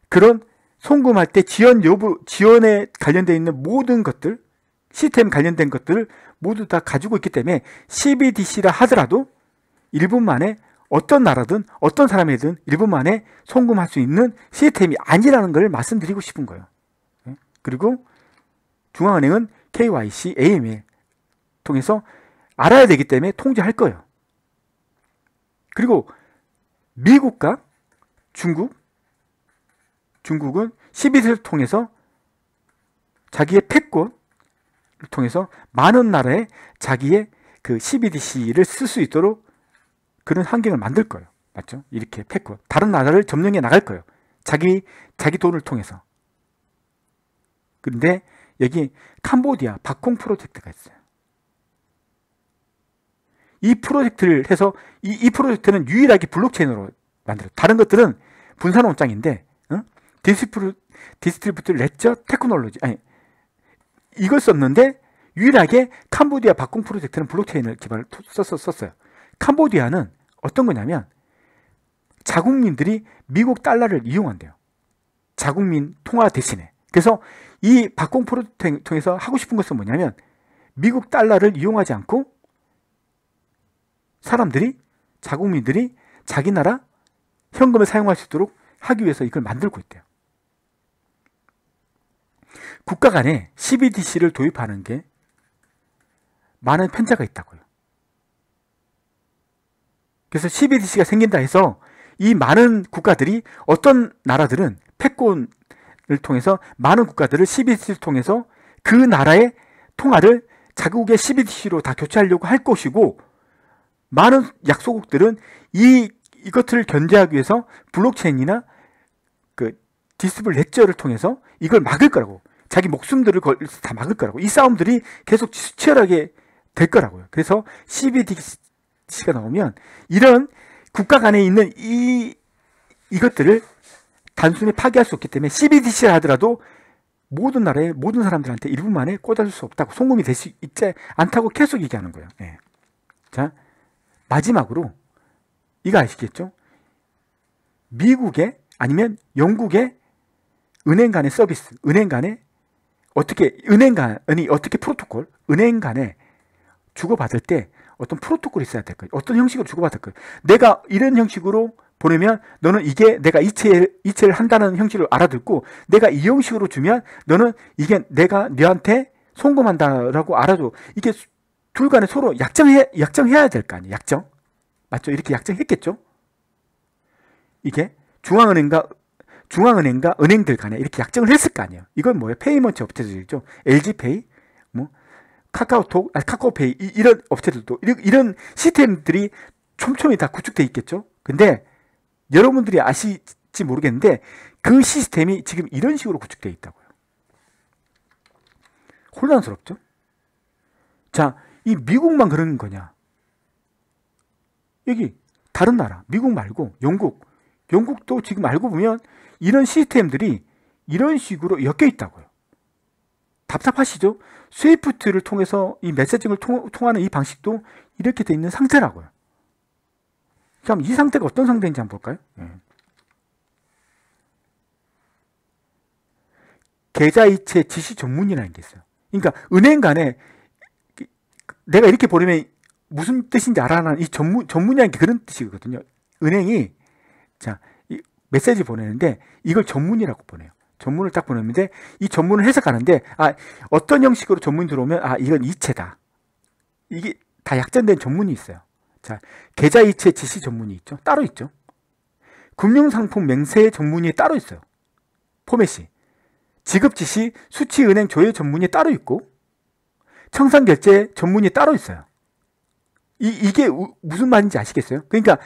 그런 송금할 때 지연 여부, 지연에 관련되어 있는 모든 것들, 시스템 관련된 것들을 모두 다 가지고 있기 때문에 CBDC라 하더라도 1분 만에 어떤 나라든 어떤 사람이든 1분 만에 송금할 수 있는 시스템이 아니라는 걸 말씀드리고 싶은 거예요. 예? 그리고 중앙은행은 KYC, AML 통해서 알아야 되기 때문에 통제할 거예요. 그리고 미국과 중국, 중국은 CBDC를 통해서 자기의 패권을 통해서 많은 나라에 자기의 그 CBDC를 쓸 수 있도록 그런 환경을 만들 거예요. 맞죠? 이렇게 패권. 다른 나라를 점령해 나갈 거예요. 자기, 자기 돈을 통해서. 그런데 여기 캄보디아 바콩 프로젝트가 있어요. 이 프로젝트를 해서 이, 이 프로젝트는 유일하게 블록체인으로 만들어. 다른 것들은 분산 원장인데 어? distribu- distributed ledger technology 아니 이걸 썼는데 유일하게 캄보디아 박공 프로젝트는 블록체인을 기반을 썼었어요. 캄보디아는 어떤 거냐면 자국민들이 미국 달러를 이용한대요. 자국민 통화 대신에. 그래서 이 박공 프로젝트 통해서 하고 싶은 것은 뭐냐면 미국 달러를 이용하지 않고 사람들이 자국민들이 자기 나라 현금을 사용할 수 있도록 하기 위해서 이걸 만들고 있대요. 국가 간에 CBDC를 도입하는 게 많은 편차가 있다고요. 그래서 CBDC가 생긴다 해서 이 많은 국가들이 어떤 나라들은 패권을 통해서 많은 국가들을 CBDC를 통해서 그 나라의 통화를 자국의 CBDC로 다 교체하려고 할 것이고 많은 약소국들은 이 이것을 견제하기 위해서 블록체인이나 그 디스플 레저를 통해서 이걸 막을 거라고 자기 목숨들을 걸, 다 막을 거라고 이 싸움들이 계속 치열하게 될 거라고요. 그래서 CBDC 가 나오면 이런 국가 간에 있는 이 이것들을 단순히 파괴할 수 없기 때문에 CBDC를 하더라도 모든 나라의 모든 사람들한테 일 분 만에 꽂아줄 수 없다고 송금이 될 수 있지 않다고 계속 얘기하는 거예요. 네. 자 마지막으로 이거 아시겠죠? 미국의 아니면 영국의 은행 간의 서비스, 은행 간의 어떻게 은행 간이 어떻게 프로토콜, 은행 간에 주고받을 때 어떤 프로토콜이 있어야 될 거예요. 어떤 형식으로 주고받을 거예요. 내가 이런 형식으로 보내면 너는 이게 내가 이체, 이체를 한다는 형식을 알아듣고 내가 이 형식으로 주면 너는 이게 내가 너한테 송금한다라고 알아줘. 이게 둘 간에 서로 약정해, 약정해야 될 거 아니에요. 약정. 맞죠? 이렇게 약정했겠죠? 이게 중앙은행과 중앙은행과 은행들 간에 이렇게 약정을 했을 거 아니에요. 이건 뭐예요? payment 업체들이죠. LG페이, 뭐 카카오톡, 아, 카카오페이 이, 런 업체들도 이런, 이런 시스템들이 촘촘히 다 구축돼 있겠죠. 근데 여러분들이 아실지 모르겠는데 그 시스템이 지금 이런 식으로 구축되어 있다고요. 혼란스럽죠? 자, 이 미국만 그러는 거냐? 여기 다른 나라, 미국 말고 영국, 영국도 지금 알고 보면 이런 시스템들이 이런 식으로 엮여 있다고요. 답답하시죠? 스위프트를 통해서 이 메시징을 통, 하는 이 방식도 이렇게 돼 있는 상태라고요. 그럼 이 상태가 어떤 상태인지 한번 볼까요? 네. 계좌이체 지시 전문이라는 게 있어요. 그러니까 은행 간에 내가 이렇게 보내면 무슨 뜻인지 알아는 이 전문 전문이라는 게 그런 뜻이거든요. 은행이 자 메시지 보내는데 이걸 전문이라고 보내요. 전문을 딱 보내는데 이 전문을 해석하는데 아 어떤 형식으로 전문이 들어오면 아 이건 이체다. 이게 다 약전된 전문이 있어요. 자 계좌 이체 지시 전문이 있죠. 따로 있죠. 금융 상품 명세 전문이 따로 있어요. 포맷이 지급 지시 수취 은행 조회 전문이 따로 있고 청산 결제 전문이 따로 있어요. 이, 이게 무슨 말인지 아시겠어요? 그러니까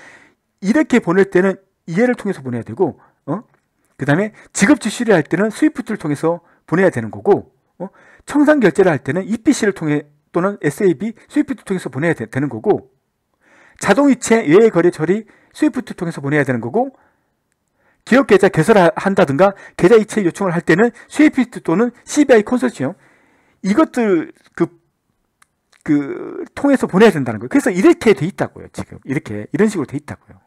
이렇게 보낼 때는 이해를 통해서 보내야 되고, 어? 그 다음에 지급 지시를 할 때는 스위프트를 통해서 보내야 되는 거고, 어? 청산 결제를 할 때는 EPC를 통해 또는 SAB 스위프트 통해서 보내야 되, 는 거고, 자동이체 외의 거래 처리 스위프트 통해서 보내야 되는 거고, 기업 계좌 개설한다든가 계좌 이체 요청을 할 때는 스위프트 또는 CBI 컨소시엄 이것들 그 그 통해서 보내야 된다는 거예요. 그래서 이렇게 돼 있다고요. 지금 이렇게 이런 식으로 돼 있다고요.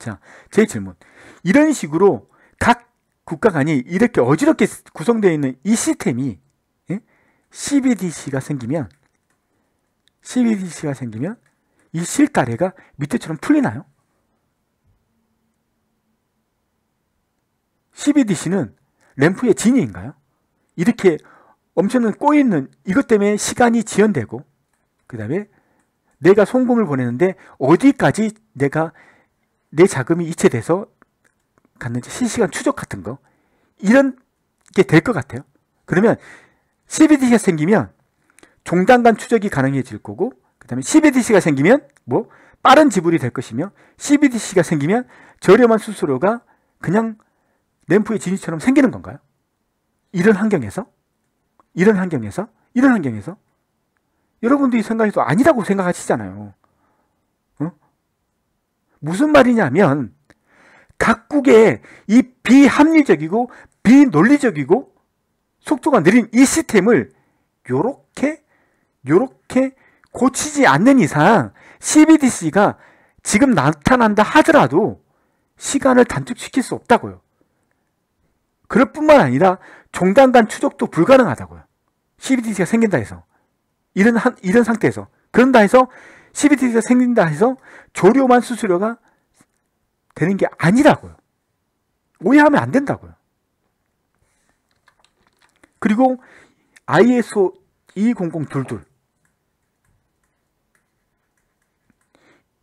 자, 제 질문. 이런 식으로 각 국가 간이 이렇게 어지럽게 구성되어 있는 이 시스템이 예? CBDC가 생기면 CBDC가 생기면 이 실타래가 밑에처럼 풀리나요? CBDC는 램프의 진위인가요? 이렇게 엄청난 꼬이는 이것 때문에 시간이 지연되고 그 다음에 내가 송금을 보내는데 어디까지 내가 내 자금이 이체돼서 갔는지 실시간 추적 같은 거 이런 게 될 것 같아요. 그러면 CBDC가 생기면 종단 간 추적이 가능해질 거고 그 다음에 CBDC가 생기면 뭐 빠른 지불이 될 것이며 CBDC가 생기면 저렴한 수수료가 그냥 램프의 진위처럼 생기는 건가요? 이런 환경에서 이런 환경에서 이런 환경에서 여러분들이 생각해도 아니라고 생각하시잖아요. 어? 무슨 말이냐면 각국의 이 비합리적이고 비논리적이고 속도가 느린 이 시스템을 요렇게 요렇게 고치지 않는 이상 CBDC가 지금 나타난다 하더라도 시간을 단축시킬 수 없다고요. 그럴 뿐만 아니라 종단 간 추적도 불가능하다고요. CBDC가 생긴다 해서. 이런, 한, 이런 상태에서. 그런다 해서 CBDC가 생긴다 해서 조료만 수수료가 되는 게 아니라고요. 오해하면 안 된다고요. 그리고 ISO 20022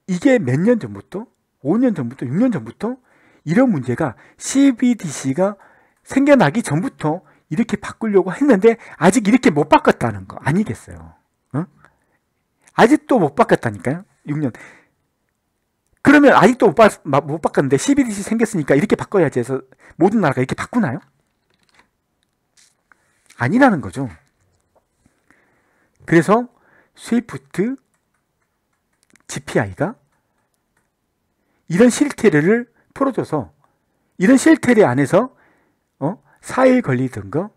이게 몇 년 전부터 5년 전부터 6년 전부터 이런 문제가 CBDC가 생겨나기 전부터 이렇게 바꾸려고 했는데 아직 이렇게 못 바꿨다는 거 아니겠어요? 어? 아직도 못 바꿨다니까요. 6년. 그러면 아직도 못, 바, 못 바꿨는데 CBDC 생겼으니까 이렇게 바꿔야지 해서 모든 나라가 이렇게 바꾸나요? 아니라는 거죠. 그래서 스위프트 GPI가 이런 실태를 풀어줘서 이런 실태를 안에서 어? 4일 걸리던 거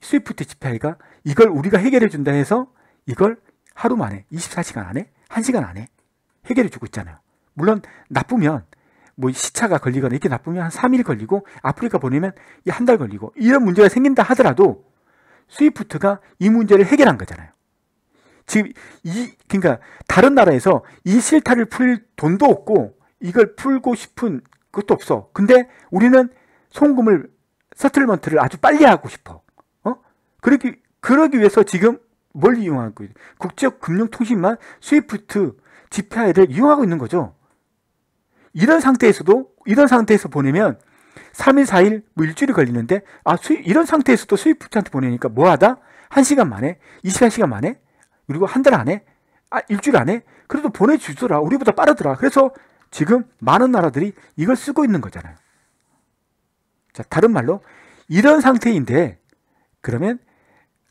스위프트 GPI가 이걸 우리가 해결해 준다 해서 이걸 하루 만에 24시간 안에 1시간 안에 해결해 주고 있잖아요. 물론 나쁘면 뭐 시차가 걸리거나 이렇게 나쁘면 한 3일 걸리고 아프리카 보내면 한 달 걸리고 이런 문제가 생긴다 하더라도 스위프트가 이 문제를 해결한 거잖아요. 지금 이 그러니까 다른 나라에서 이 실타래를 풀 돈도 없고 이걸 풀고 싶은 것도 없어. 근데 우리는 송금을 settlement를 아주 빨리 하고 싶어. 어? 그러기 그러기 위해서 지금 뭘 이용하고 국제금융통신망 스위프트 GPI를 이용하고 있는 거죠. 이런 상태에서도 이런 상태에서 보내면 3일, 4일, 뭐 일주일이 걸리는데 아 수입, 이런 상태에서도 스위프트한테 보내니까 뭐 한다? 1시간 만에, 24시간 만에, 그리고 한 달 안에, 아 일주일 안에 그래도 보내주더라. 우리보다 빠르더라. 그래서 지금 많은 나라들이 이걸 쓰고 있는 거잖아요. 자, 다른 말로 이런 상태인데 그러면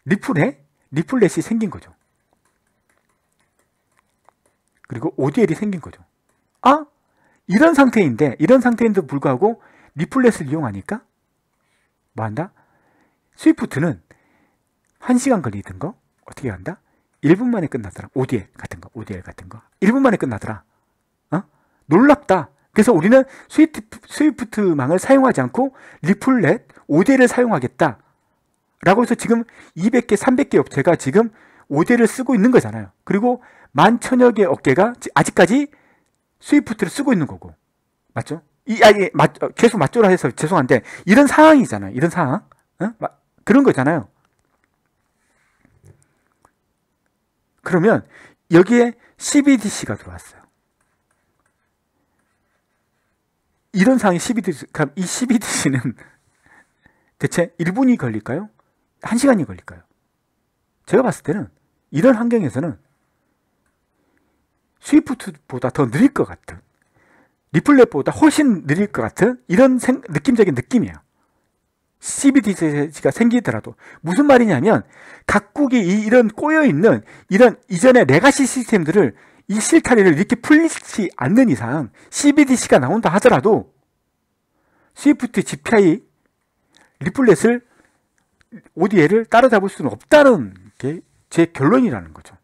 리플에 RippleNet이 생긴 거죠. 그리고 ODL이 생긴 거죠. 아, 이런 상태인데 이런 상태인데도 불구하고 RippleNet을 이용하니까 뭐 한다? 스위프트는 1시간 걸리던 거 어떻게 한다? 1분 만에 끝나더라. ODL 같은 거, ODL 같은 거. 1분 만에 끝나더라. 어? 놀랍다. 그래서 우리는 스위프트, 스위프트망을 사용하지 않고 RippleNet, ODL을 사용하겠다. 라고 해서 지금 200개, 300개 업체가 지금 ODL을 쓰고 있는 거잖아요. 그리고 만 천여 개 업체가 아직까지 스위프트를 쓰고 있는 거고. 맞죠? 이, 아니, 맞, 어, 계속 맞죠라 해서 죄송한데, 이런 상황이잖아요. 이런 상황. 어? 그런 거잖아요. 그러면 여기에 CBDC가 들어왔어요. 이런 상황이 CBDC, 그럼 이 CBDC는 대체 1분이 걸릴까요? 1시간이 걸릴까요? 제가 봤을 때는 이런 환경에서는 스위프트보다 더 느릴 것 같은 리플렛보다 훨씬 느릴 것 같은 이런 생, 느낌적인 느낌이에요. CBDC가 생기더라도 무슨 말이냐면 각국이 이, 런 꼬여 있는 이런 이전의 legacy 시스템들을 이 실타래를 이렇게 풀리지 않는 이상 CBDC가 나온다 하더라도 스위프트 GPI RippleNet을 ODL을 따라잡을 수는 없다는 게 제 결론이라는 거죠.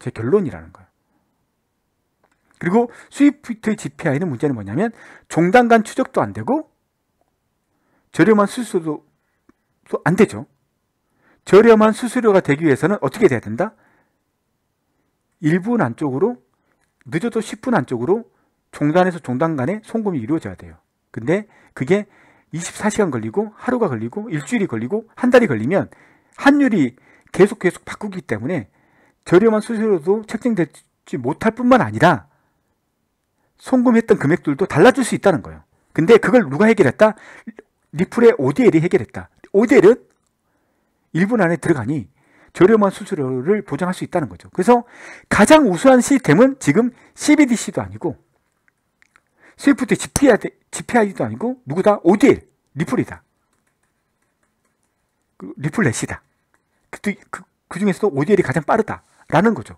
제 결론이라는 거예요. 그리고 스위프트 GPI는 문제는 뭐냐면 종단 간 추적도 안 되고 저렴한 수수료도 안 되죠. 저렴한 수수료가 되기 위해서는 어떻게 돼야 된다? 1분 안쪽으로 늦어도 10분 안쪽으로 종단에서 종단 간에 송금이 이루어져야 돼요. 근데 그게 24시간 걸리고 하루가 걸리고 일주일이 걸리고 한 달이 걸리면 환율이 계속 계속 바꾸기 때문에 저렴한 수수료도 책정되지 못할 뿐만 아니라 송금했던 금액들도 달라질 수 있다는 거예요. 근데 그걸 누가 해결했다? 리플의 ODL이 해결했다. ODL은 1분 안에 들어가니 저렴한 수수료를 보장할 수 있다는 거죠. 그래서 가장 우수한 시스템은 지금 CBDC도 아니고 스위프트 GPI도 아니고 누구다? ODL, 리플이다. 그 RippleNet이다. 그, 그, 그 중에서도 ODL이 가장 빠르다. 라는 거죠.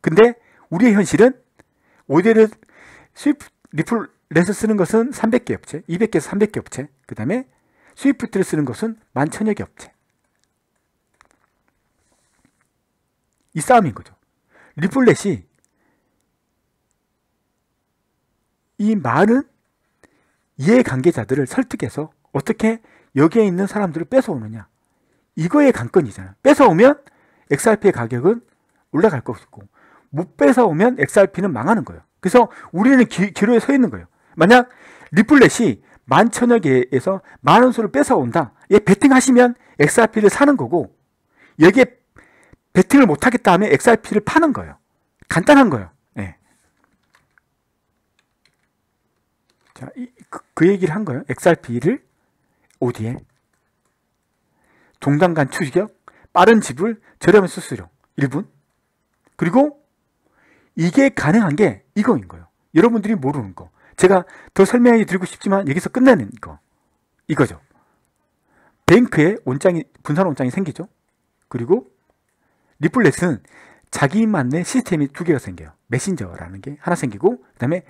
근데 우리의 현실은 ODL을 스위프 RippleNet 쓰는 것은 300개 업체, 200개에서 300개 업체, 그 다음에 스위프트를 쓰는 것은 만 천여 개 업체. 이 싸움인 거죠. RippleNet이 이 많은 이해관계자들을 설득해서 어떻게 여기에 있는 사람들을 뺏어오느냐. 이거의 관건이잖아. 뺏어오면 XRP의 가격은 올라갈 것이고 못 뺏어오면 XRP는 망하는 거예요. 그래서 우리는 기, 기로에 서 있는 거예요. 만약 RippleNet이 만 천여 개에서 많은 수를 뺏어온다. 얘 베팅하시면 XRP를 사는 거고 여기에 베팅을 못하겠다 하면 XRP를 파는 거예요. 간단한 거예요. 네. 자, 이, 그, 그, 얘기를 한 거예요. XRP를 OD에 동단간 추격, 빠른 지불, 저렴한 수수료 1분 그리고 이게 가능한 게 이거인 거예요. 여러분들이 모르는 거. 제가 더 설명해 드리고 싶지만 여기서 끝내는 거. 이거죠. 뱅크에 온장이, 분산 온장이 생기죠. 그리고 리플렛은 자기만의 시스템이 두 개가 생겨요. 메신저라는 게 하나 생기고, 그 다음에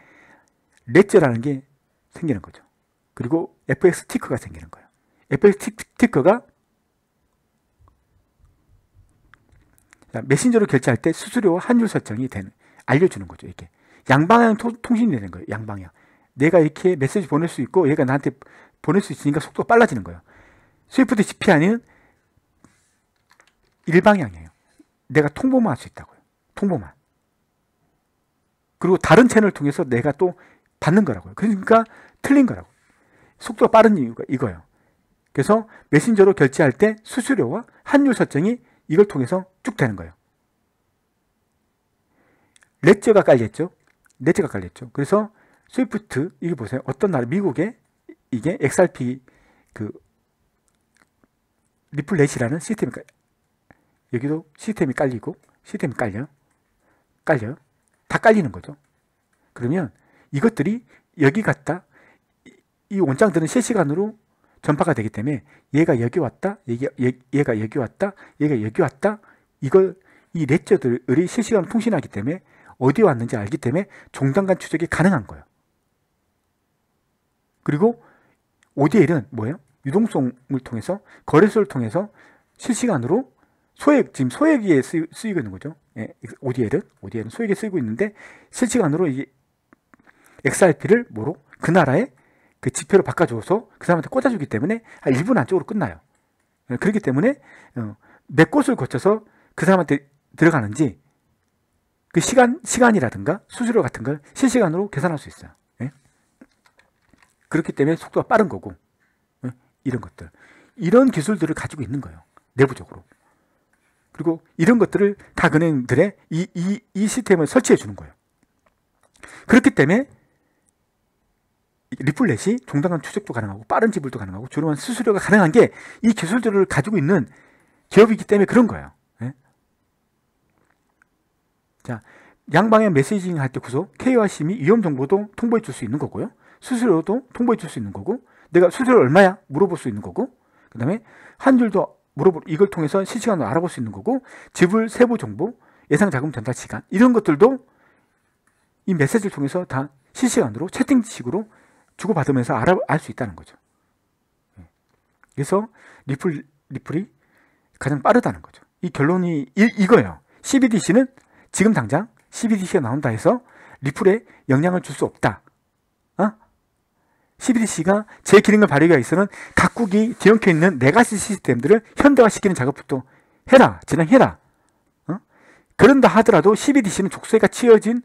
레저라는 게 생기는 거죠. 그리고 FX 티커가 생기는 거예요. FX 티커가 메신저로 결제할 때 수수료와 환율 설정이 되는, 알려주는 거죠. 이렇게. 양방향 통신이 되는 거예요. 양방향. 내가 이렇게 메시지 보낼 수 있고 얘가 나한테 보낼 수 있으니까 속도가 빨라지는 거예요. 스위프트 GPI는 일방향이에요. 내가 통보만 할 수 있다고요. 통보만. 그리고 다른 채널을 통해서 내가 또 받는 거라고요. 그러니까 틀린 거라고. 속도가 빠른 이유가 이거예요. 그래서 메신저로 결제할 때 수수료와 환율 설정이 이걸 통해서 쭉 되는 거예요. ledger가 깔렸죠. ledger가 깔렸죠. 그래서 SWIFT 이거 보세요. 어떤 나라 미국에 이게 XRP 그 RippleNet이라는 시스템이 깔 여기도 시스템이 깔리고 시스템이 깔려 깔려 다 깔리는 거죠. 그러면 이것들이 여기 갔다 이 원장들은 실시간으로 전파가 되기 때문에 얘가 여기 왔다 얘가, 얘, 가 여기 왔다 얘가 여기 왔다 이걸 이 레저들이 실시간으로 통신하기 때문에 어디 왔는지 알기 때문에 종단간 추적이 가능한 거예요. 그리고 ODL은 뭐예요? 유동성을 통해서 거래소를 통해서 실시간으로 소액 지금 소액에 쓰, 이고 있는 거죠. 예, ODL은 ODL은 소액에 쓰이고 있는데 실시간으로 이 XRP를 뭐로 그 나라의 그 지표로 바꿔줘서 그 사람한테 꽂아주기 때문에 한 1분 안쪽으로 끝나요. 예, 그렇기 때문에 어, 몇 곳을 거쳐서 그 사람한테 들어가는지 그 시간 시간이라든가 수수료 같은 걸 실시간으로 계산할 수 있어요. 그렇기 때문에 속도가 빠른 거고 이런 것들. 이런 기술들을 가지고 있는 거예요 내부적으로. 그리고 이런 것들을 각 은행들의 이, 이, 이 시스템을 설치해 주는 거예요. 그렇기 때문에 RippleNet이 종단간 추적도 가능하고 빠른 지불도 가능하고 저렴한 수수료가 가능한 게 이 기술들을 가지고 있는 기업이기 때문에 그런 거예요. 네? 자 양방향 메시징 할 때 구속 KYC 및 위험 정보도 통보해 줄 수 있는 거고요 수수료도 통보해 줄 수 있는 거고 내가 수수료 얼마야 물어볼 수 있는 거고 그 다음에 환율도 물어볼 이걸 통해서 실시간으로 알아볼 수 있는 거고 지불 세부 정보 예상 자금 전달 시간 이런 것들도 이 메시지를 통해서 다 실시간으로 채팅식으로 주고받으면서 알아, 알 수 있다는 거죠. 예. 그래서 리플, 리플이 가장 빠르다는 거죠. 이 결론이 이, 이거예요. CBDC는 지금 당장 CBDC가 나온다 해서 리플에 영향을 줄 수 없다. 어? CBDC가 제 기능을 발휘하기 위해서는 각국이 뒤엉켜 있는 레가시 시스템들을 현대화시키는 작업부터 해라, 진행해라. 어? 그런다 하더라도 CBDC는 족쇄가 치어진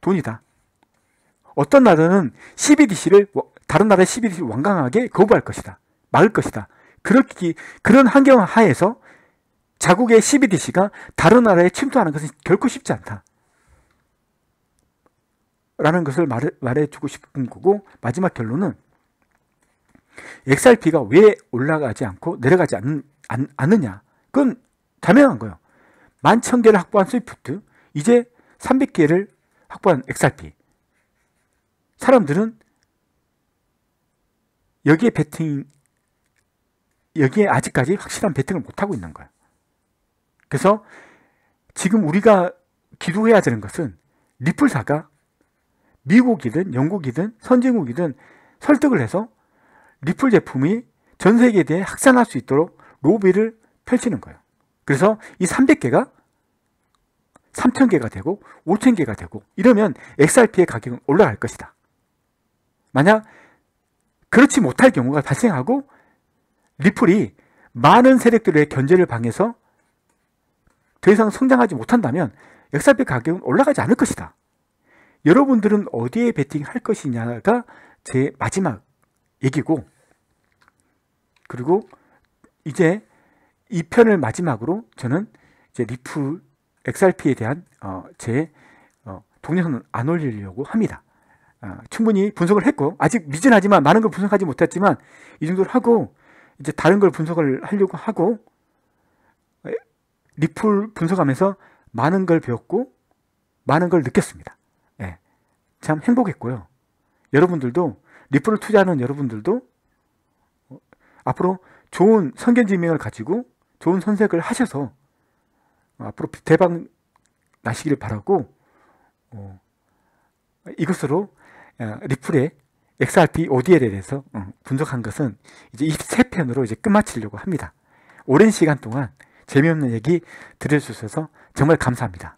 돈이다. 어떤 나라는 CBDC를 다른 나라의 CBDC를 완강하게 거부할 것이다. 막을 것이다. 그렇게 그런 환경 하에서 자국의 CBDC가 다른 나라에 침투하는 것은 결코 쉽지 않다. 라는 것을 말해, 말해주고 싶은 거고 마지막 결론은 XRP가 왜 올라가지 않고 내려가지 않, 않, 않느냐. 그건 자명한 거예요. 만천 개를 확보한 스위프트 이제 300개를 확보한 XRP 사람들은 여기에 베팅 여기에 아직까지 확실한 베팅을 못하고 있는 거예요 그래서 지금 우리가 기도해야 되는 것은 리플사가 미국이든 영국이든 선진국이든 설득을 해서 리플 제품이 전 세계에 대해 확산할 수 있도록 로비를 펼치는 거예요. 그래서 이 300개가 3,000개가 되고 5,000개가 되고 이러면 XRP의 가격은 올라갈 것이다. 만약 그렇지 못할 경우가 발생하고 리플이 많은 세력들의 견제를 방해해서 더 이상 성장하지 못한다면 XRP 가격은 올라가지 않을 것이다. 여러분들은 어디에 베팅할 것이냐가 제 마지막 얘기고 그리고 이제 이 편을 마지막으로 저는 이제 리플 XRP에 대한 어, 제 어, 동영상은 안 올리려고 합니다. 어, 충분히 분석을 했고 아직 미진하지만 많은 걸 분석하지 못했지만 이 정도를 하고 이제 다른 걸 분석을 하려고 하고 리플 분석하면서 많은 걸 배웠고 많은 걸 느꼈습니다. 예, 참 행복했고요. 여러분들도 리플을 투자하는 여러분들도 어, 앞으로 좋은 선견지명을 가지고 좋은 선색을 하셔서 앞으로 대박 나시기를 바라고 어, 이것으로 어, 리플의 XRP ODL에 대해서 어, 분석한 것은 이제 23편으로 이제 끝마치려고 합니다. 오랜 시간 동안 재미없는 얘기 들려주셔서 정말 감사합니다.